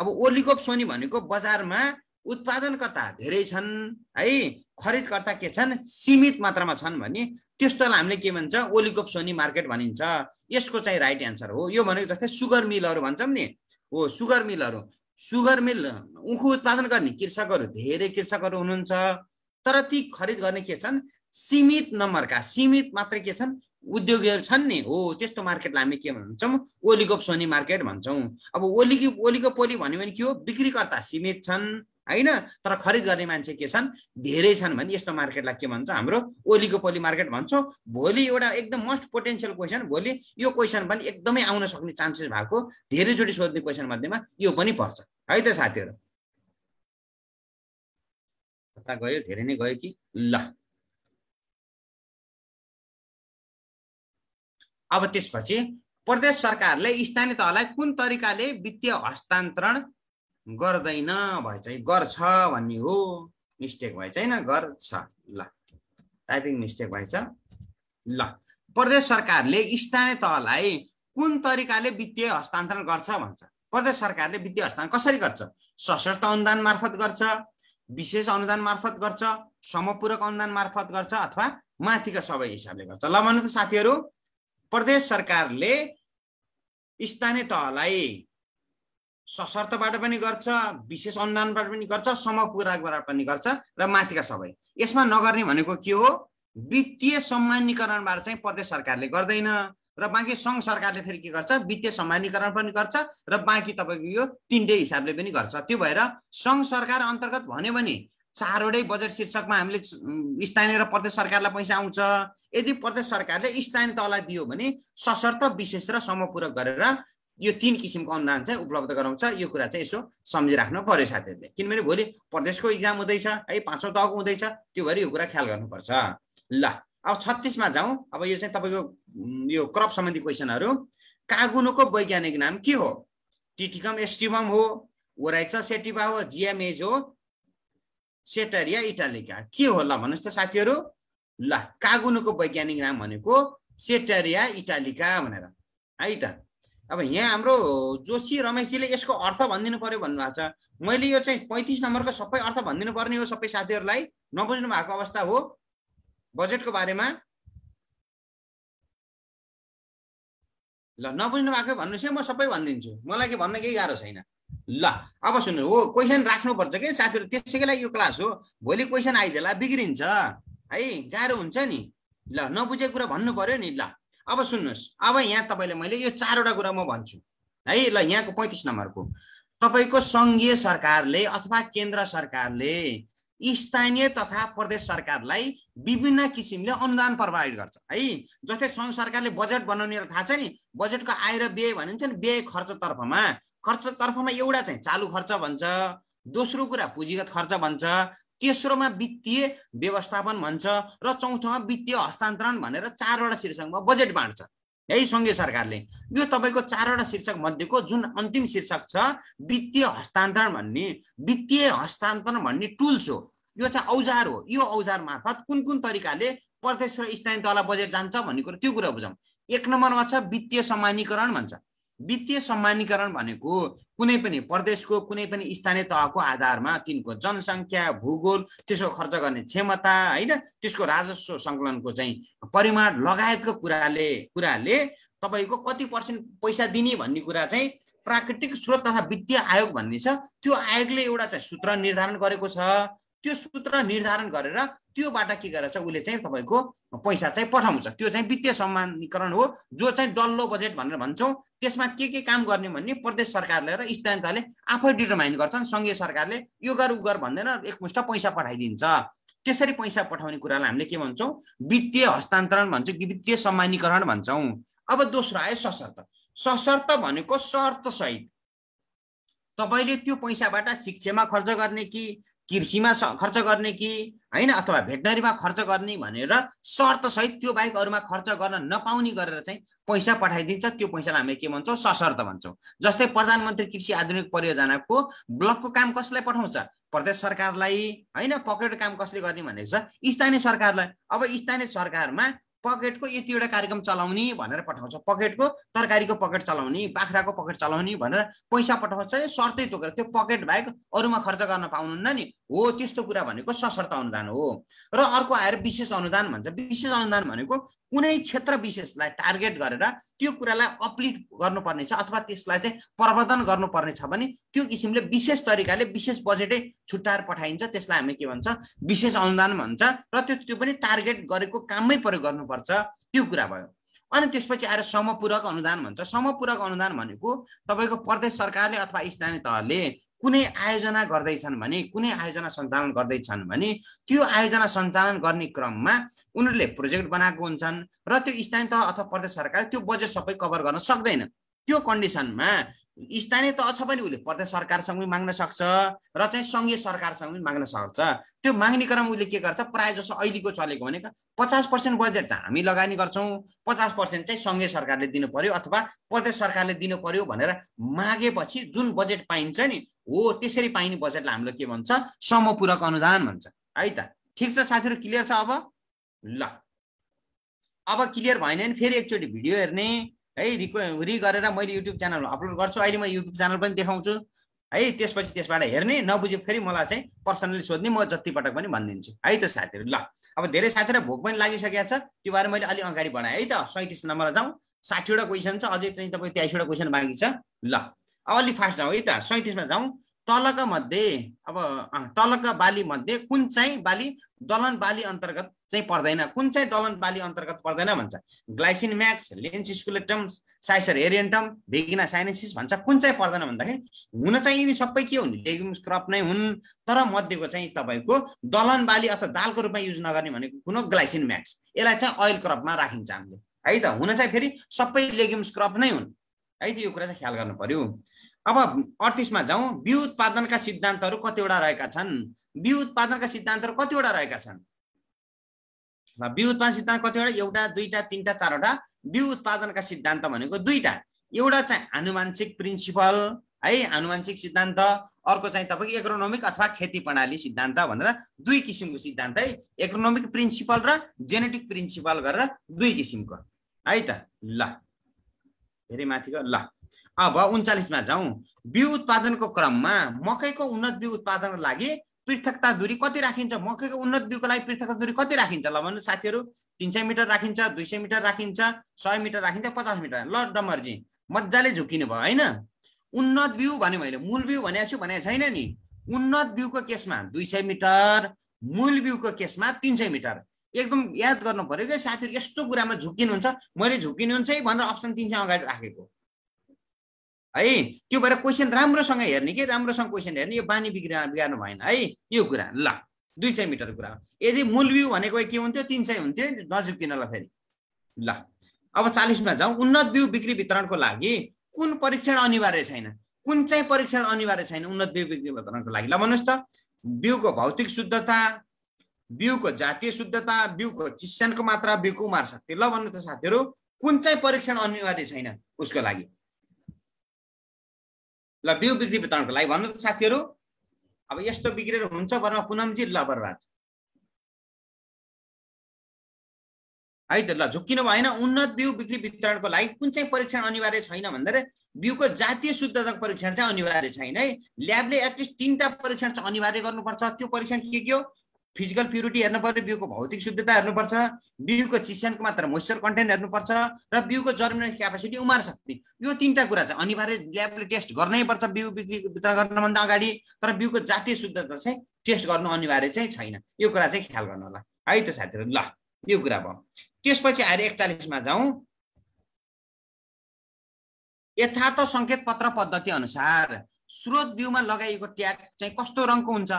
अब ओलिकोप सोनी भनेको बजारमा उत्पादनकर्ता धेरै छन् है खरिदकर्ता के छन् सीमित मात्रामा छन् भने त्यस्तोलाई हामीले के भन्छ ओलिकोप सोनी मार्केट भनिन्छ। यसको चाहिँ राइट एन्सर हो। यो भनेको जस्तै सुगर मिलहरू भन्छौँ नि। हो सुगर मिलहरू। सुगर मिल उखु उत्पादन गर्ने कृषकहरू धेरै कृषकहरू हुनुहुन्छ। तर ती खरिद गर्ने के छन्? सीमित नम्बरका सीमित मात्रै के छन्? उद्योगीहरू छन् नि। हो त्यस्तो मार्केटलाई हामी के भन्छौँ? ओलीको सोनी मार्केट भन्छौँ। अब ओलीको ओलीको पोली भन्यो भने के हो? बिक्रीकर्ता सीमित छन् होइन? तर खरिद गर्ने मान्छे के छन्? धेरै छन् भने यस्तो मार्केटलाई के भन्छ? हाम्रो ओलीको पोली मार्केट भन्छौँ। भोलि एउटा एकदम मोस्ट पोटेन्सियल क्वेसन भोलि यो क्वेसन पनि एकदमै आउन सक्ने चान्सेस भएको धेरैचोटि सोध्ने क्वेसन मध्येमा यो पनि पर्छ। है त साथीहरू? कता गयो? धेरै नै गयो कि? ल। अब त्यसपछि प्रदेश सरकारले स्थानीय तहलाई कुन तरिकाले वित्तीय हस्तान्तरण गर्दैन भएछ है गर्छ भन्ने हो। मिस्टेक भएछ होइन गर्छ। ल। टाइपिङ मिस्टेक भएछ ल। प्रदेश सरकारले स्थानीय तहलाई कुन तरिकाले वित्तीय हस्तान्तरण गर्छ भन्छ? प्रदेश सरकारले वित्तीय हस्तान्तरण कसरी गर्छ? सशक्त अनुदान मार्फत गर्छ विशेष अनुदान मार्फत गर्छ समपूरक अनुदान मार्फत गर्छ अथवा माथिका सबै हिसाबले गर्छ। ल भन्नु त साथीहरू प्रदेश सरकारले स्थानीय तहलाई सशर्तबाट पनि गर्छ विशेष अनुदानबाट पनि गर्छ समपूरकबाट पनि गर्छ र माथिका सबै। यसमा नगर्ने भनेको के हो? वित्तीय सम्मानीकरणबाट चाहिँ प्रदेश सरकारले गर्दैन। र बाँकी सङ्घ सरकारले फेरि के गर्छ? वित्तीय सम्मानीकरण पनि गर्छ र बाँकी तपाईँको यो तिनटै हिसाबले पनि गर्छ। त्यो भएर सङ्घ सरकार अन्तर्गत भन्यो भने चारवटै बजेट शीर्षकमा हामीले स्थानीय र प्रदेश सरकारलाई पैसा आउँछ। यदि प्रदेश सरकारले स्थानीय तहलाई दियो भने सशर्त विशेष र समपूरक गरेर यो तिन किसिमको अनुदान चाहिँ उपलब्ध गराउँछ। यो कुरा चाहिँ यसो सम्झिराख्नु पर्यो साथीहरूले। किनभने भोलि प्रदेशको इक्जाम हुँदैछ है पाँचौँ तहको हुँदैछ। त्यो भएर यो कुरा ख्याल गर्नुपर्छ। ल अब छत्तिसमा जाउँ। अब यो चाहिँ तपाईँको यो क्रप सम्बन्धी क्वेसनहरू। कागुनुको वैज्ञानिक नाम के हो? टिटिकम एस्टिबम हो ओराइचा सेटिभा हो जिएमएज हो सेटरिया इटालिका। के हो ल भन्नुहोस् त साथीहरू। ल कागुनुको वैज्ञानिक नाम भनेको सेटरिया इटालिका भनेर। है त? अब यहाँ हाम्रो जोशी रमेशजीले यसको अर्थ भनिदिनु पर्यो भन्नुभएको छ। मैले यो चाहिँ पैँतिस नम्बरको सबै अर्थ भनिदिनु पर्ने हो सबै साथीहरूलाई। नबुझ्नु भएको अवस्था हो। बजेटको बारेमा? ल नबुझ्नु भएको भन्नुहोस् है म सबै भनिदिन्छु। मलाई के भन्न केही गाह्रो छैन। ल अब सुन्नु हो क्वेसन राख्नुपर्छ कि? साथीहरू त्यसैको लागि यो क्लास हो। भोलि क्वेसन आइदिएला बिग्रिन्छ। है गाह्रो हुन्छ नि। ल नबुझेको कुरा भन्नु पर्यो नि। ल अब सुन्नुहोस्। अब यहाँ तपाईँले मैले यो चारवटा कुरा म भन्छु। है ल यहाँको पैँतिस नम्बरको। तपाईँको सङ्घीय सरकारले अथवा केन्द्र सरकारले स्थानीय तथा प्रदेश सरकारलाई विभिन्न किसिमले अनुदान प्रोभाइड गर्छ। है? जस्तै सङ्घ सरकारले बजेट बनाउनेलाई थाहा छ नि बजेटको आय र व्यय भनिन्छ नि व्यय खर्चतर्फमा खर्चतर्फमा एउटा चाहिँ चालु खर्च भन्छ दोस्रो कुरा पुँजीगत खर्च भन्छ तेस्रोमा वित्तीय व्यवस्थापन भन्छ र चौथोमा वित्तीय हस्तान्तरण भनेर चारवटा शीर्षकमा बजेट बाँड्छ। है सङ्घीय सरकारले। यो तपाईँको चारवटा शीर्षक मध्येको जुन अन्तिम शीर्षक छ वित्तीय हस्तान्तरण भन्ने। वित्तीय हस्तान्तरण भन्ने टुल्स हो। यो चाहिँ औजार हो। यो औजार मार्फत कुन कुन तरिकाले प्रदेश र स्थानीय तल बजेट जान्छ भन्ने कुरो त्यो कुरा बुझौँ। एक नम्बरमा छ वित्तीय सम्मानीकरण भन्छ। वित्तीय सम्मानीकरण भनेको कुनै पनि प्रदेशको कुनै पनि स्थानीय तहको आधारमा तिनको जनसङ्ख्या भूगोल त्यसको खर्च गर्ने क्षमता होइन? त्यसको राजस्व सङ्कलनको चाहिँ परिमाण लगायतको कुराले कुराले तपाईँको कति पर्सेन्ट पैसा दिने भन्ने कुरा चाहिँ प्राकृतिक स्रोत तथा वित्तीय आयोग भन्ने छ। त्यो आयोगले एउटा चाहिँ सूत्र निर्धारण गरेको छ। त्यो सूत्र निर्धारण गरेर त्योबाट के गरेर उसले चाहिँ तपाईँको पैसा चाहिँ पठाउँछ। त्यो चाहिँ वित्तीय सम्मानीकरण हो जो चाहिँ डल्लो बजेट भनेर भन्छौँ त्यसमा के के काम गर्ने भन्ने प्रदेश सरकारले र स्थानीय तहले आफै डिटरमाइन गर्छन्। सङ्घीय सरकारले यो गर उ गर भन्दैन एकमुष्ट पैसा पठाइदिन्छ। त्यसरी पैसा पठाउने कुरालाई हामीले के भन्छौँ? वित्तीय हस्तान्तरण भन्छौँ वित्तीय सम्मानीकरण भन्छौँ। अब दोस्रो आयो सशर्त। सशर्त भनेको शर्त सहित तपाईँले त्यो पैसाबाट शिक्षामा खर्च गर्ने कि कृषिमा खर्च गर्ने कि होइन? अथवा भेटनरीमा खर्च गर्ने भनेर शर्तसहित त्यो बाहेक अरूमा खर्च गर्न नपाउने गरेर चाहिँ पैसा पठाइदिन्छ। त्यो पैसालाई हामीले के भन्छौँ? सशर्त भन्छौँ। जस्तै प्रधानमन्त्री कृषि आधुनिक परियोजनाको ब्लकको काम कसलाई पठाउँछ? प्रदेश सरकारलाई होइन? पकेट काम कसले गर्ने भनेको छ? स्थानीय सरकारलाई। अब स्थानीय सरकारमा पकेटको यतिवटा कार्यक्रम चलाउने भनेर पठाउँछ। पकेटको तरकारीको पकेट चलाउने बाख्राको पकेट चलाउने भनेर पैसा पठाउँछ सर्तै तोकेर त्यो पकेट बाहेक अरूमा खर्च गर्न पाउनुहुन्न नि। हो त्यस्तो कुरा भनेको सशर्त अनुदान हो। र अर्को आएर विशेष अनुदान भन्छ। विशेष अनुदान भनेको कुनै क्षेत्र विशेषलाई टार्गेट गरेर त्यो कुरालाई अपलिट छ अथवा त्यसलाई चाहिँ प्रवर्धन छ भने त्यो किसिमले विशेष तरिकाले विशेष बजेटै छुट्याएर पठाइन्छ। त्यसलाई हामी के भन्छ? विशेष अनुदान भन्छ र त्यो त्यो पनि टार्गेट गरेको काममै प्रयोग गर्नुपर्छ। त्यो कुरा भयो। अनि त्यसपछि आएर समपूरक अनुदान भन्छ। समपूरक अनुदान भनेको तपाईँको प्रदेश सरकारले अथवा स्थानीय तहले कुनै आयोजना गर्दैछन् भने कुनै आयोजना सञ्चालन गर्दैछन् भने त्यो आयोजना सञ्चालन गर्ने क्रममा उनीहरूले प्रोजेक्ट बनाएको हुन्छन् र त्यो स्थानीय तह अथवा प्रदेश सरकारले त्यो बजेट सबै कभर गर्न सक्दैन। त्यो कन्डिसनमा स्थानीय तह छ भने उसले। प्रदेश सरकारसँग पनि माग्न सक्छ र चाहिँ सङ्घीय सरकारसँग पनि माग्न सक्छ। त्यो माग्ने क्रम उसले के गर्छ? प्रायः जसो अहिलेको चलेको भनेको पचास पर्सेन्ट बजेट चाहिँ हामी लगानी गर्छौँ। पचास पर्सेन्ट चाहिँ सङ्घीय सरकारले दिनु पर्यो अथवा प्रदेश सरकारले दिनु पर्यो भनेर मागेपछि जुन बजेट पाइन्छ नि हो त्यसरी पाइने बजेटलाई हामीले के भन्छ? समपूरक अनुदान भन्छ। है त? ठिक छ साथीहरू क्लियर छ अब? ल। अब क्लियर भएन भने फेरि एकचोटि भिडियो हेर्ने। है रिको रि गरेर मैले युट्युब च्यानलमा अपलोड गर्छु। अहिले म युट्युब च्यानल पनि देखाउँछु। है त्यसपछि त्यसबाट हेर्ने नबुझे फेरि मलाई चाहिँ पर्सनली सोध्ने म जति पटक पनि भनिदिन्छु। है त साथीहरू ल। अब धेरै साथीहरू भोक पनि लागिसकेको छ। त्यो भएर मैले अलिक अगाडि बढाएँ। है त सैँतिस नम्बर जाउँ। साठीवटा क्वेसन छ। अझै चाहिँ तपाईँ तेइसवटा क्वेसन बाँकी छ। ल अब अलिक फास्ट जाउँ। है त सैँतिसमा जाउँ। तलका मध्ये अब तलका बाली मध्ये कुन चाहिँ बाली दलन बाली अन्तर्गत चाहिँ पर्दैन। कुन चाहिँ दलन बाली अन्तर्गत पर्दैन भन्छ? Glycine max lens esculentum cicer arietinum vigna sinensis भन्छ। कुन चाहिँ पर्दैन भन्दाखेरि हुन चाहिँ यिनी सबै के हुन्? लेग्युम्स क्रप नै हुन्। तर मध्येको चाहिँ तपाईँको दलन बाली अथवा दालको रूपमा युज नगर्ने भनेको कुन ग्लाइसिन म्याक्स। यसलाई चाहिँ अयल क्रपमा राखिन्छ हामीले। है त? हुन चाहिँ फेरि सबै लेग्युम्स क्रप नै हुन्। है त? यो कुरा चाहिँ ख्याल गर्नु पर्यो अब अडतिसमा जाउँ। बिउ उत्पादनका सिद्धान्तहरू कतिवटा रहेका छन्? बिउ उत्पादनका सिद्धान्तहरू कतिवटा रहेका छन्? बिउ उत्पादन सिद्धान्त कतिवटा एउटा दुईवटा तिनवटा चारवटा बिउ उत्पादनका सिद्धान्त भनेको दुईवटा एउटा चाहिँ आनुवांशिक प्रिन्सिपल है आनुवांशिक सिद्धान्त अर्को चाहिँ तपाईँको इकोनोमिक अथवा खेती प्रणाली सिद्धान्त भनेर दुई किसिमको सिद्धान्त है। इकोनोमिक प्रिन्सिपल र जेनेटिक प्रिन्सिपल गरेर दुई किसिमको है त? ल धेरै माथिको ल अब उन्चालिसमा जाउँ। बिउ उत्पादनको क्रममा मकैको उन्नत बिउ उत्पादनको लागि पृथकता दूरी कति राखिन्छ? मकैको उन्नत बिउको लागि पृथकता दूरी कति राखिन्छ ल भन्नु साथीहरू? तिन सय मिटर राखिन्छ दुई सय मिटर राखिन्छ सय मिटर राखिन्छ पचास मिटर ल डम्बरजी मजाले झुकिनु भयो होइन? उन्नत बिउ भने मैले मूल बिउ भनेको छु भनेको छैन नि। उन्नत बिउको केसमा दुई सय मिटर मूल बिउको केसमा तिन सय मिटर। एकदम याद गर्नु पऱ्यो कि साथीहरू यस्तो कुरामा झुकिनुहुन्छ। मैले झुकिनुहुन्छ है भनेर अप्सन तिन सय अगाडि राखेको। है त्यो भएर क्वेसन राम्रोसँग हेर्ने कि राम्रोसँग क्वेसन हेर्ने यो बानी बिग्रा बिगार्नु भएन। है यो कुरा ल दुई सय मिटर कुरा हो। यदि मूल बिउ भनेको के हुन्थ्यो? तिन सय हुन्थ्यो नझुकिन ल फेरि? ल अब चालिसमा जाउँ। उन्नत बिउ बिक्री वितरणको लागि कुन परीक्षण अनिवार्य छैन? कुन चाहिँ परीक्षण अनिवार्य छैन उन्नत बिउ बिक्री वितरणको लागि? ल भन्नुहोस् त। बिउको भौतिक शुद्धता बिउको जातीय शुद्धता बिउको चिस्यानको मात्रा बिउको उमार शक्ति। ल भन्नु त साथीहरू कुन चाहिँ परीक्षण अनिवार्य छैन उसको लागि? ल बिउ बिक्री वितरणको लागि भन्नु त साथीहरू। अब यस्तो बिग्रेर हुन्छ बर्मा पुनमजी ल बर्बाद। है त ल झुक्किनु भएन। उन्नत बिउ बिक्री वितरणको लागि कुन चाहिँ परीक्षण अनिवार्य छैन भन्दाखेरि बिउको जातीय शुद्धताको परीक्षण चाहिँ अनिवार्य छैन है। ल्याबले एटलिस्ट तिनवटा परीक्षण चाहिँ अनिवार्य गर्नुपर्छ। त्यो परीक्षण के के हो? फिजिकल प्युरिटी हेर्नु पर्यो बिउको भौतिक शुद्धता हेर्नुपर्छ बिउको चिसनको मात्र मोइस्चर कन्टेन्ट हेर्नुपर्छ र बिउको जर्मिनेसन क्यापेसिटी उमार सक्ने यो तिनवटा कुरा चाहिँ अनिवार्य ल्याबले टेस्ट गर्नै पर्छ बिउ बिक्री वितरण गर्नुभन्दा अगाडि तर बिउको जातीय शुद्धता चाहिँ टेस्ट गर्नु अनिवार्य चाहिँ छैन। यो कुरा चाहिँ ख्याल गर्नु होला। है त साथीहरू ल यो कुरा भयो। त्यसपछि आएर एकचालिसमा जाउँ। यथार्थ सङ्केत पत्र पद्धति अनुसार स्रोत बिउमा लगाइएको ट्याग चाहिँ कस्तो रङको हुन्छ?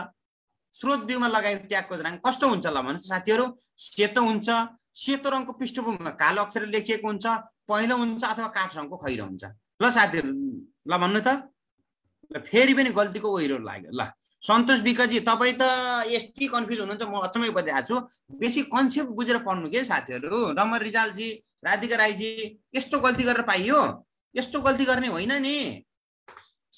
स्रोत बिउमा लगाएको ट्यागको रङ कस्तो हुन्छ ल भन्नुहोस् साथीहरू? सेतो हुन्छ। सेतो रङको पृष्ठभूमिमा कालो अक्षर लेखिएको हुन्छ। पहिलो हुन्छ अथवा काठ रङको खैरो हुन्छ। ल साथीहरू ल भन्नु त। फेरि पनि गल्तीको ओहिरो लाग्यो। ल सन्तोष विकजी तपाईँ त यति कन्फ्युज हुनुहुन्छ म अचम्मै परिरहेको छु बेसी कन्सेप्ट बुझेर पढ्नु के साथीहरू? रमर रिजालजी राधिका राईजी यस्तो गल्ती गरेर पाइयो? यस्तो गल्ती गर्ने होइन नि।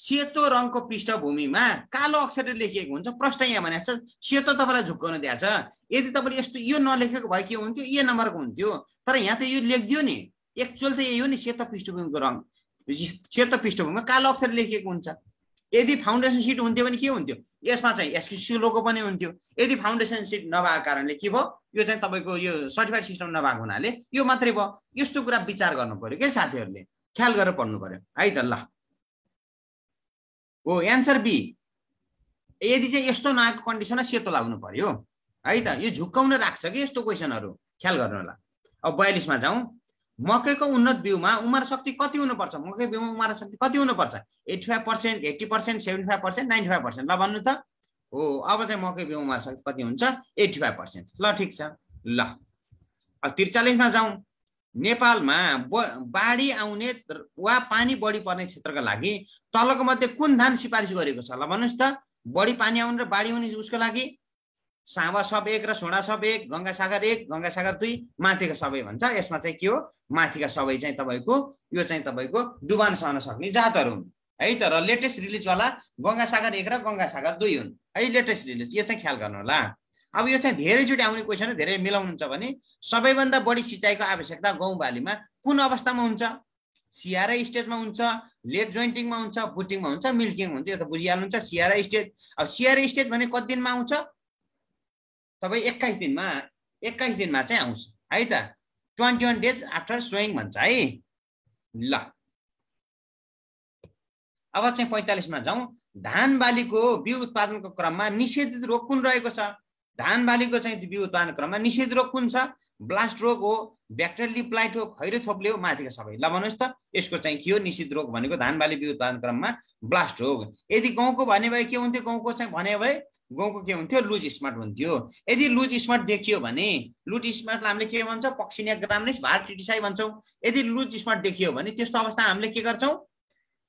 सेतो रङको पृष्ठभूमिमा कालो अक्षरले लेखिएको हुन्छ। प्रश्न यहाँ भनेको छ सेतो तपाईँलाई झुक्काउन दिएको छ यदि तपाईँले यस्तो यो नलेखेको भए के हुन्थ्यो? ए नम्बरको हुन्थ्यो। तर यहाँ त यो लेखिदियो नि। एक्चुअल त यही हो नि सेतो पृष्ठभूमिको रङ। सेतो पृष्ठभूमिमा कालो अक्षर लेखिएको हुन्छ। यदि फाउन्डेसन सिट हुन्थ्यो भने के हुन्थ्यो? यसमा चाहिँ एसक्युसी लोगो पनि हुन्थ्यो। यदि फाउन्डेसन सिट नभएको कारणले के भयो? यो चाहिँ तपाईँको यो सर्टिफाइड सिस्टम नभएको हुनाले यो मात्रै भयो। यस्तो कुरा विचार गर्नु पऱ्यो क्या साथीहरूले। ख्याल गरेर पढ्नु पऱ्यो है त ल। हो एन्सर बी यदि चाहिँ यस्तो नआएको कन्डिसनमा सेतो लाग्नु पर्यो। है त यो झुक्काउन राख्छ कि यस्तो क्वेसनहरू ख्याल गर्नु होला। अब बयालिसमा जाउँ। मकैको उन्नत बिउमा उमार शक्ति कति हुनुपर्छ? मकै बिउमा उमार शक्ति कति हुनुपर्छ? Eighty five percent eighty percent seventy five percent ninety five percent ल भन्नु त। हो अब चाहिँ मकै बिउ उमार शक्ति कति हुन्छ? एट्टी फाइभ पर्सेन्ट ल ठिक छ। ल। अब त्रिचालिसमा जाउँ। नेपालमा बाढी आउने वा पानी बढी पर्ने क्षेत्रका लागि तलको मध्ये कुन धान सिफारिस गरेको छ? ल भन्नुहोस् त। बढी पानी आउने र बाढी आउने उसको लागि सावा सब एक र सोडा सब एक गङ्गासागर एक गङ्गासागर दुई माथिका सबै भन्छ। यसमा चाहिँ के हो? माथिका सबै चाहिँ तपाईँको यो चाहिँ तपाईँको डुबान सहन सक्ने जातहरू हुन्। है त? र लेटेस्ट रिलिजवाला गङ्गासागर एक र गङ्गासागर दुई हुन्। है लेटेस्ट रिलिज यो चाहिँ ख्याल गर्नु होला। अब यो चाहिँ धेरैचोटि आउने क्वेसन धेरै मिलाउनुहुन्छ भने सबैभन्दा बढी सिँचाइको आवश्यकता गाउँ बालीमा कुन अवस्थामा हुन्छ? सिआरआई स्टेजमा हुन्छ लेट जोइन्टिङमा हुन्छ बुटिङमा हुन्छ मिल्किङ हुन्छ यो त बुझिहाल्नुहुन्छ सिआरआई स्टेज अब सिआरआई स्टेज भने कति दिनमा आउँछ? तपाईँ एक्काइस दिनमा एक्काइस दिनमा चाहिँ आउँछ है त? Twenty one days after sowing भन्छ है? ल। अब चाहिँ पैँतालिसमा जाउँ। धान बालीको बिउ उत्पादनको क्रममा निषेधित रोग कुन रहेको छ? धान बालीको चाहिँ बिउ उत्पादन क्रममा निषेध रोग कुन छ? ब्लास्ट रोग हो ब्याक्टेरियल प्लाइट हो खैरो थोप्ले हो माथिका सबै। ल भन्नुहोस् त यसको चाहिँ के हो निश्चित रोग भनेको धान बाली बिउ उत्पादन क्रममा ब्लास्ट रोग। यदि गाउँको भने भए के हुन्थ्यो? गाउँको चाहिँ भने भए गाउँको के हुन्थ्यो? लुज स्मार्ट हुन्थ्यो। यदि लुज स्मार्ट देखियो भने लुज स्मार्ट हामीले के भन्छ? पक्सिनिया ग्रामनेस भार टिटिसाई भन्छौँ। यदि लुज स्मार्ट देखियो भने त्यस्तो अवस्था हामीले के गर्छौँ?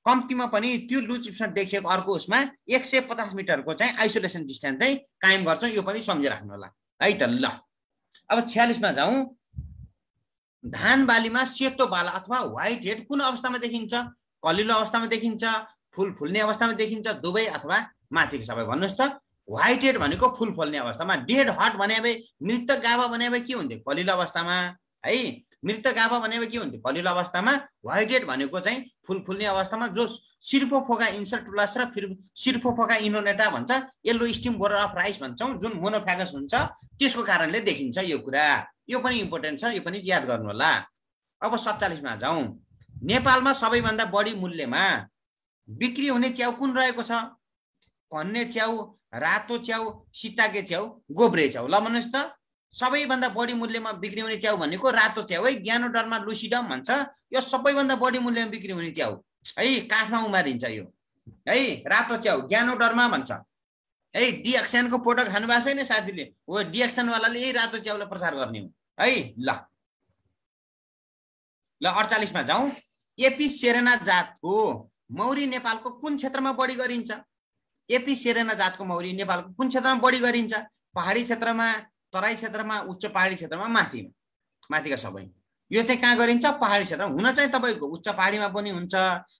कम्तीमा पनि त्यो लुज स्मार्ट देखिएको अर्को उसमा एक सय पचास मिटरको चाहिँ आइसोलेसन डिस्टेन्स चाहिँ कायम गर्छौँ यो पनि सम्झिराख्नु होला। है त ल। अब छ्यालिसमा जाउँ। धान बालीमा सेतो बाला अथवा व्हाइट हेड कुन अवस्थामा देखिन्छ? कलिलो अवस्थामा देखिन्छ फुल फुल्ने अवस्थामा देखिन्छ दुवै अथवा माथिको सबै भन्नुहोस् त। व्हाइट हेड भनेको फुल फल्ने अवस्थामा डेड हट भने मृत गाभा भने के हुन्थ्यो? कलिलो अवस्थामा है? मृत गाभा भने के हुन्थ्यो? कलिलो अवस्थामा व्हाइट हेड भनेको चाहिँ फुल फुल्ने अवस्थामा जो सिर्फो फोका इन्सर्टुलस र फिर सिर्फो फोका इनोनेटा भन्छ yellow stem borer of rice भन्छौँ जुन मोनोफ्यागस हुन्छ त्यसको कारणले देखिन्छ यो कुरा। यो पनि इम्पोर्टेन्ट छ यो पनि याद गर्नु होला अब सत्तालिसमा जाउँ। नेपालमा सबैभन्दा बढी मूल्यमा बिक्री हुने च्याउ कुन रहेको छ? भन्ने च्याउ रातो च्याउ सिताके च्याउ गोब्रे च्याउ। ल भन्नुहोस् त। सबैभन्दा बढी मूल्यमा बिक्री हुने च्याउ भनेको रातो च्याउ है। ज्ञानो डरमा लुसिडम भन्छ। यो सबैभन्दा बढी मूल्यमा बिक्री हुने च्याउ है। काठमा उमारिन्छ यो है। रातो च्याउ ज्ञानो डरमा भन्छ है। डिएक्सनको प्रोडक्ट खानु भएको छैन साथीले? हो डिएक्सनवालाले यही रातो च्याउलाई प्रचार गर्ने हो है। ल ल अडचालिसमा जाउँ। एपी सेरेना जातको मौरी नेपालको कुन क्षेत्रमा बढी गरिन्छ? एपी सेरेना जातको मौरी नेपालको कुन क्षेत्रमा बढी गरिन्छ? पहाडी क्षेत्रमा तराई क्षेत्रमा उच्च पहाडी क्षेत्रमा माथिमा माथिका सबै। यो चाहिँ कहाँ गरिन्छ? पहाडी क्षेत्रमा हुन चाहिँ तपाईँको उच्च पहाडीमा पनि हुन्छ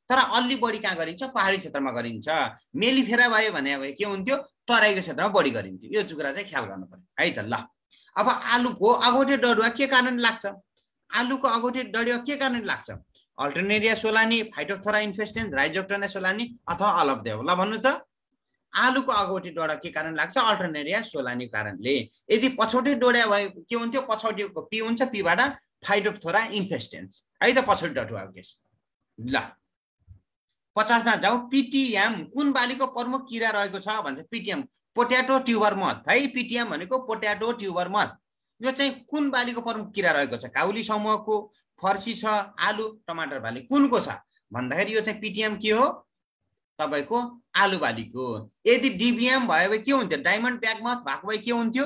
तर अलि बढी कहाँ गरिन्छ? पहाडी क्षेत्रमा गरिन्छ। मेलिफेरा भयो भने अब के हुन्थ्यो? तराईको क्षेत्रमा बढी गरिन्थ्यो। यो कुरा चाहिँ ख्याल गर्नु पर्यो। है त ल। अब आलुको अगौटे डडुवा के कारण लाग्छ? आलुको अगौटे डडुवा के कारण लाग्छ? Alternaria solani Phytophthora infestans Rhizoctonia solani अथवा अलपदेव। ल भन्नु त। आलुको अगौटी डोडा के कारण लाग्छ? अल्टरनेरिया सोलानी कारणले। यदि पछौटे डोडा भए के हुन्थ्यो? पछौटीको पी हुन्छ पीबाट फाइटोथोरा इन्फेस्टेन्स। है त पछौटे डटुवा केस ल। पचासमा जाउँ। पिटिएम। कुन बालीको प्रमुख किरा रहेको छ? भन्छ पिटिएम। पोट्याटो ट्युबर मत है पिटिएम भनेको पोट्याटो ट्युबर मत यो चाहिँ कुन बालीको प्रमुख किरा रहेको छ? काउली समूहको फर्सी छ आलु टमाटर बाली। कुनको छ? भन्दाखेरि यो चाहिँ पिटिएम के हो? तपाईँको आलु बालीको यदि डिबिएम भयो भने के हुन्थ्यो? डायमन्ड प्याकमा भएको भए के हुन्थ्यो?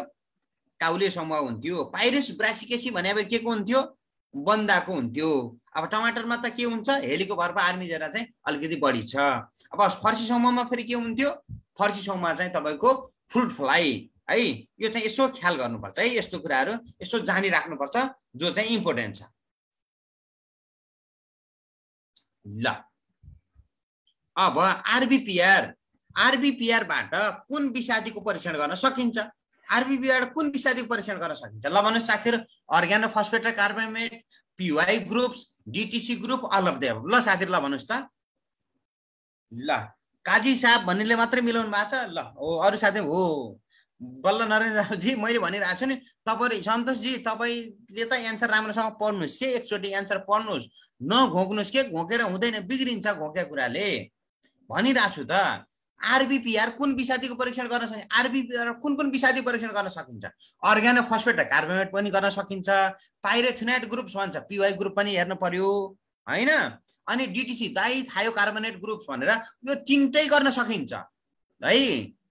काउले समूह हुन्थ्यो। पाइरेस ब्रासिकेसी भने अब के को हुन्थ्यो? बन्दाको हुन्थ्यो। अब टमाटरमा त के हुन्छ? हेलीको भरमा आर्मी जरा चाहिँ अलिकति बढी छ। अब फर्सी समूहमा फेरि के हुन्थ्यो? फर्सी समूहमा चाहिँ तपाईँको फ्रुट फ्लाइ है? यो चाहिँ यसो ख्याल गर्नुपर्छ है? यस्तो कुराहरू यसो जानिराख्नुपर्छ जो चाहिँ इम्पोर्टेन्ट छ। ल। अब आरबिपिआर आरबिपिआरबाट कुन विषादीको परीक्षण गर्न सकिन्छ? आरबिपिआर कुन विषादीको परीक्षण गर्न सकिन्छ? ल भन्नुहोस् साथीहरू अर्ग्यानो फस्फेट र carbamate पिवाई groups DTC group all of देव ल साथीहरू ल भन्नुहोस् त। ल। काजी साहब भन्नेले मात्रै मिलाउनु भएको छ? ल। हो अरू साथी हो। बल्ल नरेन्द्रजी मैले भनिरहेको छु नि तपाईँ सन्तोषजी तपाईँले त एन्सर राम्रोसँग पढ्नुहोस् के? एकचोटि एन्सर पढ्नुहोस्। नघोक्नुहोस् के? घोकेर हुँदैन बिग्रिन्छ घोकेको कुराले। भनिरहेको छु त आरबिपिआर कुन विषादीको परीक्षण गर्न सकिन्छ? आरबिपिआर कुन कुन विषादी परीक्षण गर्न सकिन्छ? अर्ग्यानो फस्फेट कार्बोमेट पनि गर्न सकिन्छ। पाइरेथिनाइट ग्रुप्स भन्छ पिवाई ग्रुप पनि हेर्नु पर्यो होइन? अनि डिटिसी दाई थायो कार्बोनेट ग्रुप्स भनेर यो तिनटै गर्न सकिन्छ। है?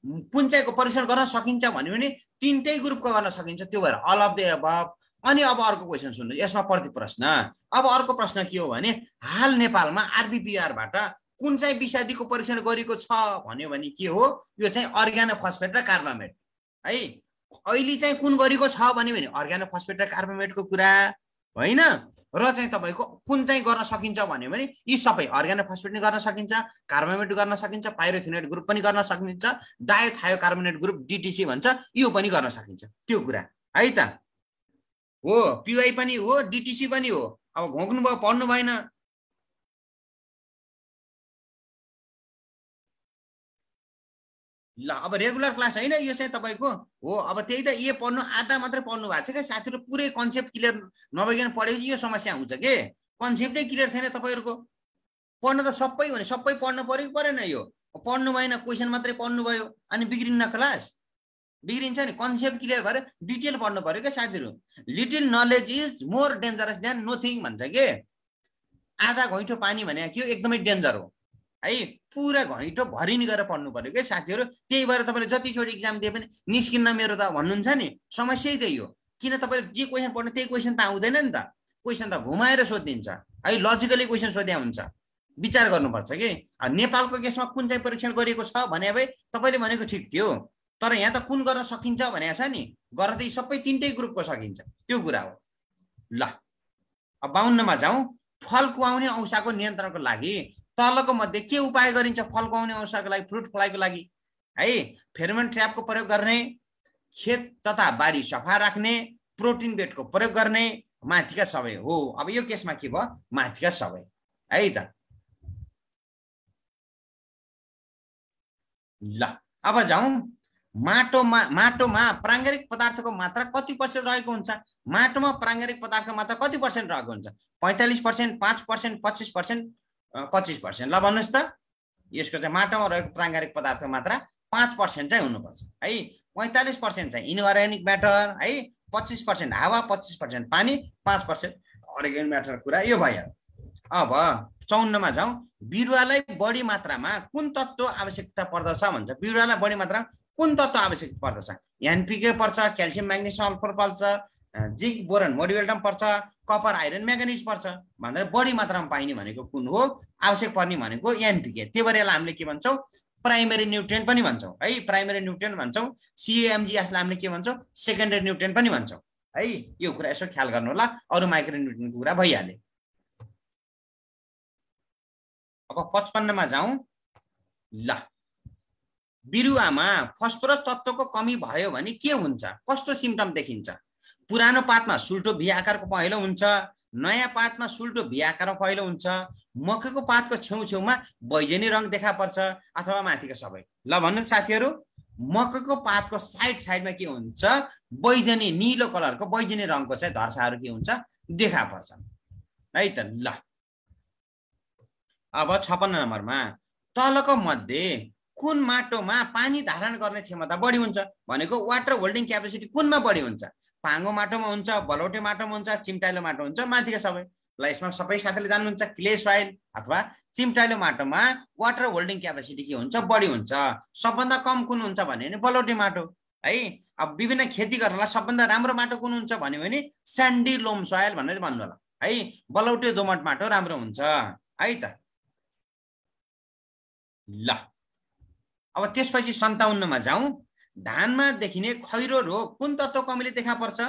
कुन चाहिँको परीक्षण गर्न सकिन्छ भन्यो भने तिनटै ग्रुपको गर्न सकिन्छ। त्यो भएर अल अफ द अभाव अनि अब अर्को क्वेसन सुन्नु। यसमा प्रति प्रश्न। अब अर्को प्रश्न के हो भने हाल नेपालमा आरबिपिआरबाट कुन चाहिँ विषादीको परीक्षण गरेको छ भन्यो भने के हो? यो चाहिँ अर्ग्यानो फस्फेट र कार्बामेट है? अहिले चाहिँ कुन गरेको छ भन्यो भने अर्ग्यानो फस्फेट र कार्बामेटको कुरा होइन? र चाहिँ तपाईँको कुन चाहिँ गर्न सकिन्छ भन्यो भने यी सबै अर्ग्यानो फस्फेट पनि गर्न सकिन्छ कार्बोमेट गर्न सकिन्छ पाइरोथिनेट ग्रुप पनि गर्न सकिन्छ डायोथायो कार्बोनेट ग्रुप डिटिसी भन्छ यो पनि गर्न सकिन्छ। त्यो कुरा है त? हो पिवाई पनि हो डिटिसी पनि हो। अब घोक्नु भयो पढ्नु भएन ल अब रेगुलर क्लास होइन यो चाहिँ तपाईँको। हो अब त्यही त ए पढ्नु आधा मात्रै पढ्नु भएको छ क्या। साथीहरू पुरै कन्सेप्ट क्लियर नभइकन पढेपछि यो समस्या हुन्छ के? कन्सेप्टै क्लियर छैन तपाईँहरूको। पढ्नु त सबै भने सबै पढ्नु पऱ्यो कि परेन यो? पढ्नु भएन क्वेसन मात्रै पढ्नु भयो अनि बिग्रिन्न क्लास बिग्रिन्छ नि। कन्सेप्ट क्लियर भएर डिटेल पढ्नु पऱ्यो क्या साथीहरू। Little knowledge is more dangerous than nothing भन्छ के? आधा घैँठो पानी भने के एकदमै डेन्जर हो। है पुरा घैँटो भरिनी गरेर पढ्नु पऱ्यो क्या साथीहरू? त्यही भएर तपाईँले जतिचोटि इक्जाम दिए पनि निस्किन्न मेरो त भन्नुहुन्छ नि समस्या त्यही हो। किन तपाईँले जे क्वेसन पढ्नु त्यही क्वेसन त आउँदैन नि त। क्वेसन त घुमाएर सोधिदिन्छ। है लजिकली क्वेसन सोध्या हुन्छ। विचार गर्नुपर्छ कि। नेपालको केसमा कुन चाहिँ परीक्षण गरिएको छ भने भए तपाईँले भनेको ठिक थियो। तर यहाँ त कुन गर्न सकिन्छ भनेको छ नि। गर्न त सबै तिनटै ग्रुपको सकिन्छ। त्यो कुरा हो। ल अब बाहुन्नमा जाउँ। फल कुहाउने औषाको नियन्त्रणको लागि तलको मध्ये के उपाय गरिन्छ? फल पाउने अवस्थाको लागि फ्रुट फ्लाईको लागि है? फेरोमोन ट्र्यापको प्रयोग गर्ने खेत तथा बारी सफा राख्ने प्रोटिन बेडको प्रयोग गर्ने माथिका सबै हो। अब यो केसमा के भयो? माथिका सबै है त? ल अब जाउँ। माटोमा माटोमा प्राङ्गारिक पदार्थको मात्रा कति पर्सेन्ट रहेको हुन्छ? माटोमा प्राङ्गारिक पदार्थको मात्रा कति पर्सेन्ट रहेको हुन्छ? पैँतालिस पर्सेन्ट पाँच पर्सेन्ट पच्चिस पर्सेन्ट पच्चिस पर्सेन्ट ल भन्नुहोस् त। यसको चाहिँ माटोमा रहेको प्राङ्गारिक पदार्थको मात्रा पाँच पर्सेन्ट चाहिँ हुनुपर्छ है? पैँतालिस पर्सेन्ट चाहिँ इनअर्ग्यानिक म्याटर है? पच्चिस पर्सेन्ट हावा पच्चिस पर्सेन्ट पानी पाँच पर्सेन्ट अर्ग्यानिक म्याटर कुरा। यो भयो। अब चौन्नमा जाउँ। बिरुवालाई बढी मात्रामा कुन तत्त्व आवश्यकता पर्दछ भन्छ? बिरुवालाई बढी मात्रामा कुन तत्त्व आवश्यक पर्दछ? एनपिके पर्छ क्याल्सियम म्याग्नेसियम सल्फर पर्छ जिङ्क बोरन मोडिवेल्टम पर्छ कपर आइरन म्यागनिज पर्छ। भनेर बढी मात्रामा पाइने भनेको कुन हो? आवश्यक पर्ने भनेको एनपिके त्यही भएर यसलाई हामीले के भन्छौँ? प्राइमेरी न्युट्रियन पनि भन्छौँ। है प्राइमेरी न्युट्रियन भन्छौँ। सिएमजिएसलाई हामीले के भन्छौँ? सेकेन्डरी न्युट्रियन पनि भन्छौँ। है यो कुरा यसो ख्याल गर्नु होला अरू माइक्रो न्युट्रियनको कुरा भइहाल्यो अब पचपन्नमा जाउँ। ल। बिरुवामा फस्फोरस तत्त्वको कमी भयो भने के हुन्छ? कस्तो सिम्टम देखिन्छ? पुरानो पातमा सुल्टो भी आकारको पहेँलो हुन्छ नयाँ पातमा सुल्टो भी आकारमा पहेँलो हुन्छ मकैको पातको छेउछेउमा बैजनी रङ देखा पर्छ अथवा माथिको सबै। ल भन्नुहोस् साथीहरू मकैको पातको साइड साइडमा के हुन्छ? बैजनी निलो कलरको बैजनी रङको चाहिँ धर्साहरू के हुन्छ? देखा पर्छ। है त ल। अब छपन्न नम्बरमा तलको मध्ये कुन माटोमा पानी धारण गर्ने क्षमता बढी हुन्छ? भनेको वाटर होल्डिङ क्यापेसिटी कुनमा बढी हुन्छ? पाङ्गो माटोमा हुन्छ बलौटे माटोमा हुन्छ चिम्टाइलो माटो हुन्छ माथिका सबै। ल यसमा सबै साथीले जान्नुहुन्छ क्ले सोइल अथवा चिम्टाइलो माटोमा वाटर होल्डिङ क्यापेसिटी के हुन्छ बढी हुन्छ। सबभन्दा कम कुन हुन्छ भने बलौटे माटो है? अब विभिन्न खेती गर्नलाई सबभन्दा राम्रो माटो कुन हुन्छ भन्यो भने स्यान्डी लोम सोयल भनेर भन्नु होला है? बलौटे दोमट माटो राम्रो हुन्छ है त? ल अब त्यसपछि सन्ताउन्नमा जाउँ। धानमा देखिने खैरो रोग कुन तत्त्व कमीले देखा पर्छ?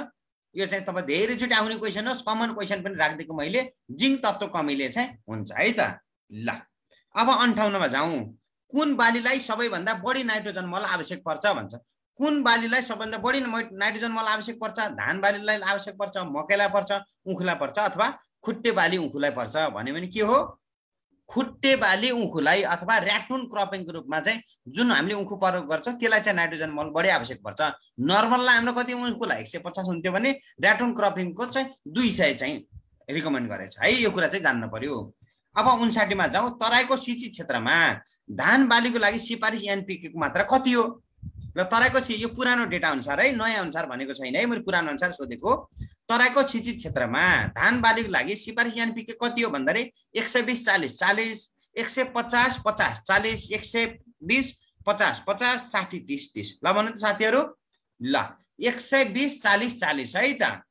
यो चाहिँ तपाईँ धेरैचोटि आउने क्वेसन हो। कमन क्वेसन पनि राखिदिएको मैले। जिङ्क तत्त्व कमीले चाहिँ हुन्छ है त? ल अब अन्ठाउन्नमा जाउँ। कुन बालीलाई सबैभन्दा बढी नाइट्रोजन मल आवश्यक पर्छ भन्छ? कुन बालीलाई सबभन्दा बढी नाइट्रोजन मल आवश्यक पर्छ? धान बालीलाई आवश्यक पर्छ? मकैलाई पर्छ? उखुलाई पर्छ? अथवा खुट्टे बाली उखुलाई पर्छ? भन्यो भने के हो? खुट्टे बाली उखुलाई अथवा ऱ्याटुन क्रपिङको रूपमा चाहिँ जुन हामीले उखु प्रयोग गर्छौँ त्यसलाई चाहिँ नाइट्रोजन मल बढी आवश्यक पर्छ। नर्मललाई हाम्रो कति उखुलाई एक सय पचास हुन्थ्यो भने ऱ्याटुन क्रपिङको चाहिँ दुई सय चाहिँ रिकमेन्ड गरेछ। है यो कुरा चाहिँ जान्नु पर्यो। अब उन्साठीमा जाउँ तराईको सिँचित क्षेत्रमा धान बालीको लागि सिफारिस एनपिकेको मात्रा कति हो? र तराईको यो पुरानो डेटा अनुसार है नयाँ अनुसार भनेको छैन है मैले पुरानो अनुसार सोधेको। तराईको छिचित क्षेत्रमा धान बालीको लागि सिफारिस एनपिके कति हो भन्दाखेरि एक सय बिस चालिस चालिस एक सय पचास पचास चालिस एक सय बिस पचास पचास साठी तिस तिस। ल भन्नु त साथीहरू। ल एक सय बिस चालिस चालिस है त।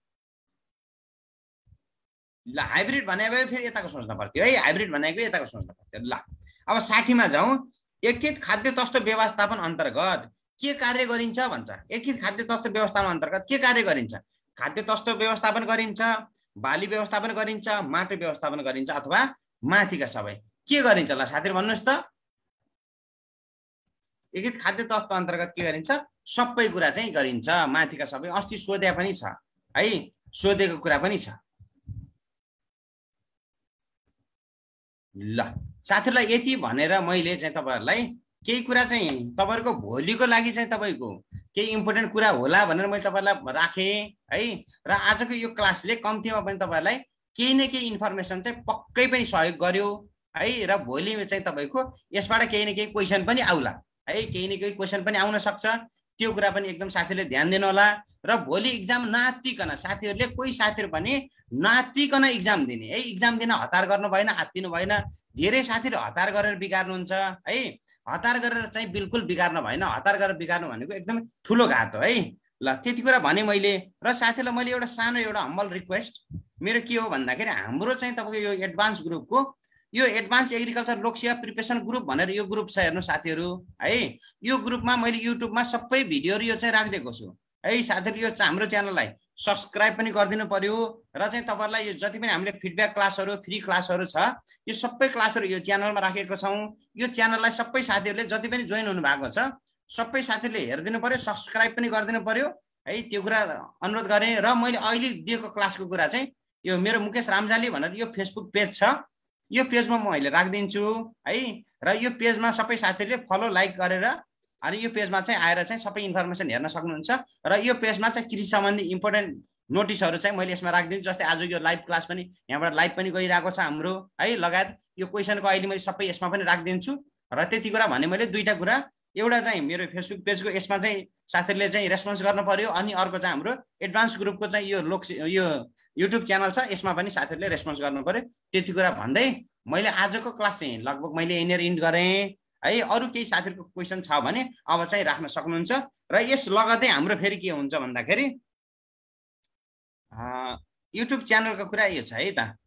ल हाइब्रिड भने फेरि यताको सोच्नु पर्थ्यो है। हाइब्रिड भनेको यताको सोच्नु पर्थ्यो। ल अब साठीमा जाउँ। एकीकृत खाद्य तस्तो व्यवस्थापन अन्तर्गत के कार्य गरिन्छ भन्छ। एकीकृत खाद्य तस्तो व्यवस्थापन अन्तर्गत के कार्य गरिन्छ? खाद्य तस्तो व्यवस्थापन गरिन्छ बाली व्यवस्थापन गरिन्छ माटो व्यवस्थापन गरिन्छ अथवा माथिका सबै। के गरिन्छ ल साथीहरू भन्नुहोस् त। एकीकृत खाद्य तत्व अन्तर्गत के गरिन्छ? सबै कुरा चाहिँ गरिन्छ। माथिका सबै अस्ति सोध्या पनि छ है? सोधेको कुरा पनि छ। ल साथीहरूलाई यति भनेर मैले चाहिँ तपाईँहरूलाई केही कुरा चाहिँ तपाईँहरूको भोलिको लागि चाहिँ तपाईँको केही इम्पोर्टेन्ट कुरा होला भनेर मैले तपाईँहरूलाई राखेँ है? र आजको यो क्लासले कम्तीमा पनि तपाईँहरूलाई केही न केही इन्फर्मेसन चाहिँ पक्कै पनि सहयोग गर्यो है? र भोलि चाहिँ तपाईँको यसबाट केही न केही क्वेसन पनि आउला है? केही न केही क्वेसन पनि आउन सक्छ। त्यो कुरा पनि एकदम साथीहरूले ध्यान दिनु होला। र भोलि इक्जाम नातिकन साथीहरूले कोही साथीहरू पनि नातिकन इक्जाम दिने है? इक्जाम दिन हतार गर्नु भएन हात्तिनु भएन। धेरै साथीहरू हतार गरेर बिगार्नुहुन्छ है? हतार गरेर चाहिँ बिल्कुल बिगार्नु भएन। हतार गरेर बिगार्नु भनेको एकदमै ठुलो घात हो है। ल त्यति कुरा भने मैले र साथीलाई मैले एउटा सानो एउटा हम्बल रिक्वेस्ट मेरो के हो भन्दाखेरि हाम्रो चाहिँ तपाईँको यो एडभान्स ग्रुपको यो advance agriculture Loksewa preparation group भनेर यो ग्रुप छ हेर्नु साथीहरू है। यो ग्रुपमा मैले युट्युबमा सबै भिडियोहरू यो चाहिँ राखिदिएको छु। है साथीहरू यो हाम्रो च्यानललाई सब्सक्राइब पनि गरिदिनु पर्यो र चाहिँ तपाईँहरूलाई यो जति पनि हामीले फिडब्याक क्लासहरू फ्री क्लासहरू छ यो सबै क्लासहरू यो च्यानलमा राखेको छौँ। यो च्यानललाई सबै साथीहरूले जति पनि जोइन हुनुभएको छ सबै साथीहरूले हेरिदिनु पर्यो सब्सक्राइब पनि गरिदिनु पर्यो। है त्यो कुरा अनुरोध गरेँ र मैले अहिले दिएको क्लासको कुरा चाहिँ यो मेरो मुकेश रामजाली भनेर यो फेसबुक पेज छ। यो पेजमा म अहिले राखिदिन्छु है र यो पेजमा सबै साथीहरूले फलो लाइक गरेर अनि यो पेजमा चाहिँ आएर चाहिँ सबै इन्फर्मेसन हेर्न सक्नुहुन्छ र यो पेजमा चाहिँ कृषि सम्बन्धी इम्पोर्टेन्ट नोटिसहरू चाहिँ मैले यसमा राखिदिन्छु जस्तै आज यो लाइभ क्लास पनि यहाँबाट लाइभ पनि गइरहेको छ हाम्रो है लगायत यो क्वेसनको अहिले मैले सबै यसमा पनि राखिदिन्छु। र त्यति कुरा भने मैले दुईवटा कुरा एउटा चाहिँ मेरो फेसबुक पेजको यसमा चाहिँ साथीहरूले चाहिँ रेस्पोन्स गर्नु पर्यो अनि अर्को चाहिँ हाम्रो एडभान्स ग्रुपको चाहिँ यो लोक यो युट्युब च्यानल छ यसमा पनि साथीहरूले रेस्पोन्स गर्नु पर्यो। त्यति कुरा भन्दै मैले आजको क्लास चाहिँ लगभग मैले यहीँनिर इन्ड गरेँ। है अरू केही साथीहरूको क्वेसन छ भने अब चाहिँ राख्न सक्नुहुन्छ। र यस लगतै हाम्रो फेरि के हुन्छ भन्दाखेरि युट्युब च्यानलको कुरा यो छ है त।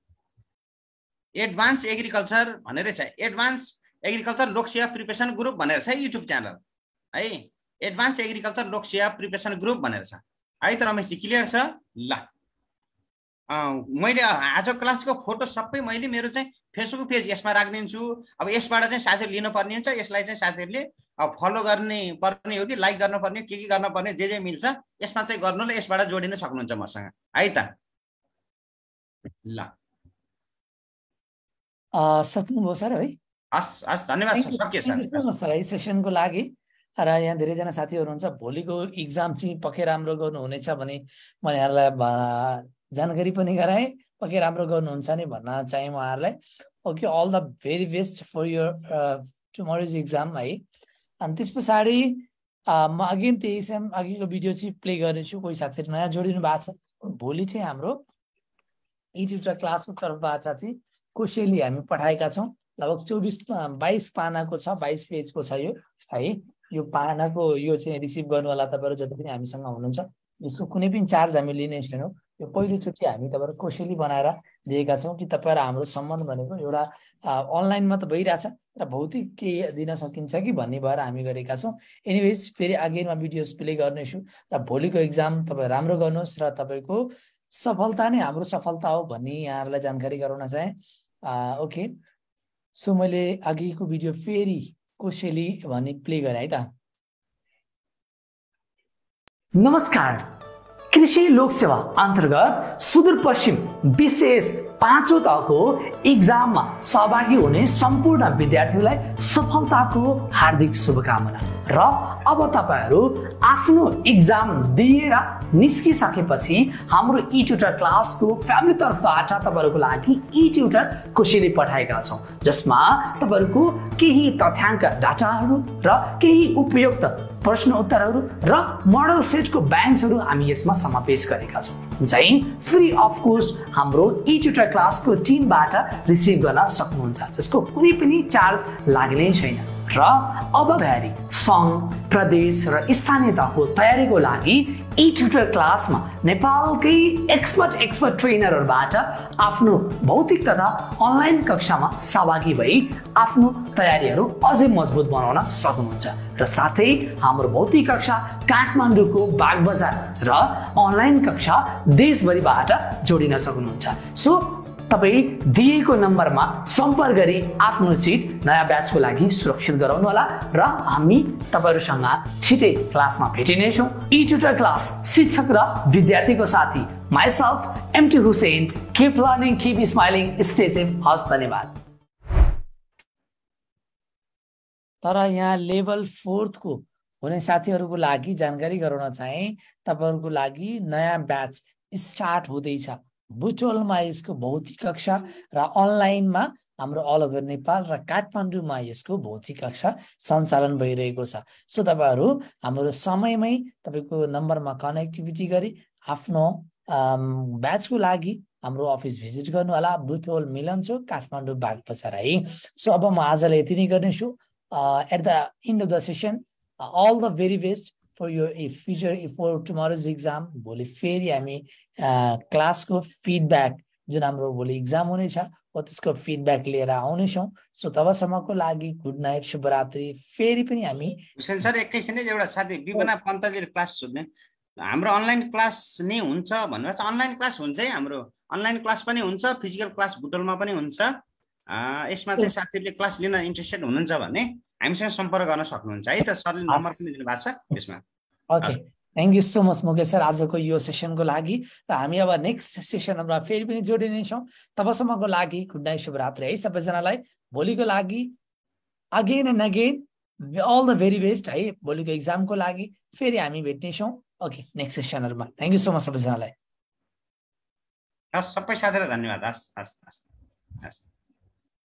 एडभान्स एग्रिकल्चर भनेर छ। Advance agriculture Lok Sewa preparation group भनेर छ युट्युब च्यानल। है advance agriculture Lok Sewa preparation group भनेर छ। है त रमेशजी क्लियर छ? ल। मैले आज क्लासको फोटो सबै मैले मेरो चाहिँ फेसबुक पेज यसमा राखिदिन्छु। अब यसबाट चाहिँ साथीहरू लिनुपर्ने हुन्छ यसलाई चाहिँ साथीहरूले फलो गर्ने पर्ने हो कि लाइक गर्नुपर्ने के के गर्नुपर्ने जे जे मिल्छ यसमा चाहिँ गर्नु र यसबाट जोडिन सक्नुहुन्छ मसँग। है त? ल। सक्नुभयो सर है? हस् हस् धन्यवाद सर। है सेसनको लागि। र यहाँ धेरैजना साथीहरू हुन्छ भोलिको इक्जाम चाहिँ पक्कै राम्रो गर्नुहुनेछ भने म यहाँलाई जानकारी पनि गराएँ। पक्कै राम्रो गर्नुहुन्छ नि भन्न चाहेँ उहाँहरूलाई। Okay all the very best for your tomorrow's exam है। अनि त्यस पछाडि म अघि त्यही सेम अघिको भिडियो चाहिँ प्ले गरेछु कोही साथीहरू नयाँ जोडिनु भएको छ। भोलि चाहिँ हाम्रो युट्युब क्लासको तर्फबाट चाहिँ कोसेली हामी पठाएका छौँ। लगभग चौबिस बाइस पानाको छ बाइस पेजको छ यो है। यो पानाको यो चाहिँ रिसिभ गर्नुवाला तपाईँहरू जति पनि हामीसँग हुनुहुन्छ। यसको कुनै पनि चार्ज हामी लिने छैनौँ यो पहिलोचोटि हामी तपाईँहरू कोसेली बनाएर दिएका छौँ कि तपाईँ र हाम्रो सम्बन्ध भनेको एउटा अनलाइनमा त भइरहेछ र भौतिक केही दिन सकिन्छ कि भन्ने भएर हामी गरेका छौँ। एनिवेज फेरि अगेनमा भिडियोज प्ले गर्नेछु र भोलिको इक्जाम तपाईँ राम्रो गर्नुहोस् र तपाईँको सफलता नै हाम्रो सफलता हो भन्ने यहाँहरूलाई जानकारी गराउन चाहेँ। ओके सो मैले अघिको भिडियो फेरि कोसेली भन्ने प्ले गरेँ है त। नमस्कार! कृषि लोकसेवा अन्तर्गत सुदूरपश्चिम विशेष पाँचौँ तहको इक्जाममा सहभागी हुने सम्पूर्ण विद्यार्थीलाई सफलताको हार्दिक शुभकामना। र अब तपाईँहरू आफ्नो इक्जाम दिएर निस्किसकेपछि हाम्रो इ ट्युटर क्लासको फ्यामिली तर्फबाट तपाईँहरूको लागि इ ट्युटर कोसेली पठाएका छौँ जसमा तपाईँहरूको केही तथ्याङ्क डाटाहरू र केही उपयुक्त प्रश्न उत्तरहरू र मोडल सेटको ब्याङ्क्सहरू हामी यसमा समावेश गरेका छौँ। चाहिँ फ्री अफ कोर्स हाम्रो ट्युटर क्लासको टिमबाट रिसिभ गर्न सक्नुहुन्छ। जसको कुनै पनि चार्ज लाग्ने छैन। र अब तयारी सङ्घ प्रदेश र स्थानीय तहको तयारीको लागि इ ट्युटर क्लासमा नेपालकै एक्सपर्ट एक्सपर्ट ट्रेनरहरूबाट आफ्नो भौतिक तथा अनलाइन कक्षामा सहभागी भई आफ्नो तयारीहरू अझै मजबुत बनाउन सक्नुहुन्छ। र साथै हाम्रो भौतिक कक्षा काठमाडौँको बागबजार र अनलाइन कक्षा देशभरिबाट जोडिन सक्नुहुन्छ। सो तपाईँ दिएको नम्बरमा सम्पर्क गरी आफ्नो सिट नयाँ ब्याचको लागि सुरक्षित गराउनु होला र हामी तपाईँहरूसँग छिटै क्लासमा भेटिनेछौँ। इ ट्युटर क्लास शिक्षक र विद्यार्थीको साथी myself MT Hussain keep learning keep smiling stay हस् धन्यवाद। तर यहाँ लेभल फोर्थको हुने साथीहरूको लागि जानकारी गराउन चाहे तपाईँहरूको लागि नयाँ ब्याच स्टार्ट हुँदैछ। बुटोलमा यसको भौतिक कक्षा र अनलाइनमा हाम्रो अल ओभर नेपाल र काठमाडौँमा यसको भौतिक कक्षा सञ्चालन भइरहेको छ। सो तपाईँहरू हाम्रो समयमै तपाईँको नम्बरमा कनेक्टिभिटी गरी आफ्नो ब्याचको लागि हाम्रो अफिस भिजिट गर्नु होला बुटोल मिलन छु काठमाडौँ बाग बजार है सो अब म आजलाई यति नै गर्नेछु। At the end of the session all the very best for your future for tomorrow's exam भोलि फेरि हामी क्लासको फिडब्याक जुन हाम्रो भोलि इक्जाम हुनेछ हो त्यसको फिडब्याक लिएर आउनेछौँ। सो तबसम्मको लागि गुड नाइट शुभरात्रि। फेरि पनि हामी सर एकैछिन एउटा साथी विपना पन्तजीले क्लास सुन्ने हाम्रो अनलाइन क्लास नै हुन्छ भनेर चाहिँ अनलाइन क्लास हुन्छ है हाम्रो। अनलाइन क्लास पनि हुन्छ फिजिकल क्लास बुटलमा पनि हुन्छ। यसमा चाहिँ साथीहरूले क्लास लिन इन्ट्रेस्टेड हुनुहुन्छ भने हामीसँग सम्पर्क गर्न सक्नुहुन्छ है त। सरले नम्बर पनि दिनुभएको छ त्यसमा okay. Thank you so much Mukesh sir आजको यो सेसनको लागि। र हामी अब नेक्स्ट सेसनमा फेरि पनि जोडिनेछौँ। तबसम्मको लागि गुड नाइट शुभरात्रि है सबैजनालाई। भोलिको लागि again and again all the very best है भोलिको इक्जामको लागि। फेरि हामी भेट्नेछौँ। ओके नेक्स्ट सेसनहरूमा थ्याङ्क यू सो मच सबैजनालाई। हस् सबै साथीलाई धन्यवाद। हस् हस् हस् हस्